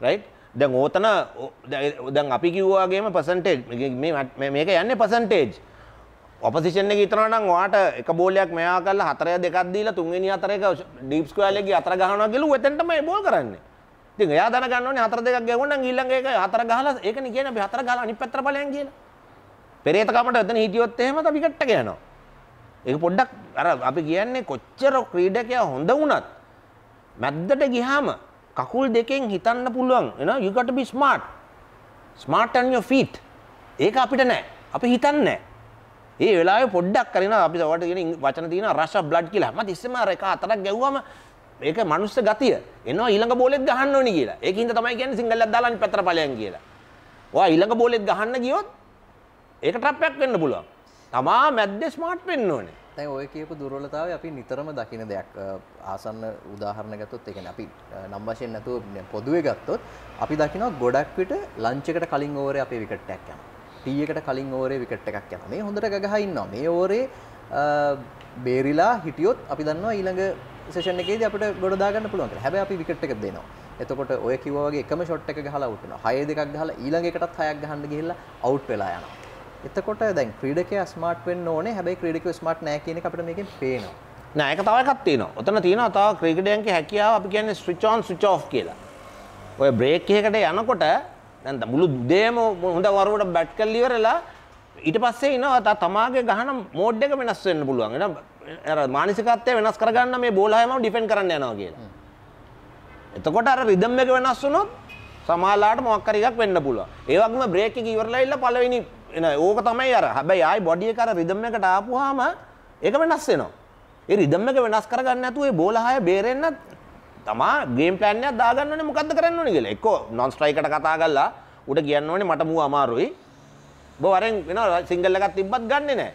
රයිට් දැන් ඕතන ඔ- දැන් දැන් අපි කිව්වාගේම පර්සන්ටේජ් මේ මේ- මේක යන්නේ පර්සන්ටේජ් ඔපසිෂන් එක හිතනවා නම් ඔයාට එක බෝලයක් මෙයා කරලා හතරය දෙකක් දීලා තුන්වෙනි හතර එක ඩීප් ස්ක්වයර් එකේ හතර ගහනවා කියලා එතෙන් තමයි බෝල් කරන්නේ. ඉතින් එයා දැනගන්න ඕනේ හතර දෙකක් ගැහුවා නම් ඊළඟ එක හතර ගහලා ඒකනේ කියන්නේ අපි හතර ගහලා අනිත් පැත්තට ඵලයන් කියලා. පෙරේත කමට එතන හිටියොත් එහෙම අපි විකට් එක යනවා. ඒක පොඩ්ඩක් අර අපි කියන්නේ කොච්චර ක්‍රීඩකයා හොඳ වුණත් මැද්දට ගියාම කකුල් දෙකෙන් හිතන්න පුළුවන්. එන you got to be smart. Smart on your feet. ඒක අපිට නෑ. අපි හිතන්නේ නෑ. ඒ වෙලාවේ පොඩ්ඩක් කරන අපි ඔයාලට කියන ඉංග්‍ර- වචන තියෙන rush of blood කියලා. හැම තිස්සෙම අර එක හතරක් ගැව්වම ඒක මනුස්ස ගතිය. එනවා ඊළඟ බෝලෙත් ගහන්න ඕනි කියලා. ඒකින්ද තමයි කියන්නේ සිංගල්ලක් දාලා අනිත් පැත්තට ඵලයන් කියලා. ඔයා ඊළඟ බෝලෙත් ගහන්න ගියොත් ඒක ට්‍රැප්යක් වෙන්න පුළුවන්. තමා මැද්දේ ස්මාර්ට් වෙන්න ඕනේ. දැන් ඔය කියපු දුර්වලතාවය අපි නිතරම දකින දෙයක් අ, ආසන්න උදාහරණ ගත්තොත් ඒ කියන්නේ අපි අ, නම් වශයෙන් නැතුව න- පොදුවේ ගත්තොත් අපි දකිනවා ගොඩක් විට ලන්ච් එකට කලින් ඕවරේ අපේ විකට් එකක් යනවා. ටී එකට කලින් ඕවරේ විකට් එකක් යනවා. මේ හොඳට ගගහ ඉන්නවා. මේ ඕවරේ අ, බේරිලා හිටියොත් අපි දන්නවා ඊළඟ සෙෂන් එකේදී අපිට ගොඩ දාගන්න පුළුවන් කියලා. හැබැයි අපි විකට් එක දෙනවා. එතකොට ඔය කිව්වා වගේ එකම ෂොට් එක ගහලා අවුට් වෙනවා. 6 දෙකක් ගහලා ඊළඟ එකටත් 6ක් ගහන්න ගිහිල්ලා අවුට් වෙලා යනවා. එතකොට දැන් ක්‍රීඩකයා ස්මාර්ට් වෙන්න ඕනේ. හැබැයි ක්‍රීඩකයෝ ස්මාර්ට් නැහැ කියන එක අපිට මේකෙන් පේනවා. නෑ ඒක තව එකක් තියෙනවා. ඔතන තියෙනවා තව ක්‍රිකටයන්ගේ හැකියාව අපි කියන්නේ ස්විච් on ස්විච් off කියලා. ඔය බ්‍රේක් එකකට යනකොට දැන් ද- මුළු දේම හොඳ වරුවට බැට් කරලා ඉවරලා ඊට පස්සේ ඉනවා තා තමාගේ ගහන මෝඩ් එක වෙනස් වෙන්න පුළුවන්. එන අර මානසිකත්වය වෙනස් කරගන්න මේ බෝල් හැමම ඩිෆෙන්ඩ් කරන්න යනවා කියලා. එතකොට අර රිදම් එක වෙනස් වුණොත් සමාලාට මොකක් හරි එකක් වෙන්න පුළුවන්. ඒ වගේම බ්‍රේක් එක ඉවරලා ඉල්ල පළවෙනි එන ඕක තමයි අර. හැබැයි ආයි බොඩි එක අර රිදම් එකට ආපුවාම ඒක වෙනස් වෙනවා. ඒ රිදම් එක වෙනස් කරගන්න නැතුව ඒ බෝල හය බේරෙන්න තමා ගේම් ප්ලෑන් එකක් දාගන්න ඕනේ මොකද්ද කරන්න ඕනේ කියලා. එක්කෝ නොන් ස්ට්‍රයිකට කතා කරලා උඩ කියන්න ඕනේ මට මූ අමාරුයි. ඔබ වරෙන් වෙන සිංගල් එකක් තිබ්බත් ගන්නෙ නැහැ.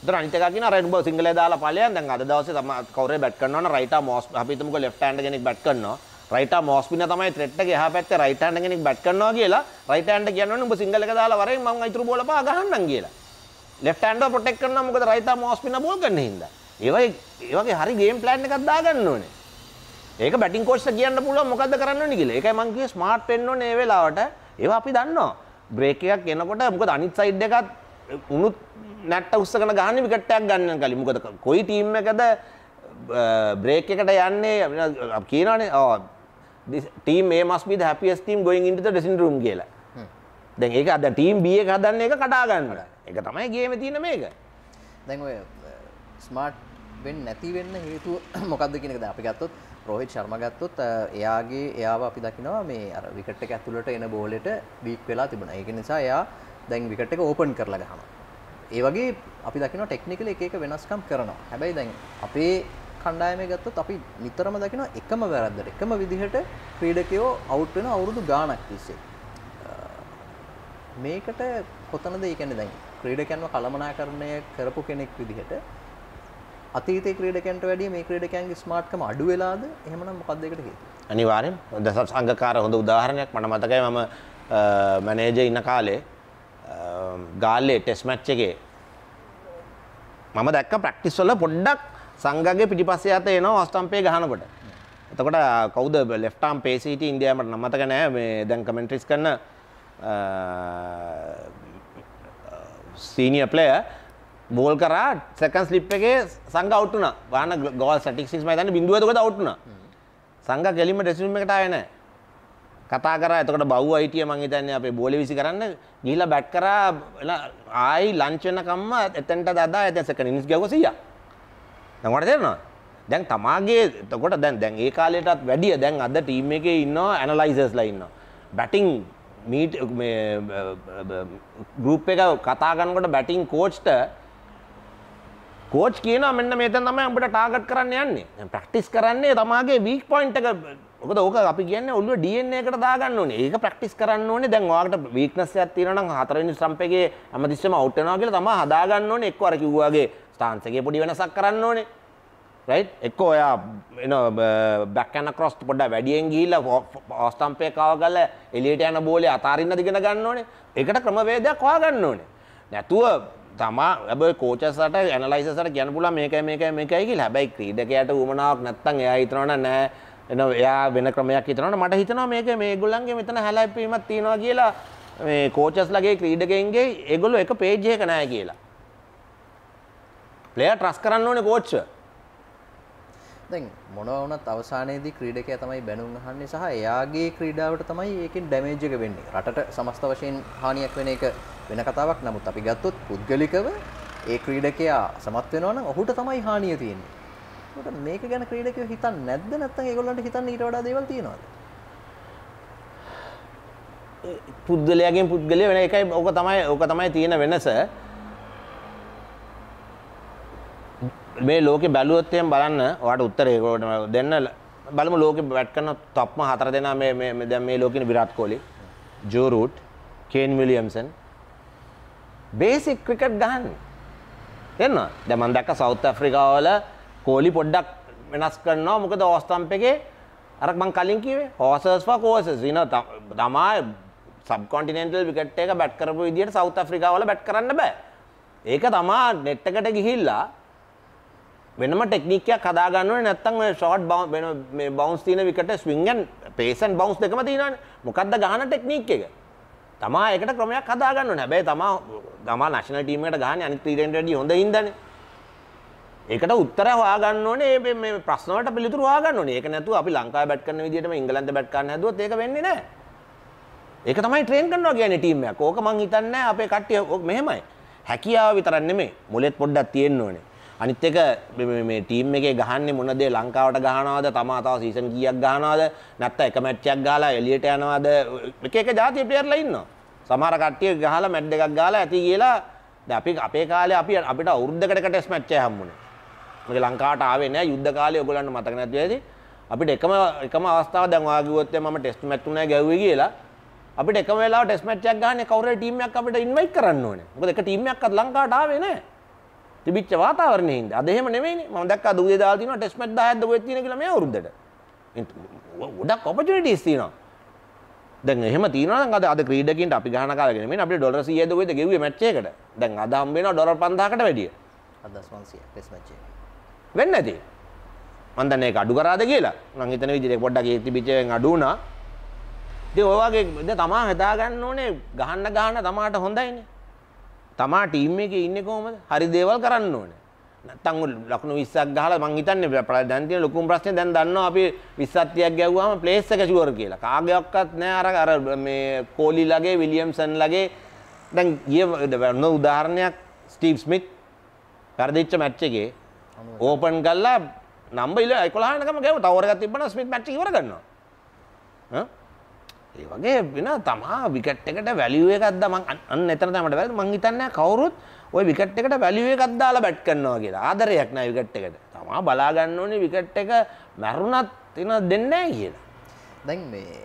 දර අනිතක කියන රයිට් බෝ සිංගලේ දාලා ඵලයන් දැන් අද දවසේ තම කවුරේ බැට් කරනවා නම් රයිට් ආ මොස් අපි හිතමුකෝ ලෙෆ්ට් හෑන්ඩ් කෙනෙක් බැට් කරනවා රයිට් ආ මොස් පින්න තමයි ත්‍රෙට් එකේ එහා පැත්තේ රයිට් හෑන්ඩ් කෙනෙක් බැට් කරනවා කියලා රයිට් හෑන්ඩ් කියනවනේ උඹ සිංගල් එක දාලා වරෙන් මම අයිතුරු බෝල පහ ගහන්නම් කියලා ලෙෆ්ට් හෑන්ඩ් එක ප්‍රොටෙක්ට් කරනවා මොකද රයිට් ආ මොස් පින්න බෝල් කරන්න හින්දා ඒ වගේ ඒ වගේ හරි ගේම් ප්ලෑන් එකක් දාගන්න ඕනේ ඒක බැටිං කෝච්ට කියන්න පුළුවන් මොකද්ද කරන්න ඕනේ කියලා. ඒකයි මං කිව්වේ ස්මාර්ට් වෙන්න ඕනේ මේ වෙලාවට. ඒවා අපි දන්නවා. බ්‍රේක් එකක් එනකොට මොකද අනිත් සයිඩ් එකත් උණුත් නැට්ට උස්සගෙන ගහන්නේ විකට් එකක් ගන්න කලින්. මොකද කොයි ටීම් එකද බ්‍රේක් එකට යන්නේ අපි කියනවානේ ඔව් team A must be the happiest team going into the dressing room කියලා. දැන් ඒක අද ටීම් B එක හදන්න එක කඩා ගන්න. ඒක තමයි ගේමේ තියෙන මේක. දැන් ඔය ස්මාර්ට් වෙන්න නැති වෙන්න හේතුව මොකක්ද කියන එක දැන් අපි ගත්තොත් රෝහිත් ශර්මා ගත්තොත් එයාගේ එයාව අපි දකිනවා මේ අර විකට් එක ඇතුළට එන බෝලෙට වීක් වෙලා තිබුණා. ඒක නිසා එයා දැන් විකට් එක ඕපන් කරලා ගහනවා. ඒ වගේ අපි දකිනවා ටෙක්නිකලි එක එක වෙනස්කම් කරනවා. හැබැයි දැන් අපේ කණ්ඩායමේ ගත්තොත් අපි නිතරම දකිනවා එකම වැරද්දට එකම විදිහට ක්‍රීඩකයෝ අවුට් වෙන අවුරුදු ගාණක් තිස්සේ. මේකට කොතනද ඒ කියන්නේ දැන් ක්‍රීඩකයන්ව කළමනාකරණය කරපු කෙනෙක් විදිහට අතීතයේ ක්‍රීඩකයන්ට වැඩිය මේ ක්‍රීඩකයන්ගේ ස්මාර්ට්කම අඩු වෙලාද එහෙමනම් මොකක්ද ඒකට හේතුව? අනිවාර්යෙන් දස සංඝකාර හොඳ උදාහරණයක් මට මතකයි මම මැනේජර් ඉන්න කාලේ අ, ගාල්ලේ ටෙස්ට් මැච් එකේ මම දැක්ක ප්‍රැක්ටිස් වල පොඩ්ඩක් සංඝගේ පිටිපස්සේ යත එනවා ඔස්ටම්පේ ගහනකොට. එතකොට කවුද ලෙෆ්ට් ආම් පේස් හිටියේ ඉන්දියාවේ මට නම් මතක නෑ මේ දැන් කමෙන්ටරිස් කරන සීනියර් ප්ලේයර් බෝල් කරා සෙකන්ඩ් ස්ලිප් එකේ සංඝ අවුට් වුණා. ගාන ගෝල් ස්ටැටිස්ටික්ස් මම හිතන්නේ බිඳුව එතකොට අවුට් වුණා. සංඝ කෙලින්ම ඩ්‍රෙසින් රූම් එකට ආවේ නැහැ. කතා කරා එතකොට බව් අයිටිය මං හිතන්නේ අපේ බෝලේ විසි කරන්න ගිහිල්ලා බැට් කරා එලා ආයි ලන්ච් වෙනකම්ම එතනට දාදා එතන සෙකන්ඩ් ඉනිස් ගියව 100ක්. දැන් වඩ තේරෙනවද? දැන් තමාගේ එතකොට දැන් දැන් ඒ කාලේටත් වැඩිය දැන් අද ටීම් එකේ ඉන්නවා ඇනලයිසර්ස්ලා ඉන්නවා. බැටිං මීට ගරුප් එක කතාගන්නකොට බැටිං කෝච්ට කෝච් කියන මෙන්න මේත තම අපට ටාගට් කරන්න යන්නේ. ප්‍රක්ටිස් කරන්නේ තමාගේ වීක් පොයින්ට එක. ඔක ඕක අපි කියන්න ඔල්ුව ඩියන්න එකට දාගන්න ඕනේ. ඒක ප්‍රක්ටිස් කරන්න ඕනේ. දැන් වාට වීක්නස් ඇතිනනම් හතරනි ශ්‍රම්පගේ ඇමතිස්සම අවට්ටනාගල තම හදාගන්න ඕනේ. එක්වර කිව්වාගේ ස්ථාන්සගේ පොඩි වෙනසක් කරන්න ඕනේ. රයි් එක්ක ඔයා බැක්කන කොස් පොඩ වැඩියෙන් ගිල්ල ඔස්තම්පය කාවගල එලියට යන බෝලේ අතාරන්න දිගෙන ගන්න ඕනේ. එකට ක්‍රමවේදයක් වා ගන්න ඕනේ. නැතුව තමා ඇබ කෝචසට ඇනලයිසට ගැනපුල මේක මේක මේකයිකි හැබැයි ක්‍රීඩකයට උමනාවක් නැත්තන් එයා හිතනවන නෑ. එන එයා වෙන ක්‍රමයක් හිතනට මට හිතනවා මේක මේ ගොල්ලන්ගේ මෙතන හැලැපීමත් තියෙනවා කියලා. මේ කෝචස් ලගේ ක්‍රීඩකෙන්ගේ එගොල්ලු එක පේජ්යක නෑ කියලා. ප්ලේය ට්‍රස් කරන්න ඕනේ කෝච්ච දැන් මොනවනත් අවසානයේදී ක්‍රීඩකයා තමයි බැනුම් අහන්නේ සහ එයාගේ ක්‍රීඩාවට තමයි ඒකෙන් ඩැමේජ් එක වෙන්නේ. රටට සමස්ත වශයෙන් හානියක් වෙන එක වෙන කතාවක්. නමුත් අපි ගත්තොත් පුද්ගලිකව ඒ ක්‍රීඩකයා සමත් වෙනවා නම් ඔහුට තමයි හානිය තියෙන්නේ. ඒකට මේක ගැන ක්‍රීඩකයෝ හිතන්නේ නැද්ද නැත්නම් ඒගොල්ලන්ට හිතන්න ඊට වඩා දේවල් තියෙනවද? පුද්ගලයාගෙන් පුද්ගලය වෙන එකයි ඕක තමයි ඕක තමයි තියෙන වෙනස මේ ලෝක බැලුවත්තයෙන් බලන්න වාට උත්තරයකොට දෙන්න බලම ලෝක වැට් කන තොප්ම හතර දෙනා මේ දැ මේ ලෝකන Virat Kohli Joe Root Kane Williamson basic cricket ගහන්න. එන්න දැමන් දැක්ක සෞත් ඇෆ්‍රිකාවල කෝලි පොඩ්ඩක් වෙනස් කරනවා. මොකද ඕස්තම්ප එකේ? අරක් මං කලින් කිවේ හෝසස්වා කෝසස් වින තමා සබ්කොන්ටිනෙන්ටල් විකට් එක බැට් කරපු විදිහට සෞත් ඇෆ්‍රිකාවල බැට් කරන්න බෑ. ඒක තමා නෙට් එකට ගිහිල්ලා වෙනම ටෙක්නිකයක් හදාගන්න නැත්තම් ෂෝට් බවන්ස් තියන විකට ස්විංගන් පේසන් බවන්ස් දෙකම තියෙනවනේ. මොකක්ද ගහන ටෙක්නික් එක? තමා එකට ක්‍රමයක් හදාගන්න හැබැයි තමා තමා නැශනල් ටීමට ගහන අනිත් ටීටෙන්ටඩි හොඳ හින්දනේ. ඒකට උත්තර හොයාගන්න ඕනේ. මේ ප්‍රශ්නවලට පිළිතුරු හොයාගන්න ඕනේ. ඒක නැතුව අපි ලංකාවේ බැට් කරන විදිහටම ඉංගලන්තේ බැට් කරන්න හැදුවොත් ඒක වෙන්නේ නැහැ. ඒක තමයි ට්‍රේන් කරනවා කියන්නේ ටීම් එකක්. ඕක මං හිතන්නේ අපේ කට්ටිය මෙහෙමයි. හැකියාව විතරක් නෙමෙයි. මොලෙත් පොඩ්ඩක් තියෙන්න ඕනේ. අනිත් එක මේ ටීම් එකේ ගහන්නේ මොන දේ ලංකාවට ගහනවද? තමා තව සීසන් කීයක් ගහනවද? නැත්නම් එක මැච් එකක් ගහලා එළියට යනවද? එක එක ජාතිය ප්ලේයර්ලා ඉන්නවා. සමහර කට්ටිය ගහලා මැච් දෙකක් ගහලා ඇති කියලා දැන් අපි අපේ කාලේ අපි අපිට අවුරුද්දකට ටෙස්ට් මැච් එක හම්බුනේ. මේක ලංකාවට ආවේ නෑ. යුද්ධ කාලේ ඔයගොල්ලන්ට මතක නැති වෙයිද අපිට එකම එකම අවස්ථාව දැන් ඔයා කිව්වොත් මම ටෙස්ට් මැච් තුනයි ගැව්වේ කියලා. අපිට එකම වෙලාව ටෙස්ට් මැච් එකක් ගහන්නේ කවුරු හරි ටීම් එකක් අපිට ඉන්වයිට් කරන්න ඕනේ. මොකද එක ටීම් එකක්වත් ලංකාවට ආවේ නෑ. තිබිච්ච වාතාවරණය හින්දා. අද එහෙම නෙමෙයිනේ මම දැක්කා දුගේ දාලා තිනවා ටෙස්ට් මැච් 10ක් දුවේ තියෙන කියලා මේ අවුරුද්දට. ගොඩක් ඔපචුනිටිස් තියෙනවා. දැන් එහෙම තියෙනවා නම් අද අද ක්‍රීඩකින්ට අපි ගහන කාලේ නෙමෙයි අපිට ඩොලර් 100 දුවේද ගෙව්වේ මැච් එකකට. දැන් අද හම්බ වෙනවා ඩොලර් 5000කට වැඩිය. 1500 ටෙස්ට් මැච් එක. වෙන්නේ නැති. මම දන්නේ ඒක අඩු කරාද කියලා. මම හිතන විදිහට පොඩ්ඩක් ඒ තිබිච්චෙන් අඩු වුණා. ඉතින් ඔය වගේ තමා හදා ගන්න ඕනේ ගහන්න ගහන්න තමාට හොඳයිනේ තමා ටීම් එකේ ඉන්නේ කොහමද? හරි දේවල් කරන්න ඕනේ. නැත්තම් ලකුණු 20ක් ගහලා මං හිතන්නේ දැන් තියෙන ලොකුම ප්‍රශ්නේ දැන් දන්නවා අපි 20ක් 30ක් ගැව්වම ප්ලේස් එක ෂුවර් කියලා. කාගේවත් නෑ අර අර මේ කෝලි ලගේ විලියම්සන් ලගේ දැන් ගිය උදාහරණයක් ස්ටීව් ස්මිත් පරදිච්ච මැච් එකේ ඕපන් කළා නම්බර් 11 11 නකම ගැව්වා. තව වරකට තිබ්බනම් ස්මිත් මැච් එක ඉවර කරනවා. හා ඒ වගේ වෙන තමා විකට් එකට වැලිුව එකක් දා මං අන්න එතන තමයි වැරදි මං හිතන්නේ කවුරුත් ওই විකට් එකට වැලිුව එකක් දාලා බැට් කරනවා කියලා. ආදරයක් නෑ විකට් එකට. තමා බලා ගන්න ඕනේ විකට් එක මැරුණත් එන දෙන්නේ නැහැ කියලා. දැන් මේ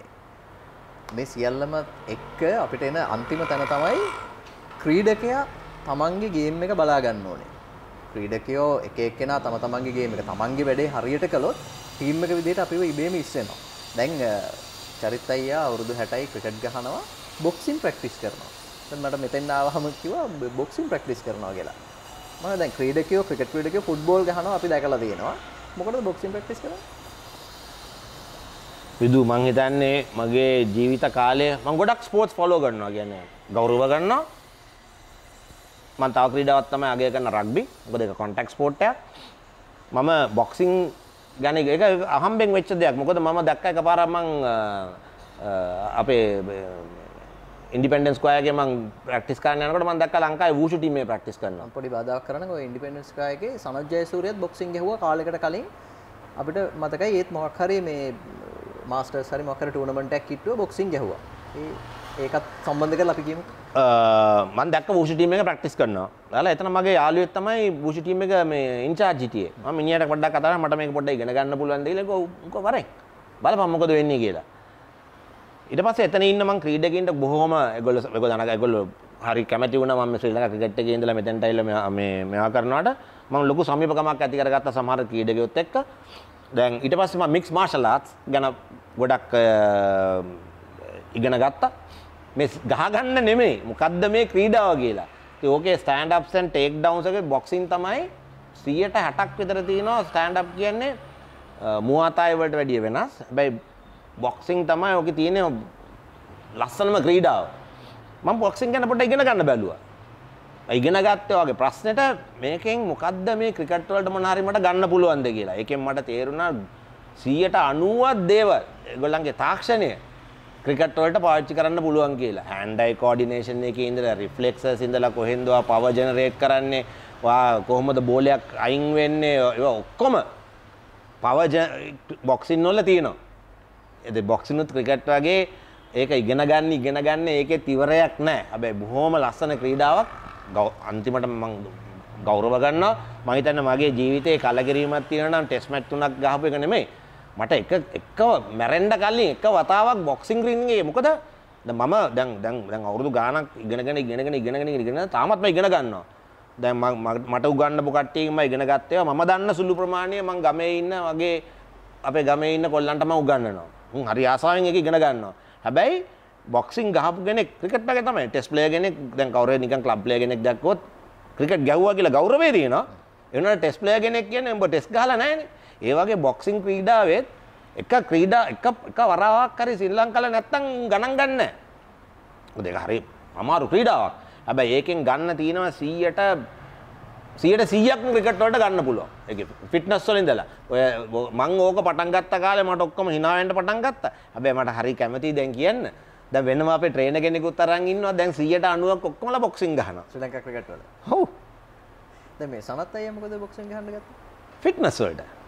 මේ සියල්ලම එක්ක අපිට එන අන්තිම තැන තමයි ක්‍රීඩකයා තමන්ගේ ගේම් එක බලා ගන්න ඕනේ. ක්‍රීඩකයෝ එක එක්කෙනා තම තමන්ගේ ගේම් එක තමන්ගේ වැඩේ හරියට කළොත් ටීම් එක විදිහට අපිව ඉබේම ඉස්සෙනවා. දැන් චරිත් අයියා අවුරුදු 60යි ක්‍රිකට් ගහනවා බොක්සින් ප්‍රැක්ටිස් කරනවා. දැන් මට මෙතෙන් ආවහම කිව්වා බොක්සින් ප්‍රැක්ටිස් කරනවා කියලා. මම දැන් ක්‍රීඩකයෝ ක්‍රිකට් ක්‍රීඩකයෝ ෆුට්බෝල් ගහනවා අපි දැකලා තියෙනවා. මොකටද බොක්සින් ප්‍රැක්ටිස් කරන්නේ? විදු මං හිතන්නේ මගේ ජීවිත කාලය මං ගොඩක් ස්පෝර්ට්ස් ෆලෝ කරනවා කියන්නේ ගෞරව කරනවා මං තව ක්‍රීඩාවක් තමයි අගය කරන රග්බි මොකද ඒක කොන්ටැක්ට් ස්පෝර්ට් එකක් මම බොක්සිං ගැන එක. අහම්බෙන් වෙච්ච දෙයක්. මොකද මම දැක්ක එක පාරක් මං අපේ ඉන්ඩිපෙන්ඩන්ස් ස්ක්වයර්ගේ මං ප්‍රැක්ටිස් කරන්න යනකොට මම දැක්ක ලංකාවේ වූෂු ටීමේ ප්‍රැක්ටිස් කරනවා. පොඩි බාධාවක් කරන්න ඔය ඉන්ඩිපෙන්ඩන්ස් ස්ක්වයර්ගේ සනත් ජයසූරියත් බොක්සිං ගැහුවා කාලයකට කලින්. අපිට මතකයි ඒත් මොකක් හරි මේ මාස්ටර්ස් හරි මොකක් හරි ටූර්නමන්ට් එකක් කිට්ටුව බොක්සිං ගැහුවා ඒ ඒකත් සම්බන්ධ කරලා අපි කියමු. මන් දැක්ක වූෂ ටීම එක ප්‍රක්ටිස් කරනවා. යාලා එතන මගේ යාළුවෙක් තමයි වූෂ ටීම එක මේ ඉන්චාර්ජ් හිටියේ. මම මිනිහට පොඩ්ඩක් කතා කරා මට මේක පොඩ්ඩක් ඉගෙන ගන්න පුළුවන් දෙයක් කියලා. කො වරෙන් බලපන් මොකද වෙන්නේ කියලා. ඊට පස්සේ එතන ඉන්න මං ක්‍රීඩකයින්ට බොහොම ඒගොල්ලෝ ඒගොල්ලෝ දනග ඒගොල්ලෝ හරි කැමති වුණා මම ශ්‍රී ලංකා ක්‍රිකට් එකේ ඉඳලා මෙතෙන්ට ඇවිල්ලා මේ මෙයා කරනවාට. මම ලොකු සමීපකමක් ඇති කරගත්ත සමහර ක්‍රීඩකයොත් එක්ක. දැන් ඊට පස්සේ මම මික්ස් මාෂල් ආර්ට්ස් ගැන ගොඩක් ඉගෙන ගත්තා. මේ ගහගන්න නෙමෙයි මොකද්ද මේ ක්‍රීඩාව කියලා. ඉතින් okay stand ups and take downs එකේ බොක්සින් තමයි 160ක් විතර තියෙනවා ස්ටෑන්ඩ් අප් කියන්නේ මුවාතාය වලට වැඩිය වෙනස්. හැබැයි බොක්සින් තමයි ඕකේ තියෙන ලස්සනම ක්‍රීඩාව. මම බොක්සින් ගැන පොඩ්ඩක් ඉගෙන ගන්න බැලුවා. ඉගෙන ගත්තේ වගේ ප්‍රශ්නෙට මේකෙන් මොකද්ද මේ ක්‍රිකට් වලට මොන හරි මට ගන්න පුළුවන්ද කියලා. ඒකෙන් මට තේරුණා 190ක් දේවල් ඒගොල්ලන්ගේ තාක්ෂණය ක්‍රිකට් වලට පාවිච්චි කරන්න පුළුවන් කියලා. hand eye coordination එකේ ඉඳලා reflexes ඉඳලා කොහෙන්ද power generate කරන්නේ, වා කොහොමද බෝලයක් අයින් වෙන්නේ, ඒවා ඔක්කොම power boxing වල තියෙනවා. ඒ boxing උත් ක්‍රිකට් වගේ ඒක ඉගෙන ගන්න ඉගෙන ගන්න ඒකේ ඉවරයක් නැහැ. හැබැයි බොහොම ලස්සන ක්‍රීඩාවක්. අන්තිමට මම ගෞරව ගන්නවා. මම හිතන්නේ මගේ ජීවිතේ කලකිරීමක් තියෙනවා නම් ටෙස්ට් මැච් තුනක් ගහපු එක නෙමෙයි. මට එක එක මැරෙන්ඩ කලින් එක වතාවක් බොක්සිං රින්ගේ මොකද? මම දැන් දැන් දැන් අවුරුදු ගානක් ඉගෙනගෙන ඉගෙනගෙන ඉගෙනගෙන ඉගෙන තාමත්ම ඉගෙන ගන්නවා. දැන් මට උගන්නපු කට්ටියම ඉගෙන ගත්තේ මම දන්න සුළු ප්‍රමාණය මං ගමේ ඉන්න වගේ අපේ ගමේ ඉන්න කොල්ලන්ටම උගන්නනවා උන් හරි ආසාවෙන් එක ඉගෙන ගන්නවා. හැබැයි බොක්සිං ගහපු කෙනෙක් ක්‍රිකට් වගේ තමයි. ටෙස්ට් ප්ලේයර් කෙනෙක් දැන් කවුරු නිකන් ක්ලබ් ප්ලේයර් කෙනෙක් දැක්කොත් ක්‍රිකට් ගැව්වා කියලා ගෞරවය තියෙනවා. ඒ වුණාට ටෙස්ට් ප්ලේයර් කෙනෙක් කියන්නේ උඹ ටෙස්ට් ගහලා නැහැනේ. ඒ වගේ බොක්සිං ක්‍රීඩාවෙත් එක ක්‍රීඩා එක එක වරාවක් හරි ශ්‍රී ලංකාවේ නැත්තම් ගණන් ගන්න. මොකද ඒක හරි අමාරු ක්‍රීඩාවක්. හැබැයි ඒකෙන් ගන්න තියෙනවා 100ට 100ට 100ක්ම ක්‍රිකට් වලට ගන්න පුළුවන්. ඒක ෆිට්නස් වලින් ඉඳලා. ඔය මං ඕක පටන් ගත්ත කාලේ මට ඔක්කොම hina වෙන්න පටන් ගත්තා. හැබැයි මට හරි කැමතියි දැන් කියන්න. දැන් වෙනම අපේ ට්‍රේනර් කෙනෙකුත් අරන් ඉන්නවා. දැන් 190ක් ඔක්කොමලා බොක්සිං ගහනවා. ශ්‍රී ලංකා ක්‍රිකට් වල. ඔව්. දැන් මේ සනත් අයියා මොකද බොක්සිං ගහන්න ගත්තේ? ෆිට්නස් වලට.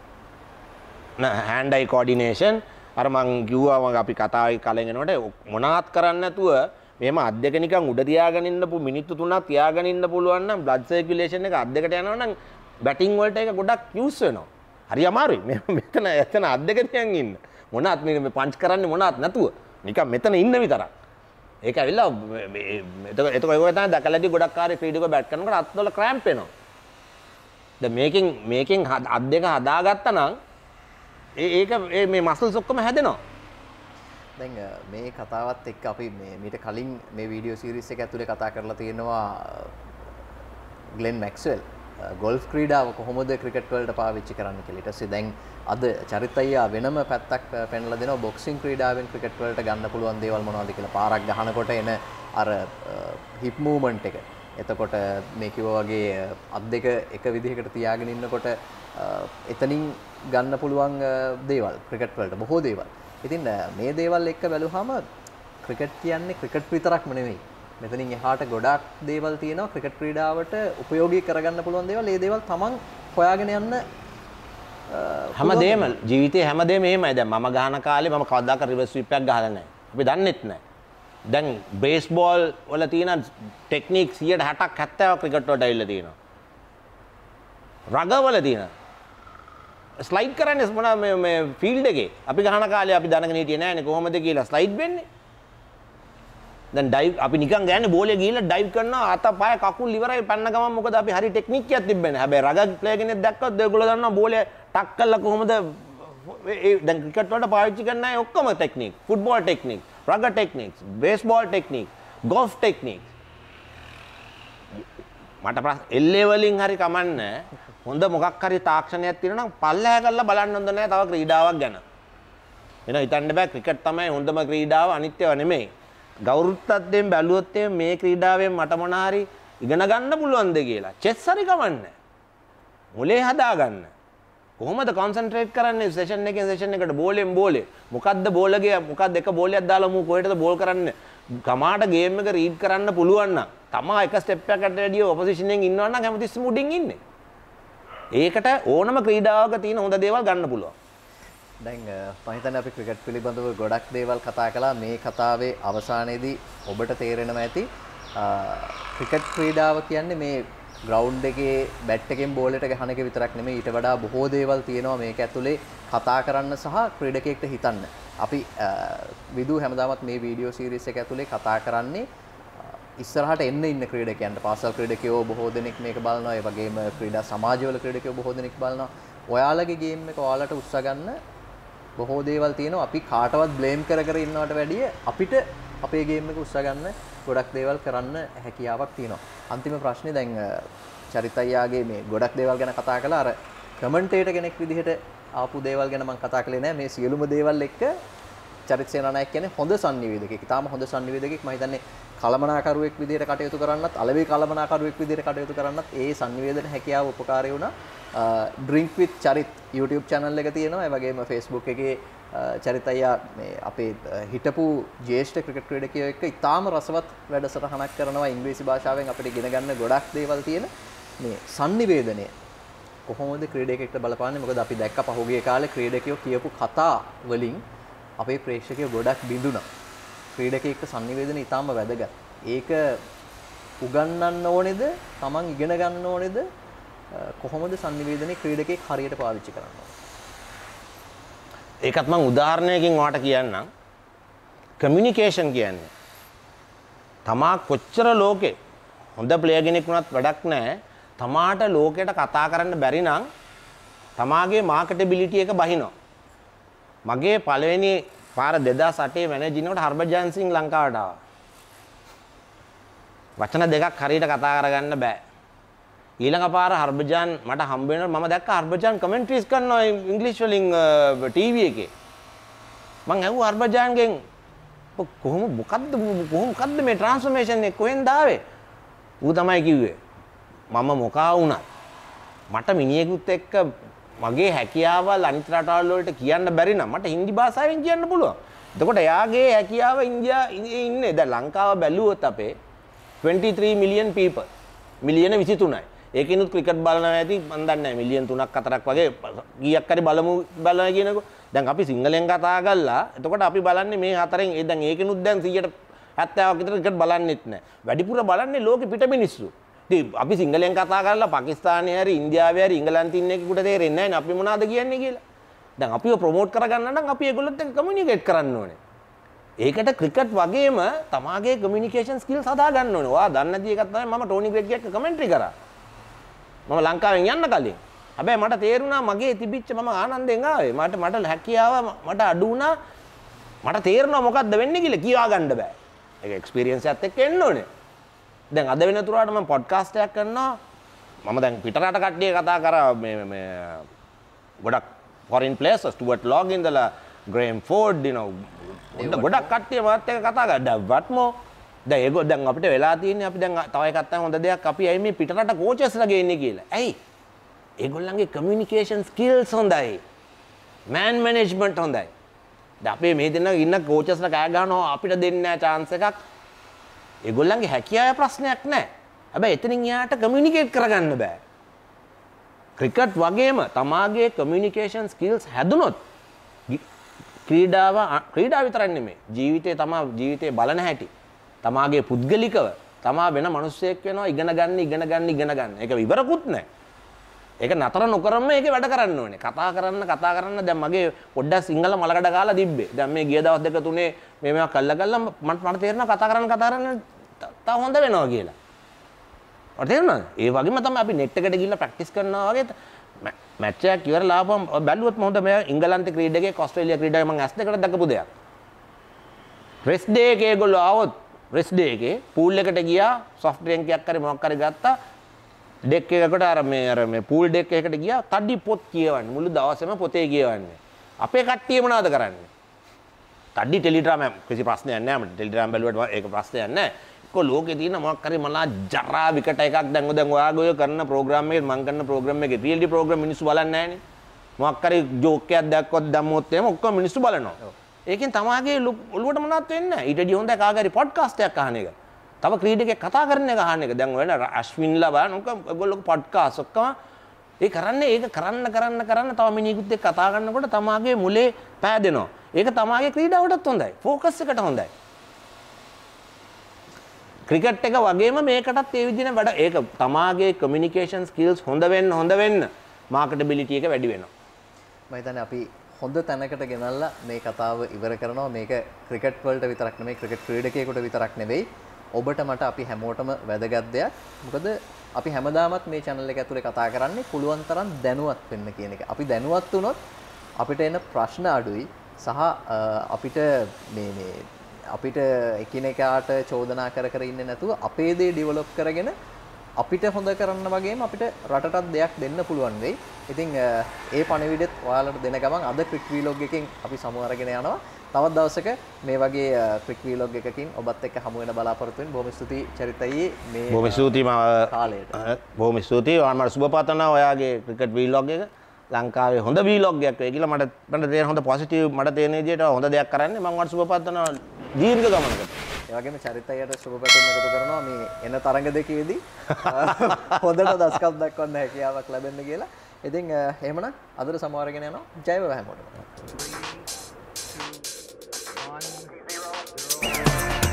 හැන්ඩයි කෝඩිනේෂන් අර මං කිව්වා මම අපි කතාවයි කලින්නකොට මොනාත් කරන්න නැතුව මේම අත් දෙක නිකන් උඩ තියාගෙන ඉන්නපු මිනිත්තු තුනක් තියාගෙන ඉන්න පුළුවන් නම් බ්ලඩ් සර්කියුලේෂන් එක අත් දෙකට යනවා නම් බැටිං වලට ඒක ගොඩක් යූස් වෙනවා. හරි අමාරුයි. මේ මෙතන එතන අත් දෙක තියන් ඉන්න. මොනවත් මේ පංච් කරන්නේ මොනවත් නැතුව නිකන් මෙතන ඉන්න විතරක්. ඒක ඇවිල්ලා එතකොට එතකොට ඒක තමයි දැකලාදී ගොඩක් කාර්ය ක්‍රීඩක බැට් කරනකොට අත්වල ක්‍රෑම්ප් වෙනවා. දැන් මේකෙන් මේකෙන් අත් දෙක හදාගත්තා නම් ඒක මේ මසල් සොක්කම හැදෙනවා දැන් මේ කතාවත් එක්ක අපි මීට කලින් මේ වීඩියෝ සිරිස් එක ඇතුලේ කතා කරලා තියෙනවා ග්ලෙන් මැක්ස්වෙල් ගොල්ෆ් ක්‍රීඩාව කොහොමද ක්‍රිකට් වලට පාවිච්චි කරන්න කියලා. ඊට පස්සේ දැන් අද චරිත අයියා වෙනම පැත්තක් පෙන්ලා දෙනවා බොක්සිං ක්‍රීඩාවෙන් ක්‍රිකට් වලට ගන්න පුළුවන් දේවල් මොනවද කියලා. පාරක් ගහනකොට එන අර හිප් මූවමන්ට් එක. එතකොට මේ කිව්වා වගේ අත් දෙක එක විදිහකට තියාගෙන ඉන්නකොට එතනින් ගන්න පුළුවන් දේවල් ක්‍රිකට් වලට බොහෝ දේවල්. ඉතින් මේ දේවල් එක්ක බැලුවාම ක්‍රිකට් කියන්නේ ක්‍රිකට් විතරක්ම නෙවෙයි. මෙතනින් එහාට ගොඩාක් දේවල් තියෙනවා ක්‍රිකට් ක්‍රීඩාවට උපයෝගී කරගන්න පුළුවන් දේවල්. ඒ දේවල් තමන් හොයාගෙන යන්න හැමදේම ජීවිතේ හැමදේම එහෙමයි. දැන් මම ගහන කාලේ මම කවදාක රිවර්ස් ස්විප් එකක් ගහලා නැහැ. අපි දන්නෙත් නැහැ. දැන් බේස්බෝල් වල තියෙන ටෙක්නික් 160ක් 70ක් ක්‍රිකට් වලට ඇවිල්ලා තියෙනවා. රගවල තියෙන ස්ලයිඩ් කරන්නේ මොන මේ මේ ෆීල්ඩ් එකේ අපි ගහන කාලේ අපි දැනගෙන හිටියේ නෑනේ කොහොමද කියලා ස්ලයිඩ් වෙන්නේ. දැන් ඩයිව් අපි නිකන් ගෑනේ බෝලේ ගිහිල්ලා ඩයිව් කරනවා අත පය කකුල් ඉවරයි පැන්න ගමන් මොකද අපි හරි ටෙක්නික් එකක් තිබ්බේ නෑ. හැබැයි රග ප්ලේ කෙනෙක් දැක්කත් ඒගොල්ලෝ දන්නවා බෝලේ ටක් කළා කොහොමද දැන් ක්‍රිකට් වලට පාවිච්චි කරන අය ඔක්කොම technique. Football technique, rugby techniques, baseball technique, golf technique. මට ප්‍රශ්න එල්ලේ වලින් හරි කමන්නේ හොඳ මොකක් හරි තාක්ෂණයක් තියෙනවා නම් පල්ලෙහා කරලා බලන්න හොඳ නැහැ තව ක්‍රීඩාවක් ගැන. එන හිතන්න බෑ ක්‍රිකට් තමයි හොඳම ක්‍රීඩාව අනිත්‍යව නෙමෙයි. ගෞරවත්වයෙන් බැලුවොත් මේ ක්‍රීඩාවෙන් මට මොන හරි ඉගෙන ගන්න පුළුවන්ද කියලා. චෙස් හරි කමන්නේ. මොලේ හදාගන්න. කොහොමද කොන්සන්ට්‍රේට් කරන්නේ සෙෂන් එකෙන් සෙෂන් එකට බෝලෙන් බෝලේ. මොකද්ද බෝලගේ මොකක්ද එක බෝලයක් දාලා මූ කොහෙටද බෝල් කරන්නේ. ගමාට ගේම් එක රීඩ් කරන්න පුළුවන් නම් තමා එක ස්ටෙප් එකකට වැඩිය ඔපොසිෂන් එකෙන් ඉන්නවා නම් හැමතිස්සෙම උඩින් ඉන්නේ. ඒකට ඕනම ක්‍රීඩාවක තියෙන හොඳ දේවල් ගන්න පුළුවන්. දැන් පහිතන අපි ක්‍රිකට් පිළිබඳව ගොඩක් දේවල් කතා කළා මේ කතාවේ අවසානයේදී ඔබට තේරෙනවා ඇති ක්‍රිකට් ක්‍රීඩාව කියන්නේ මේ ග්‍රවුන්් එකේ බැට් එකෙන් බෝලට ගහන එක විතරක් නෙමෙයි ඊට වඩා බොහෝ දේවල් තියෙනවා මේක ඇතුලේ කතා කරන්න සහ ක්‍රීඩකයෙක්ට හිතන්න. අපි විදු හැමදාමත් මේ වීඩියෝ සීරීස් එක ඇතුලේ කතා කරන්නේ ඉස්සරහට එන්න ඉන්න ක්‍රීඩකයන්ට. පාසල් ක්‍රීඩකයෝ බොහෝ දෙනෙක් මේක බලනවා. ඒ වගේම ක්‍රීඩා සමාජවල ක්‍රීඩකයෝ බොහෝ දෙනෙක් බලනවා. ඔයාලගේ ගේම් එක ඔයාලට උත්සාහ ගන්න බොහෝ දේවල් තියෙනවා. අපි කාටවත් බ්ලේම් කර කර ඉන්නවට වැඩිය අපිට අපේ ගේම් එක උත්සාහ ගන්න ගොඩක් දේවල් කරන්න හැකියාවක් තියෙනවා. අන්තිම ප්‍රශ්නේ දැන් චරිත අයියාගේ මේ ගොඩක් දේවල් ගැන කතා කළා. අර කමෙන්ටේටර් කෙනෙක් විදිහට ආපු දේවල් ගැන මම කතා කළේ නෑ. මේ සියලුම දේවල් එක්ක චරිත සේනානායක කියන්නේ හොඳ සංනිවේදකෙක්. ඊටාම හොඳ සංනිවේදකෙක් මම හිතන්නේ කලමනාකරුවෙක් විදිහට කටයුතු කරන්නත් අලෙවි කලමනාකරුවෙක් විදිහට කටයුතු කරන්නත් ඒ සංනිවේදන හැකියාව උපකාරී වුණා. Drink with Charith YouTube channel එක තියෙනවා. ඒ වගේම Facebook එකේ චරිත අයියා මේ අපේ හිටපු ජ්‍යෙෂ්ඨ ක්‍රිකට් ක්‍රීඩකයෝ එක්ක ඉතාම රසවත් වැඩසටහනක් කරනවා ඉංග්‍රීසි භාෂාවෙන් අපිට ඉගෙන ගන්න ගොඩක් දේවල් තියෙන මේ sannivedanaya කොහොමද ක්‍රීඩකයෙක්ට බලපාන්නේ මොකද අපි දැක්ක පහුගිය කාලේ ක්‍රීඩකයෝ කියපු කතා වලින් අපේ ප්‍රේක්ෂකයෝ ගොඩක් බිඳුණා ක්‍රීඩකයෙක්ට sannivedana ඊටාම වැදගත්. ඒක උගන්වන්න ඕනේද? Taman ඉගෙන ගන්න ඕනේද? කොහොමද sannivedana ක්‍රීඩකයෙක් හරියට පාවිච්චි කරන්න? ඕනේ ඒකත් මං උදාහරණයකින් වාට කියන්නම්. කමියුනිකේෂන් කියන්නේ තමා කොච්චර ලෝකේ හොඳ ප්ලේයර් කෙනෙක් වුණත් වැඩක් නැහැ. තමාට ලෝකෙට කතා කරන්න බැරි නම් තමාගේ මාකටබිලිටි එක බහිනවා. මගේ පළවෙනි පාර 2008 මැනේජිනකොට හර්බජාන් සිං ලංකාවට ආවා වචන දෙකක් හරියට කතා කරගන්න බෑ ඊළඟ පාර හර්බජාන් මට හම්බ වෙනකොට මම දැක්ක හර්බජාන් කමෙන්ටරිස් කරනවා ඉංග්‍රීසි වලින් ටීවී එකේ. මං ඇහුවා හර්බජාන්ගෙන් කොහොම මොකද්ද කොහොම මොකද්ද මේ ට්‍රාන්ස්ෆර්මේෂන් එක කොහෙන්ද ආවේ? ඌ තමයි කිව්වේ. මම මොකා වුණත් මට මිනිහෙකුත් එක්ක මගේ හැකියාවල් අනිත් රටවල් වලට කියන්න බැරි නම් මට හින්දි භාෂාවෙන් කියන්න පුළුවන්. එතකොට එයාගේ හැකියාව ඉන්දියා ඉන්නේ දැන් ලංකාව බැලුවොත් අපේ 23 million people මිලියන 23යි. ඒකිනුත් ක්‍රිකට් බලනවා ඇති මන් දන්නේ නැහැ මිලියන් 3ක් 4ක් වගේ කීයක් හරි බලමු බලනවා කියනකො දැන් අපි සිංහලෙන් කතා කරලා එතකොට අපි බලන්නේ මේ හතරෙන් ඒ දැන් ඒකිනුත් දැන් 170ක් විතර ක්‍රිකට් බලන්නෙත් නැහැ වැඩිපුර බලන්නේ ලෝකෙ පිට මිනිස්සු ඉතින් අපි සිංහලෙන් කතා කරලා පාකිස්තානයේ හරි ඉන්දියාවේ හරි ඉංගලන්තේ ඉන්න එකෙකුට තේරෙන්නේ නැහැ අපි මොනවද කියන්නේ කියලා දැන් අපිව ප්‍රොමෝට් කරගන්න නම් අපි ඒගොල්ලොත් එක්ක කමියුනිකේට් කරන්න ඕනේ ඒකට ක්‍රිකට් වගේම තමාගේ කමියුනිකේෂන් ස්කිල්ස් හදා ගන්න ඕනේ. ඔයා දන්නේ නැති එකක් තමයි මම ටෝනි ග්‍රෙග් එක්ක කමෙන්ටරි කරා. මම ලංකාවෙන් යන්න කලින්. හැබැයි මට තේරුණා මගේ තිබිච්ච මම ආනන්දෙන් ආවේ. මට මට හැකියාව මට අඩු වුණා. මට තේරෙනවා මොකද්ද වෙන්නේ කියලා කියා ගන්න බෑ. ඒක එක්ස්පීරියන්ස් එකත් එක්ක එන්න ඕනේ. දැන් අද වෙන තුරාට මම පොඩ්කාස්ට් එකක් කරනවා. මම දැන් පිටරට කට්ටිය කතා කරා මේ මේ ගොඩක් ෆොරින් ප්ලේසස් ස්ටුවර්ට් ලොග් ඉඳලා ග්‍රේම් ෆෝඩ් you ගොඩක් කට්ටිය මාත් එක්ක කතා කරා. දැන් වට්මෝ දැන් ඒගොල්ලෝ දැන් අපිට වෙලා තියෙන්නේ අපි දැන් තව එකක් තමයි හොඳ දෙයක් අපි ඇයි මේ පිටරට කෝචස්ලා ගේන්නේ කියලා. ඇයි? ඒගොල්ලන්ගේ කමියුනිකේෂන් ස්කිල්ස් හොඳයි. මෑන් මැනේජ්මන්ට් හොඳයි. දැන් අපේ මේ දෙන්න ඉන්න කෝචස්ලා කෑ ගහනවා අපිට දෙන්නේ නැහැ chance එකක්. ඒගොල්ලන්ගේ හැකියාව ප්‍රශ්නයක් නැහැ. හැබැයි එතනින් එයාට කමියුනිකේට් කරගන්න බෑ. ක්‍රිකට් වගේම තමාගේ කමියුනිකේෂන් ස්කිල්ස් හැදුනොත් ක්‍රීඩාව ක්‍රීඩා විතරක් නෙමෙයි ජීවිතේ තමා ජීවිතේ බලන හැටි තමාගේ පුද්ගලිකව තමා වෙන මිනිස්සෙක් වෙනවා ඉගෙන ගන්න ඉගෙන ගන්න ඉගෙන ගන්න. ඒක ඉවරකුත් නැහැ. ඒක නතර නොකරම මේකේ වැඩ කරන්න ඕනේ. කතා කරන්න කතා කරන්න දැන් මගේ පොඩ්ඩක් සිංහල මලකඩ ගාලා තිබ්බේ. දැන් මේ ගිය දවස් දෙක තුනේ මේ මේවා කල්ලා කල්ලා මට මට තේරෙනවා කතා කරන්න කතා කරන්න තව හොඳ වෙනවා කියලා. මට තේරුණාද? ඒ වගේම තමයි අපි නෙට් එකට ගිහිල්ලා ප්‍රැක්ටිස් කරනවා වගේ මැච් එකක් ඉවරලා ආපුවම බැලුවොත් මොහොත මේ ඉංගලන්ත ක්‍රීඩකයෙක් ඕස්ට්‍රේලියා ක්‍රීඩකයෙක් මම ඇස් දෙකට දැකපු දෙයක්. රෙස් ඩේ එකේ ඒගොල්ලෝ ආවොත් රෙස් ඩේ එකේ පූල් එකට ගියා සොෆ්ට් ඩ්‍රින්ක් එකක් හරි මොකක් හරි ගත්තා. ඩෙක් එකකට අර මේ අර මේ පූල් ඩෙක් එකකට ගියා. තඩි පොත් කියවන්නේ. මුළු දවසේම පොතේ කියවන්නේ. අපේ කට්ටිය මොනවද කරන්නේ? තඩි ටෙලිග්‍රෑම් කිසි ප්‍රශ්නයක් නැහැ. මට ටෙලිග්‍රෑම් බැලුවට ඒක ප්‍රශ්නයක් නැහැ. කො ලෝකේ තියෙන මොකක් හරි මලා ජරා විකට එකක් දැන් දැන් ඔයාගේ ඔය කරන ප්‍රෝග්‍රෑම් එකේ මම කරන ප්‍රෝග්‍රෑම් එකේ රියැලිටි ප්‍රෝග්‍රෑම් මිනිස්සු බලන්නේ නැහනේ මොකක් හරි ජෝක් එකක් දැක්කොත් දැම්මොත් එහෙම ඔක්කොම මිනිස්සු බලනවා ඒකෙන් තමාගේ ඔළුවට මොනවත් වෙන්නේ නැහැ ඊට වඩා හොඳ කාගරි පොඩ්කාස්ට් එකක් අහන එක තව ක්‍රීඩකෙක් කතා කරන එක අහන එක දැන් ඔයාලා අශ්වින්ලා බලනකො ඔයගොල්ලෝ පොඩ්කාස්ට් ඔක්කොම ඒ කරන්න ඒක කරන්න කරන්න කරන්න තව මිනිකුත් එක්ක කතා කරනකොට තමාගේ මුලේ පෑදෙනවා. ඒක තමාගේ ක්‍රීඩාවටත් හොඳයි. ෆෝකස් එකට හොඳයි. ක්‍රිකට් එක වගේම මේකටත් ඒ විදිහට වැඩ. ඒක තමාගේ කමියුනිකේෂන් ස්කිල්ස් හොඳ වෙන්න හොඳ වෙන්න මාකටබිලිටි එක වැඩි වෙනවා. මම හිතන්නේ අපි හොඳ තැනකට ගෙනල්ලා මේ කතාව ඉවර කරනවා. මේක ක්‍රිකට් වලට විතරක් නෙමෙයි ක්‍රිකට් ක්‍රීඩකයෙකුට විතරක් නෙවෙයි. ඔබට මට අපි හැමෝටම වැදගත් දෙයක්. මොකද අපි හැමදාමත් මේ channel එක ඇතුලේ කතා කරන්නේ පුළුවන් තරම් දැනුවත් වෙන්න කියන එක. අපි දැනුවත් වුණොත් අපිට එන ප්‍රශ්න අඩුයි. සහ අ, අපිට මේ මේ අපිට එකිනෙකාට චෝදනා කර කර ඉන්නේ නැතුව අපේ දේ ඩෙවලොප් කරගෙන අපිට හොඳ කරන්න වගේම අපිට රටටත් දෙයක් දෙන්න පුළුවන් වෙයි. ඉතින් ඒ පණිවිඩෙත් ඔයාලට දෙන ගමන් අද ක්‍රික් වීලොග් එකකින් අපි සමු අරගෙන යනවා. තවත් දවසක මේ වගේ ක්‍රික් වීලොග් එකකින් ඔබත් එක්ක හමු වෙන බලාපොරොත්තු වෙන බොහොම ස්තුතියි චරිතයේ මේ බොහොම ස්තුතියි මම කාලයට. බොහොම ස්තුතියි මම සුබ පතනවා ඔයාගේ ක්‍රිකට් වීලොග් එක ලංකාවේ හොඳ වීලොග් එකක් වෙයි කියලා මට මට තේරෙන හොඳ පොසිටිව් මට තේරෙන විදිහට හොඳ දෙයක් කරන්නේ මම වට සුබ පතනවා දීර්ඝ ගමනකට. ඒවගේම චරිතයට සුභපැතුම් එකතු කරනවා මේ එන තරඟ දෙකේදී හොඳට දස්කම් දක්වන්න හැකියාවක් ලැබෙන්න කියලා. ඉතින් එහෙමනම් අදට සමවරගෙන යනවා ජයව හැමෝටම. Thank you.